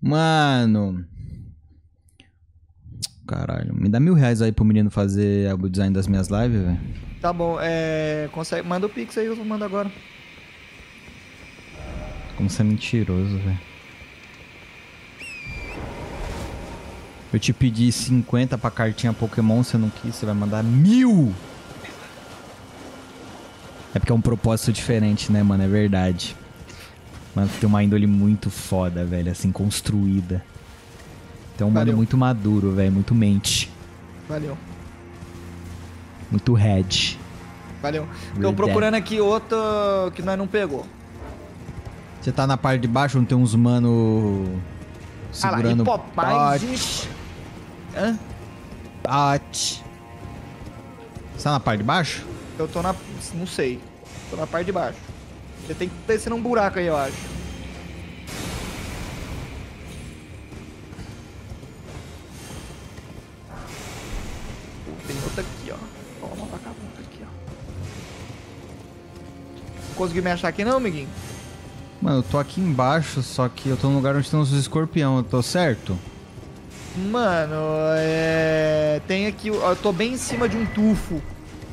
Mano. Caralho, me dá mil reais aí pro menino fazer o design das minhas lives, velho. Tá bom, é... Consegue... Manda o pix aí, eu mando agora. Como você é mentiroso, velho. Eu te pedi 50 pra cartinha Pokémon, você não quis, você vai mandar mil! É porque é um propósito diferente, né, mano? É verdade. Mano, tem uma índole muito foda, velho, assim, construída. Tem um mano muito maduro, velho, muito mente. Valeu. Muito head. Valeu. Tô Verdade. procurando aqui outra que nós não pegou. Você tá na parte de baixo, não tem uns mano Ah lá, segurando Hipopais Hã? pote. Você tá na parte de baixo? Eu tô na... Não sei. Tô na parte de baixo. Você tem que descer num buraco aí, eu acho. Conseguiu me achar aqui não, amiguinho? Mano, eu tô aqui embaixo, só que eu tô no lugar onde tem uns escorpião, eu tô certo? Mano, é... Tem aqui... ó, Eu tô bem em cima de um tufo.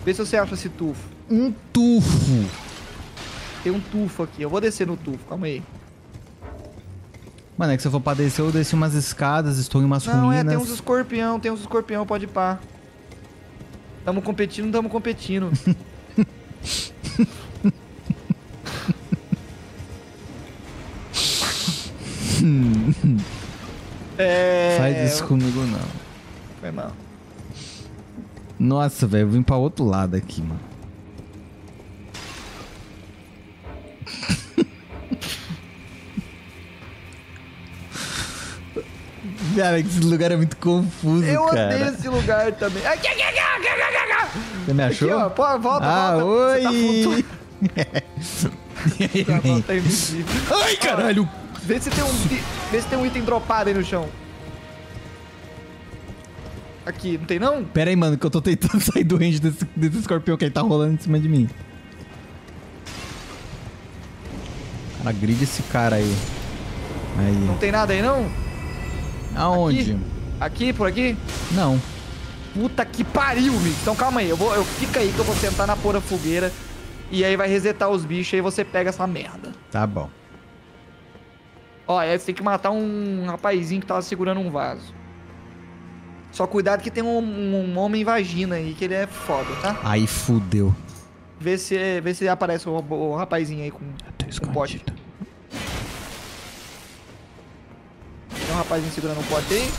Vê se você acha esse tufo. Um tufo! Tem um tufo aqui. Eu vou descer no tufo, calma aí. Mano, é que se eu for pra descer, eu desci umas escadas, estou em umas Não, é, ruínas. tem uns escorpião, tem uns escorpião, pode ir pá. Tamo competindo, tamo competindo. é... Faz isso comigo não. Foi mal. Nossa, velho, eu vim pra outro lado aqui, mano. Cara, esse lugar é muito confuso, Eu cara. odeio esse lugar também. Aqui, aqui, aqui, aqui, aqui, aqui, aqui. Você me achou? Aqui, ó, pô, volta, ah, volta. Você oi! aí, Tá, volta invisível. Ai, caralho! Vê se tem um, vê se tem um item dropado aí no chão. Aqui, não tem não? Pera aí, mano, que eu tô tentando sair do range desse, desse escorpião que ele tá rolando em cima de mim. Cara, gride esse cara aí. Aí. Não tem nada aí não? Aonde? Aqui? Aqui, por aqui? Não. Puta que pariu, Mick. Então calma aí, eu vou, eu fica aí que eu vou sentar na porra fogueira e aí vai resetar os bichos e aí você pega essa merda. Tá bom. Ó, aí você tem que matar um rapazinho que tava segurando um vaso. Só cuidado que tem um, um homem vagina aí, que ele é foda, tá? Aí fudeu. Vê se, vê se aparece o, o rapazinho aí com, com um pote. Tem um rapazinho segurando um pote aí.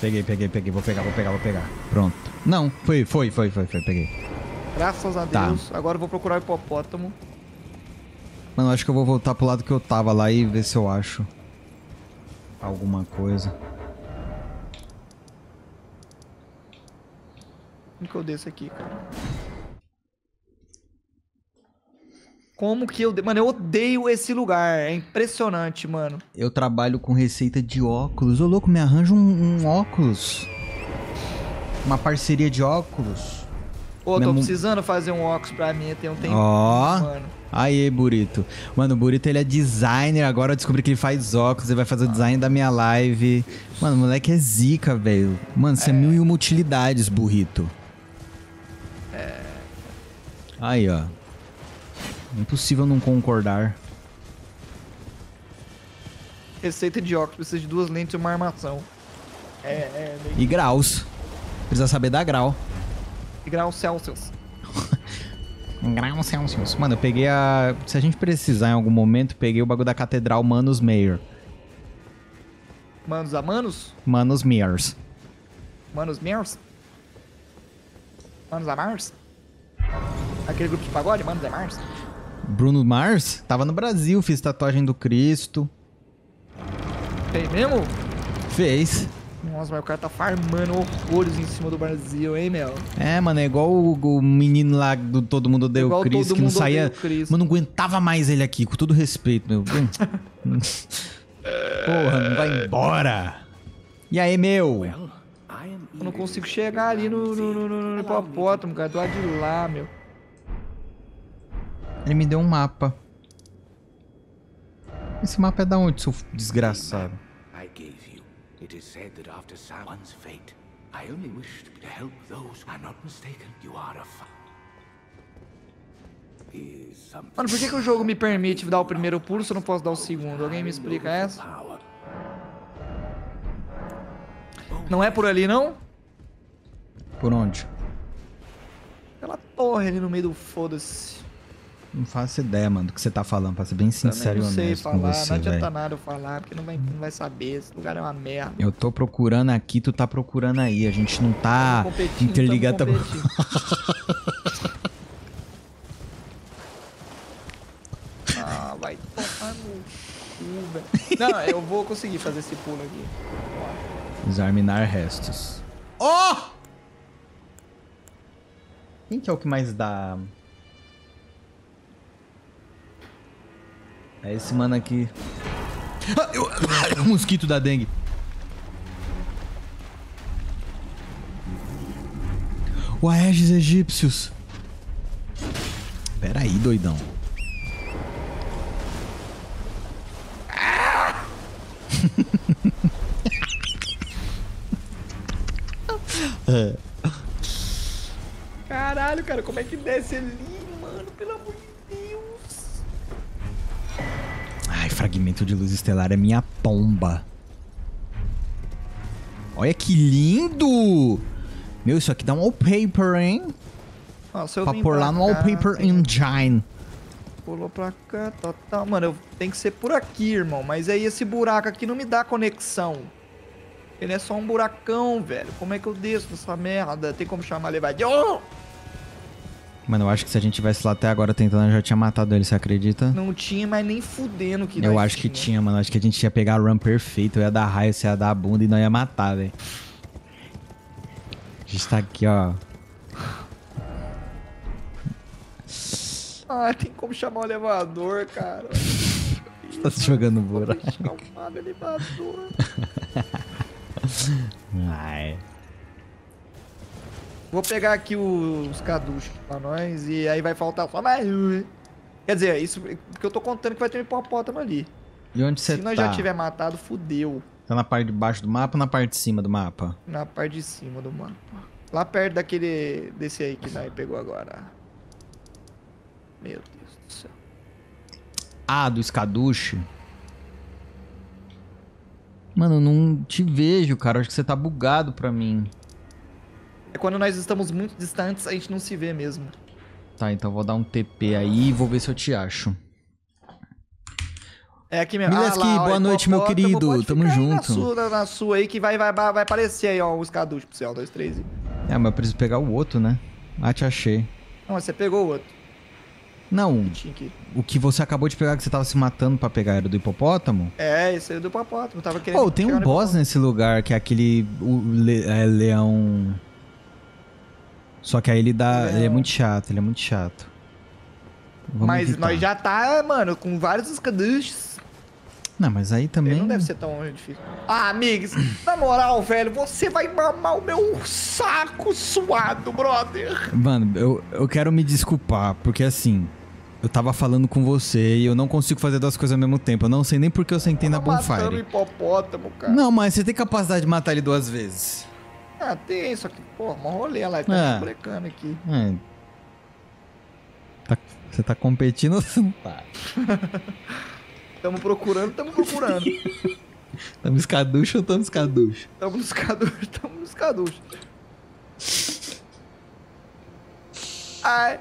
Peguei, peguei, peguei. Vou pegar, vou pegar, vou pegar. Pronto. Não, foi, foi, foi, foi, foi. Peguei. Graças a Tá. Deus. Agora eu vou procurar o hipopótamo. Mano, acho que eu vou voltar pro lado que eu tava lá e ver se eu acho alguma coisa. Como que eu desço aqui, cara? Como que eu... de- Mano, eu odeio esse lugar. É impressionante, mano. Eu trabalho com receita de óculos. Ô, louco, me arranja um, um óculos. Uma parceria de óculos. Pô, tô Mesmo- precisando fazer um óculos pra mim. Tem um tempo, Ó. mano. Aí, Burito. Mano, o Burito ele é designer. Agora eu descobri que ele faz óculos. Ele vai fazer o design da minha live. Mano, o moleque é zica, velho. Mano, você é mil e uma utilidades, burrito. Aí, ó. Impossível não concordar. Receita de óculos, precisa de duas lentes e uma armação. É, é, E graus. Precisa saber dar grau. de graus Celsius. Grau Celsius. Mano, eu peguei a. Se a gente precisar em algum momento, peguei o bagulho da Catedral Manus Meyer. Manos a manos? Manus Meyers. Manos Mears? Manos a Mars? Aquele grupo de pagode, Manos a Mars? Bruno Mars? Tava no Brasil, fiz tatuagem do Cristo. Tem mesmo? Fez. Nossa, mas o cara tá farmando horrores em cima do Brasil, hein, meu? É, mano, é igual o, o menino lá do Todo Mundo o Chris, Todo que não saía. Mano, não aguentava mais ele aqui, com todo respeito, meu. Porra, não vai embora. E aí, meu? Eu não consigo chegar ali no, no, no, no, no hipopótamo, cara. Do lado de lá, meu. Ele me deu um mapa. Esse mapa é da onde, seu desgraçado? It is said that after someone's fate, I only wished to help those who are not mistaken. You are a Mano, por que, que o jogo me permite dar o primeiro pulo se eu não posso dar o segundo? Alguém me explica essa? Não é por ali, não? Por onde? Aquela torre ali no meio do foda-se. Não faço ideia, mano, do que você tá falando, pra ser bem sincero e não sei honesto falar, com você, não adianta velho. nada eu falar, porque não vai, não vai saber. Esse lugar é uma merda. Eu tô procurando aqui, tu tá procurando aí. A gente não tá interligado. Tá... ah, vai tomar no cu, velho. Não, eu vou conseguir fazer esse pulo aqui. Examinar restos. Oh! Quem que é o que mais dá? É esse mano aqui. Ah, eu- o mosquito da dengue. O Aegis egípcios. Pera aí, doidão. Caralho, cara, como é que desce ali, mano? Pelo amor de Fragmento de luz estelar é minha pomba. Olha que lindo! Meu, isso aqui dá um wallpaper, hein? Nossa, eu Pra pôr lá no cá, wallpaper tem- engine. Pulou pra cá, tá, tá. Mano, eu, tem que ser por aqui, irmão. Mas aí esse buraco aqui não me dá conexão. Ele é só um buracão, velho. Como é que eu desço dessa merda? Tem como chamar elevador? Mano, eu acho que se a gente tivesse lá até agora tentando, eu já tinha matado ele, você acredita? Não tinha, mas nem fudendo que eu acho que tinha, mano. Acho que a gente ia pegar a run perfeito. Eu ia dar raio, você ia dar a bunda e não ia matar, velho. A gente tá aqui, ó. Ah, tem como chamar o elevador, cara. Tá se jogando buraco. Chamar o elevador. Ai. Vou pegar aqui os caduchos pra nós e aí vai faltar só mais um. Quer dizer, isso porque eu tô contando que vai ter um hipopótamo ali. E onde você Se nós tá? já tiver matado, fudeu. Tá na parte de baixo do mapa ou na parte de cima do mapa? Na parte de cima do mapa. Lá perto daquele. desse aí que nós pegou agora. Meu Deus do céu. Ah, do escaduche. Mano, eu não te vejo, cara. Acho que você tá bugado pra mim. É quando nós estamos muito distantes, a gente não se vê mesmo. Tá, então vou dar um TP aí e vou ver se eu te acho. É aqui mesmo. Mileski, lá, ó, boa noite, meu querido. pode Tamo junto. Na sua, na, sua aí que vai, vai, vai aparecer aí, ó, os caduchos pro céu. Dois, três. e- É, mas eu preciso pegar o outro, né? Ah, te achei. Não, mas você pegou o outro. Não, o que você acabou de pegar que você tava se matando pra pegar era do hipopótamo? É, esse aí é do hipopótamo. Tava querendo. Pô, tem chegar um boss nesse lugar que é aquele o le- é, leão. Só que aí ele dá. Ele é muito chato, ele é muito chato. Vamos Mas nós já tá, mano, com vários caduchos. Não, mas aí também. Ele não deve ser tão difícil. Ah, amigos, na moral, velho, você vai mamar o meu saco suado, brother. Mano, eu, eu quero me desculpar, porque assim. Eu tava falando com você e eu não consigo fazer duas coisas ao mesmo tempo. Eu não sei nem porque eu sentei na Tá matando bonfire. hipopótamo, cara. Não, mas você tem capacidade de matar ele duas vezes. Ah, tem, só que, pô, mó rolê lá, tá É. brecando aqui. É. Tá- você tá competindo ou você não tá? Tamo procurando, tamo procurando. Tamo escaducho ou tamo escaducho? tamo nos caduchos, tamo nos caduchos. Ai.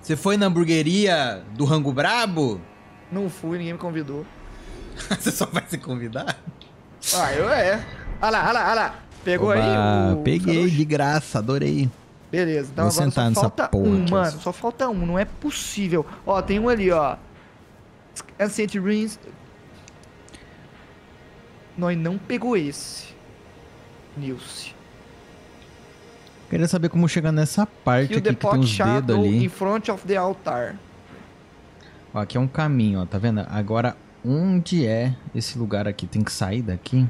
Você foi na hamburgueria do Rango Brabo? Não fui, ninguém me convidou. você só vai se convidar? Ah, eu é. Olha lá, olha lá, olha lá. Pegou aí Oba, o... Peguei de graça, adorei. Beleza, então Vou agora sentar só nessa falta porra um, mano. Só falta um, não é possível. Ó, tem um ali, ó. Ancient Ruins. Nós não pegou esse. Nilce. Queria saber como chegar nessa parte Kill aqui the que tem uns dedos shadow in ali. front of the altar. Ó, aqui é um caminho, ó, tá vendo? Agora, onde é esse lugar aqui? Tem que sair daqui?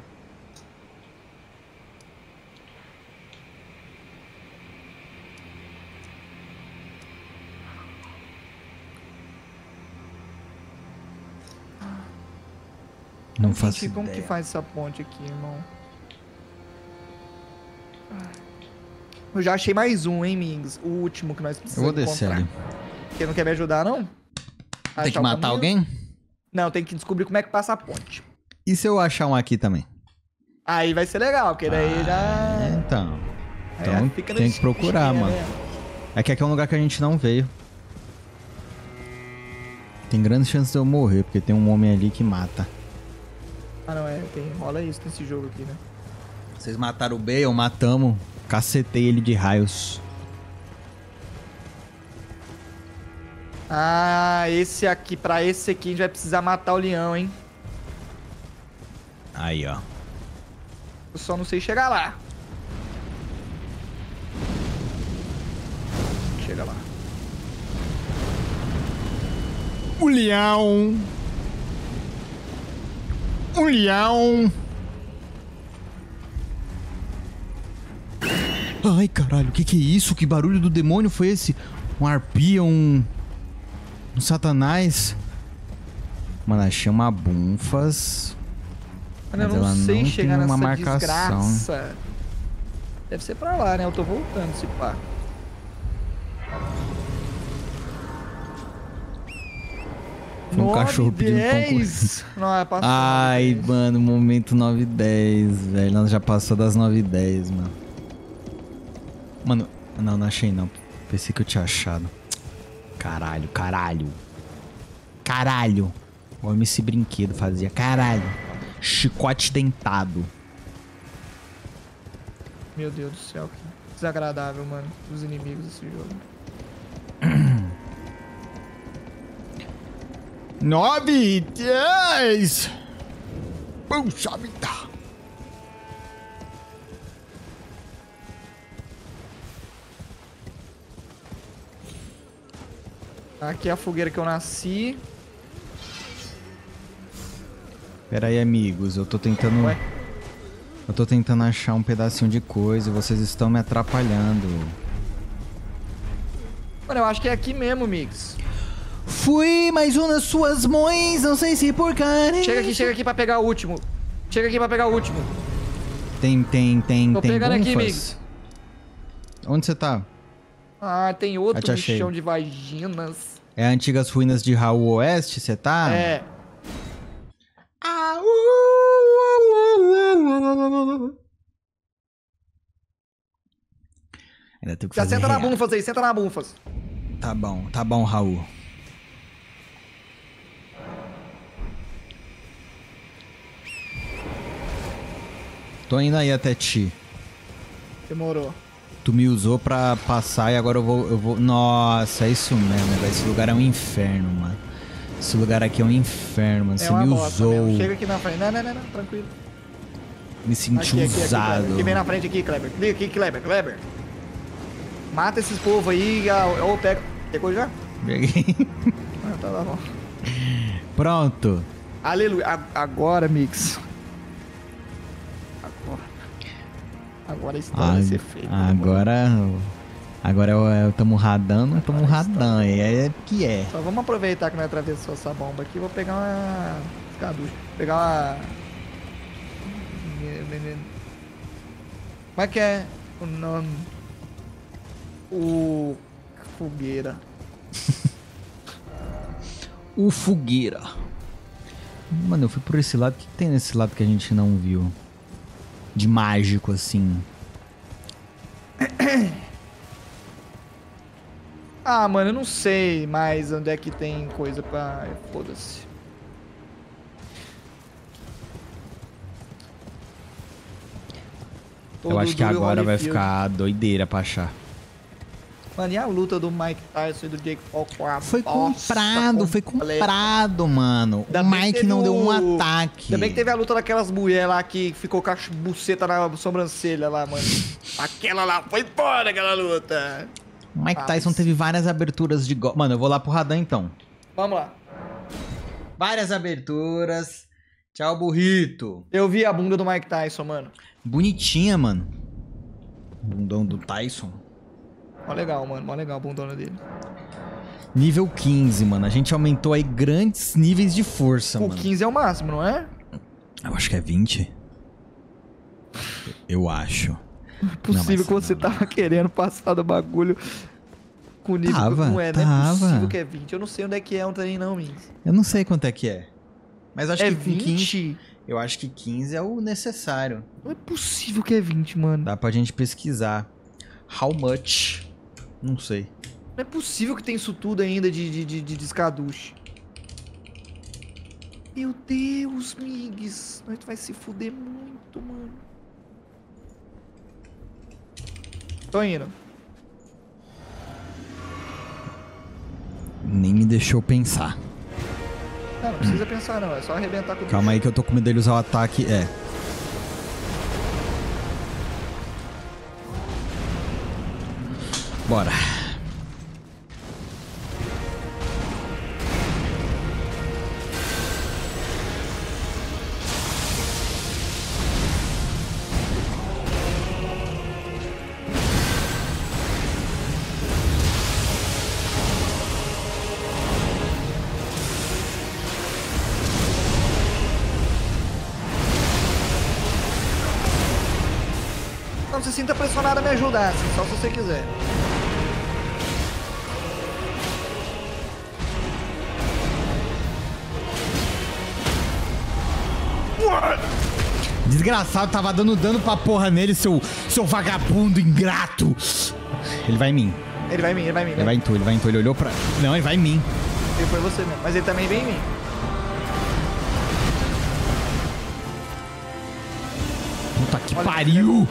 Não faço Gente, como ideia. que faz essa ponte aqui, irmão? Eu já achei mais um, hein, Mings? O último que nós Eu precisamos vou descer encontrar. ali. Você não quer me ajudar, não? Tem que matar alguém? Não, tem que descobrir como é que passa a ponte. E se eu achar um aqui também? Aí vai ser legal, porque daí É, já... então. aí Então fica no tem que procurar, esquema, mano. né? É que aqui é um lugar que a gente não veio. Tem grandes chances de eu morrer, porque tem um homem ali que mata. Ah, não, é, tem, rola isso nesse jogo aqui, né? Vocês mataram o Bale, matamos. Cacetei ele de raios. Ah, esse aqui, pra esse aqui a gente vai precisar matar o leão, hein? Aí, ó. Eu só não sei chegar lá. Chega lá. O leão. O leão. Ai, caralho, o que que é isso? Que barulho do demônio foi esse? Um arpia, um... Um satanás? Mano, achei uma bunfas. Mano, eu não sei não chegar nessa marcação. desgraça. Deve ser pra lá, né? Eu tô voltando esse pá. Foi um cachorro pedindo 10. Não, é passou. Ai, 10. mano, momento 9 e 10, velho. Nós já passou das 9 e 10, mano. Mano, não, não achei não. Pensei que eu tinha achado. Caralho, caralho. Caralho. O MC Brinquedo fazia. Caralho. Chicote dentado. Meu Deus do céu, que desagradável, mano. Os inimigos desse jogo. 9 e 10. Puxa vida. Aqui é a fogueira que eu nasci. Pera aí, amigos. Eu tô tentando... Ué? Eu tô tentando achar um pedacinho de coisa e vocês estão me atrapalhando. Mano, eu acho que é aqui mesmo, Mix. Fui mais um nas suas mães, não sei se por carência. Chega aqui, chega aqui pra pegar o último. Chega aqui pra pegar o último. Tem, tem, tem, Tô tem pegando aqui, amigos. Onde você tá? Ah, tem outro bichão de vaginas. É antigas ruínas de Raul Oeste, você tá? É. Ainda tem que Já fazer senta na real. bunfas aí, senta na bunfas. Tá bom, tá bom, Raul. Tô indo aí até ti. Demorou. Tu me usou pra passar e agora eu vou. Eu vou... Nossa, é isso mesmo, velho. Esse lugar é um inferno, mano. Esse lugar aqui é um inferno, mano. É Você me usou. Chega aqui na frente. Não, não, não, não, tranquilo. Me senti Aqui, aqui, aqui, usado. Kleber. Aqui, vem na frente aqui, Kleber. Vem aqui, Kleber, Kleber. Mata esses povos aí, ou pega. Tem coisa já? Peguei. Ah, tá, tá bom. Pronto. Aleluia. Agora, Mix. Agora a história vai ser feita. agora. Agora eu, eu tamo radando, tamo radando. E é que é. Só vamos aproveitar que nós atravessou essa bomba aqui. Vou pegar uma. Caducho. Pegar uma. Como é que é o nome? O. Fogueira. O Fogueira. Mano, eu fui por esse lado. O que tem nesse lado que a gente não viu? De mágico, assim. Ah, mano, eu não sei mais onde é que tem coisa pra. Foda-se. eu acho que agora vai ficar doideira pra achar. Mano, e a luta do Mike Tyson e do Jake Paul com a Foi bosta comprado, foi comprado, mano. Ainda o Mike não deu um o- ataque. Ainda bem que teve a luta daquelas mulheres lá que ficou com a buceta na sobrancelha lá, mano. aquela lá foi fora aquela luta. O Mike Ah, Tyson teve várias aberturas de go... Mano, eu vou lá pro Radan então. Vamos lá. Várias aberturas. Tchau, burrito. Eu vi a bunda do Mike Tyson, mano. Bonitinha, mano. Bundão do Tyson. Mó legal, mano. Mó legal a bundona dele. Nível 15, mano. A gente aumentou aí grandes níveis de força, O mano. 15 é o máximo, não é? Eu acho que é 20. Eu acho. Possível mas- que você tava querendo passar do bagulho com nível Tava, que não é, não é tava. possível que é 20. Eu não sei onde é que é um trem não, Mins. Eu não sei quanto é que é. Mas acho É que com 15. 20? Eu acho que 15 é o necessário. Não é possível que é 20, mano. Dá pra gente pesquisar. How much? Não sei. Não é possível que tem isso tudo ainda de, de, de, de descaduche. Meu Deus, Migs. Nós vai se fuder muito, mano. Tô indo. Nem me deixou pensar. Não, não precisa pensar não. É só arrebentar com o Calma aí que eu tô com medo dele usar o ataque. É. Bora. Não se sinta pressionado a me ajudar, assim, só se você quiser. Desgraçado, tava dando dano pra porra nele, seu, seu vagabundo ingrato. Ele vai em mim. Ele vai em mim, ele vai em mim. Ele vai em tu, ele vai em tu. Ele olhou pra. Não, ele vai em mim. Ele foi você mesmo. Mas ele também vem em mim. Puta que Olha, pariu!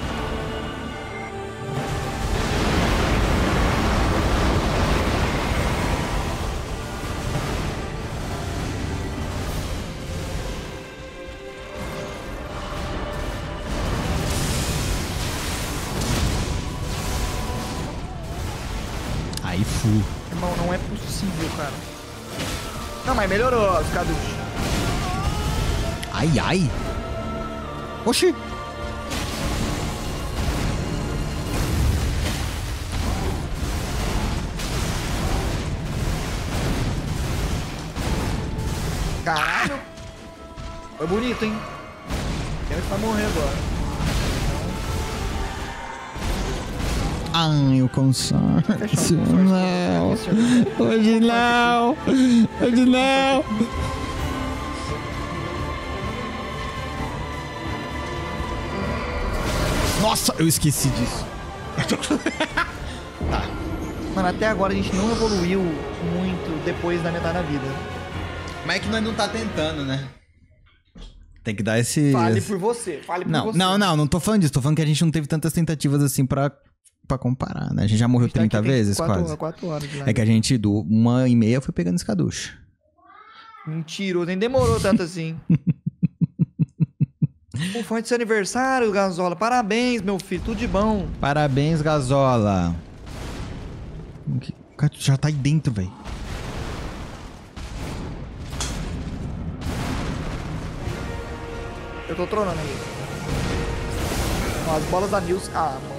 Melhorou os caduchos. Ai, ai. Oxi. Caralho. Foi bonito, hein? Ai, o consórcio. Não. Hoje não. Hoje não. Nossa, eu esqueci disso. Mano, até agora a gente não evoluiu muito depois da metade da vida. Mas é que nós não tá tentando, né? Tem que dar esse. Fale esse- por você, fale por Não, você. não, não, não tô falando disso. Tô falando que a gente não teve tantas tentativas assim pra, pra comparar, né? A gente já morreu Tá aqui 30 tem vezes, quatro, quase. Quatro horas É que a gente, do uma e meia, foi pegando escaducho. Mentiroso, nem demorou tanto assim. Pô, foi de seu aniversário, Gazola. Parabéns, meu filho. Tudo de bom. Parabéns, Gazola. O cara já tá aí dentro, velho. Eu tô tronando aí. As bolas da Nils. Ah, mano.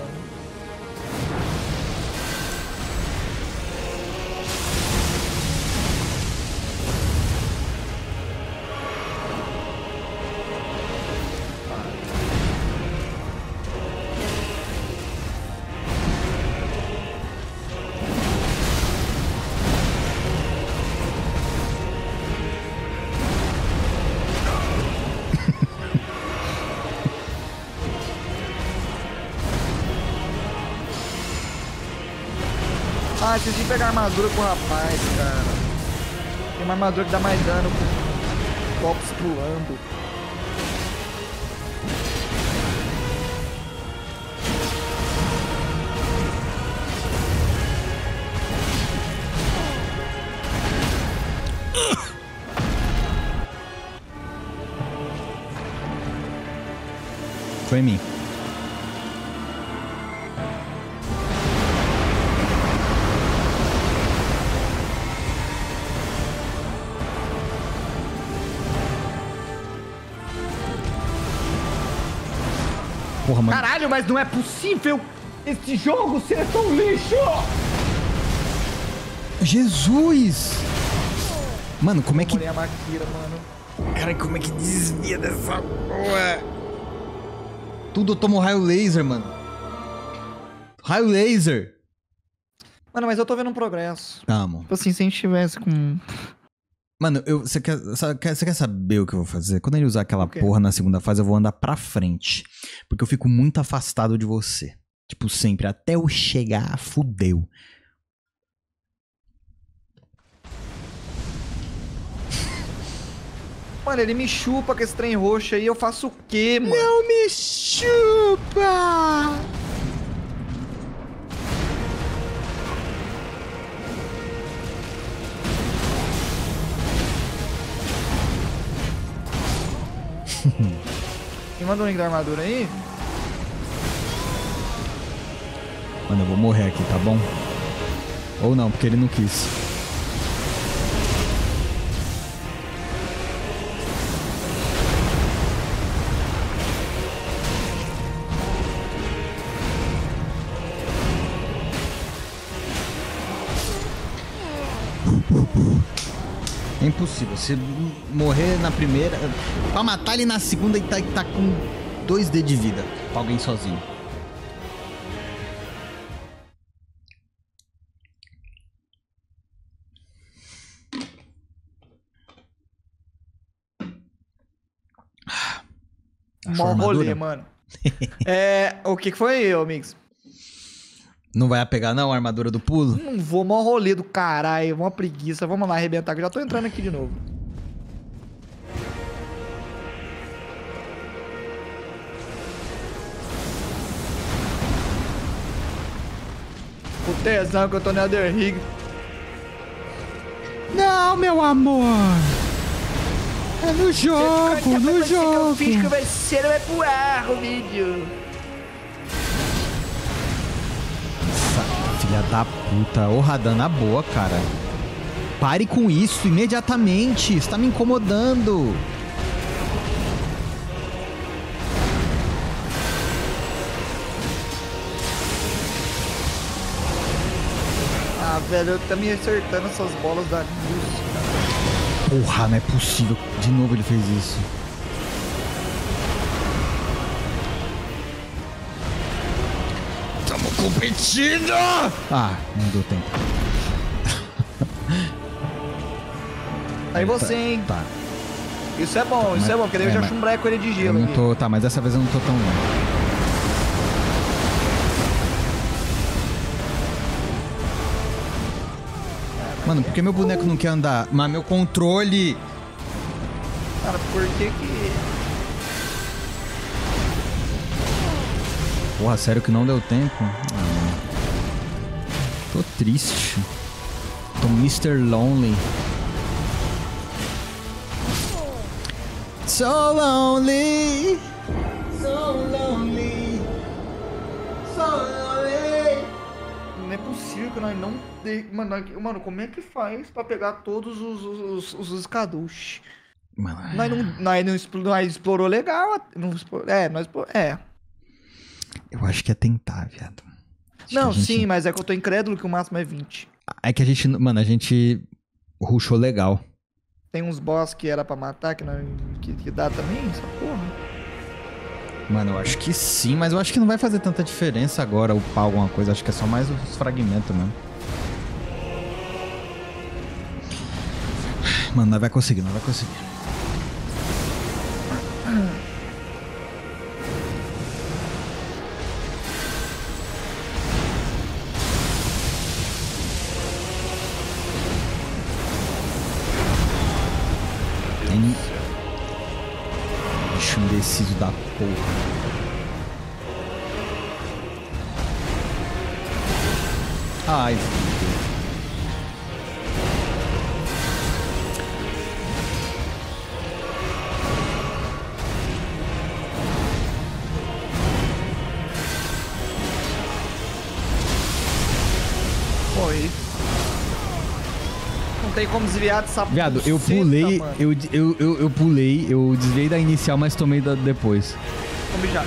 Armadura com o rapaz, cara. Tem uma armadura que dá mais dano com copos pulando. Foi em mim. Mano. Caralho, mas não é possível esse jogo ser tão lixo! Jesus! Mano, como é que. Cara, como é que desvia dessa porra? Tudo eu tomo raio laser, mano. Raio laser. Mano, mas eu tô vendo um progresso. Amo. Tipo assim, se a gente tivesse com. Mano, você, quer, quer- saber o que eu vou fazer? Quando ele usar aquela porra na segunda fase, eu vou andar pra frente. Porque eu fico muito afastado de você. Tipo, sempre. Até eu chegar, fudeu. Mano, ele me chupa com esse trem roxo aí, eu faço o quê, mano? Não me chupa! Me manda o link da armadura aí. Mano, eu vou morrer aqui, tá bom? Ou não, porque ele não quis. Impossível. Se morrer na primeira. Pra matar ele na segunda, ele tá, tá com dois D de vida. Pra alguém sozinho. Mó rolê, mano. é. O que que foi, ô Mix? Não vai apegar não a armadura do pulo? Não vou, mó rolê do caralho, mó preguiça. Vamos lá arrebentar, que eu já tô entrando aqui de novo. O tesão que eu tô no Elder Ring. Não, meu amor! É no jogo, no jogo! Eu fiz que vai ser, vai pro ar o vídeo. Filha da puta, ô Radan, na boa, cara. Pare com isso imediatamente, está me incomodando. Ah, velho, tá me acertando essas bolas da luz. Porra, não é possível. De novo ele fez isso. Tamo competindo! Ah, não deu tempo. Aí você, hein? Tá. Isso é bom, isso Mas- é bom, porque daí eu é, já mas- chumbreco ele de Eu gelo não aqui. tô. Tá, mas dessa vez eu não tô tão longe. Mano, por que meu boneco não quer andar? Mas meu controle. Cara, por que que... Porra, sério que não deu tempo? Ah. Tô triste. Tô Mr. Lonely. So lonely. So lonely. So lonely. Não é possível que nós não... De... Mano, mano, como é que faz pra pegar todos os, os, os, os escaduches? Mano, Nós não, nós não nós explorou legal. Não explorou, é, nós é. Eu acho que é tentar, viado. Acho Não, gente- sim, mas é que eu tô incrédulo que o máximo é 20. É que a gente, mano, a gente rushou legal. Tem uns boss que era pra matar, que, nós, que, que dá também, essa porra. Mano, eu acho que sim, mas eu acho que não vai fazer tanta diferença agora upar alguma coisa. Acho que é só mais os fragmentos mesmo. Mano, nós vai conseguir, nós vai conseguir. Preciso da porra. Ai, filho. Não tem como desviar dessa Viado, eu pulei, eu, eu, eu, eu pulei, eu desviei da inicial, mas tomei da depois. Vamos mijar.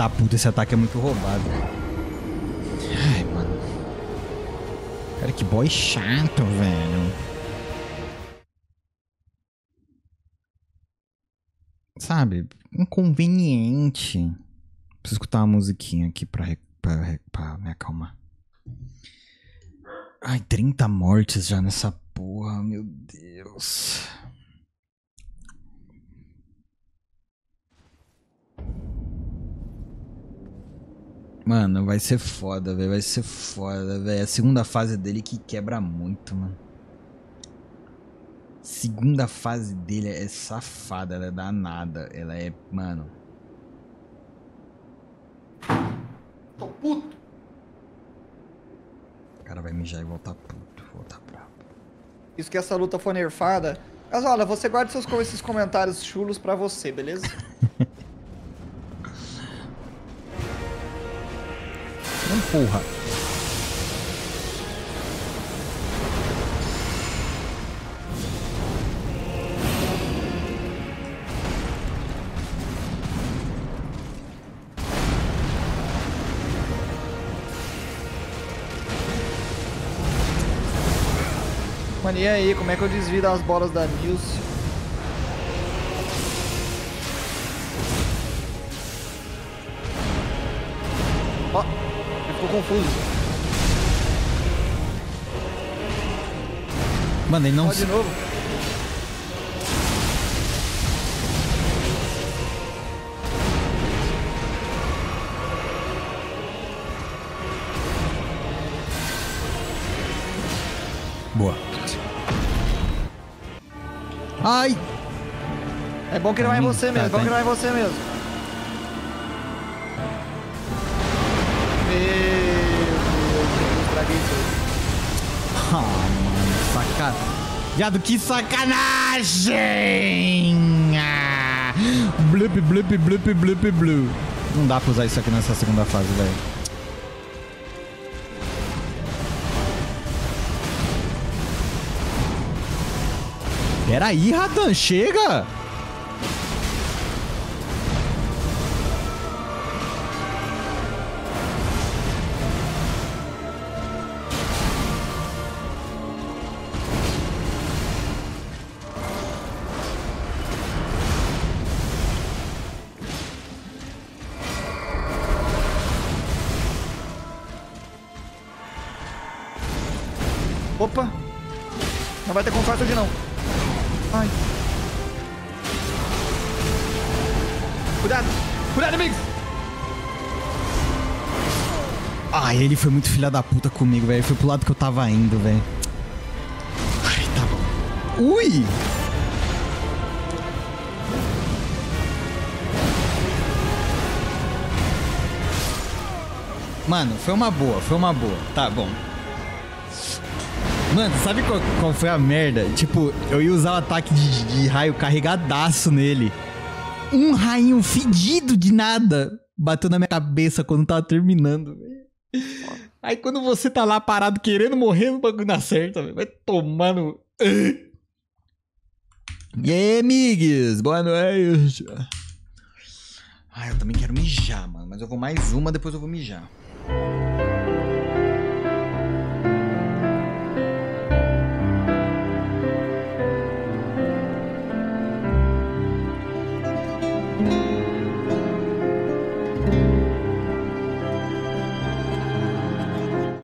Da puta, esse ataque é muito roubado. Ai, mano. Cara, que boy chato, velho. Sabe? Inconveniente. Preciso escutar uma musiquinha aqui pra, pra, pra me acalmar. Ai, 30 mortes já nessa porra, meu Deus. Mano, vai ser foda, velho. Vai ser foda, velho. A segunda fase dele que quebra muito, mano. Segunda fase dele é safada, ela é danada. Ela é, mano. Tô puto. O cara vai mijar e voltar puto, voltar bravo. Isso que essa luta foi nerfada. Mas olha, você guarda seus, esses comentários chulos pra você, beleza? Não porra. Mano, e aí, como é que eu desvio das bolas da Nilce? Confuso. Mano, ele não. Ó, de novo. Boa. Ai! É bom que não é em você tá, mesmo, é bom tá. que não é em você mesmo. Saca... Viado, que sacanagem! Ah! Blup, blup, blup, blup, blup. Não dá pra usar isso aqui nessa segunda fase, velho. Peraí, Radan, chega! Ele foi muito filha da puta comigo, velho. Foi pro lado que eu tava indo, velho. Ai, tá bom. Ui! Mano, foi uma boa, foi uma boa. Tá bom. Mano, sabe qual, qual foi a merda? Tipo, eu ia usar o ataque de, de raio carregadaço nele. Um rainho fedido de nada bateu na minha cabeça quando tava terminando, velho. Aí quando você tá lá parado querendo morrer, o bagulho acerta, velho. Vai tomando. E aí, amigos? Boa noite. Ah, eu também quero mijar, mano. Mas eu vou mais uma, depois eu vou mijar.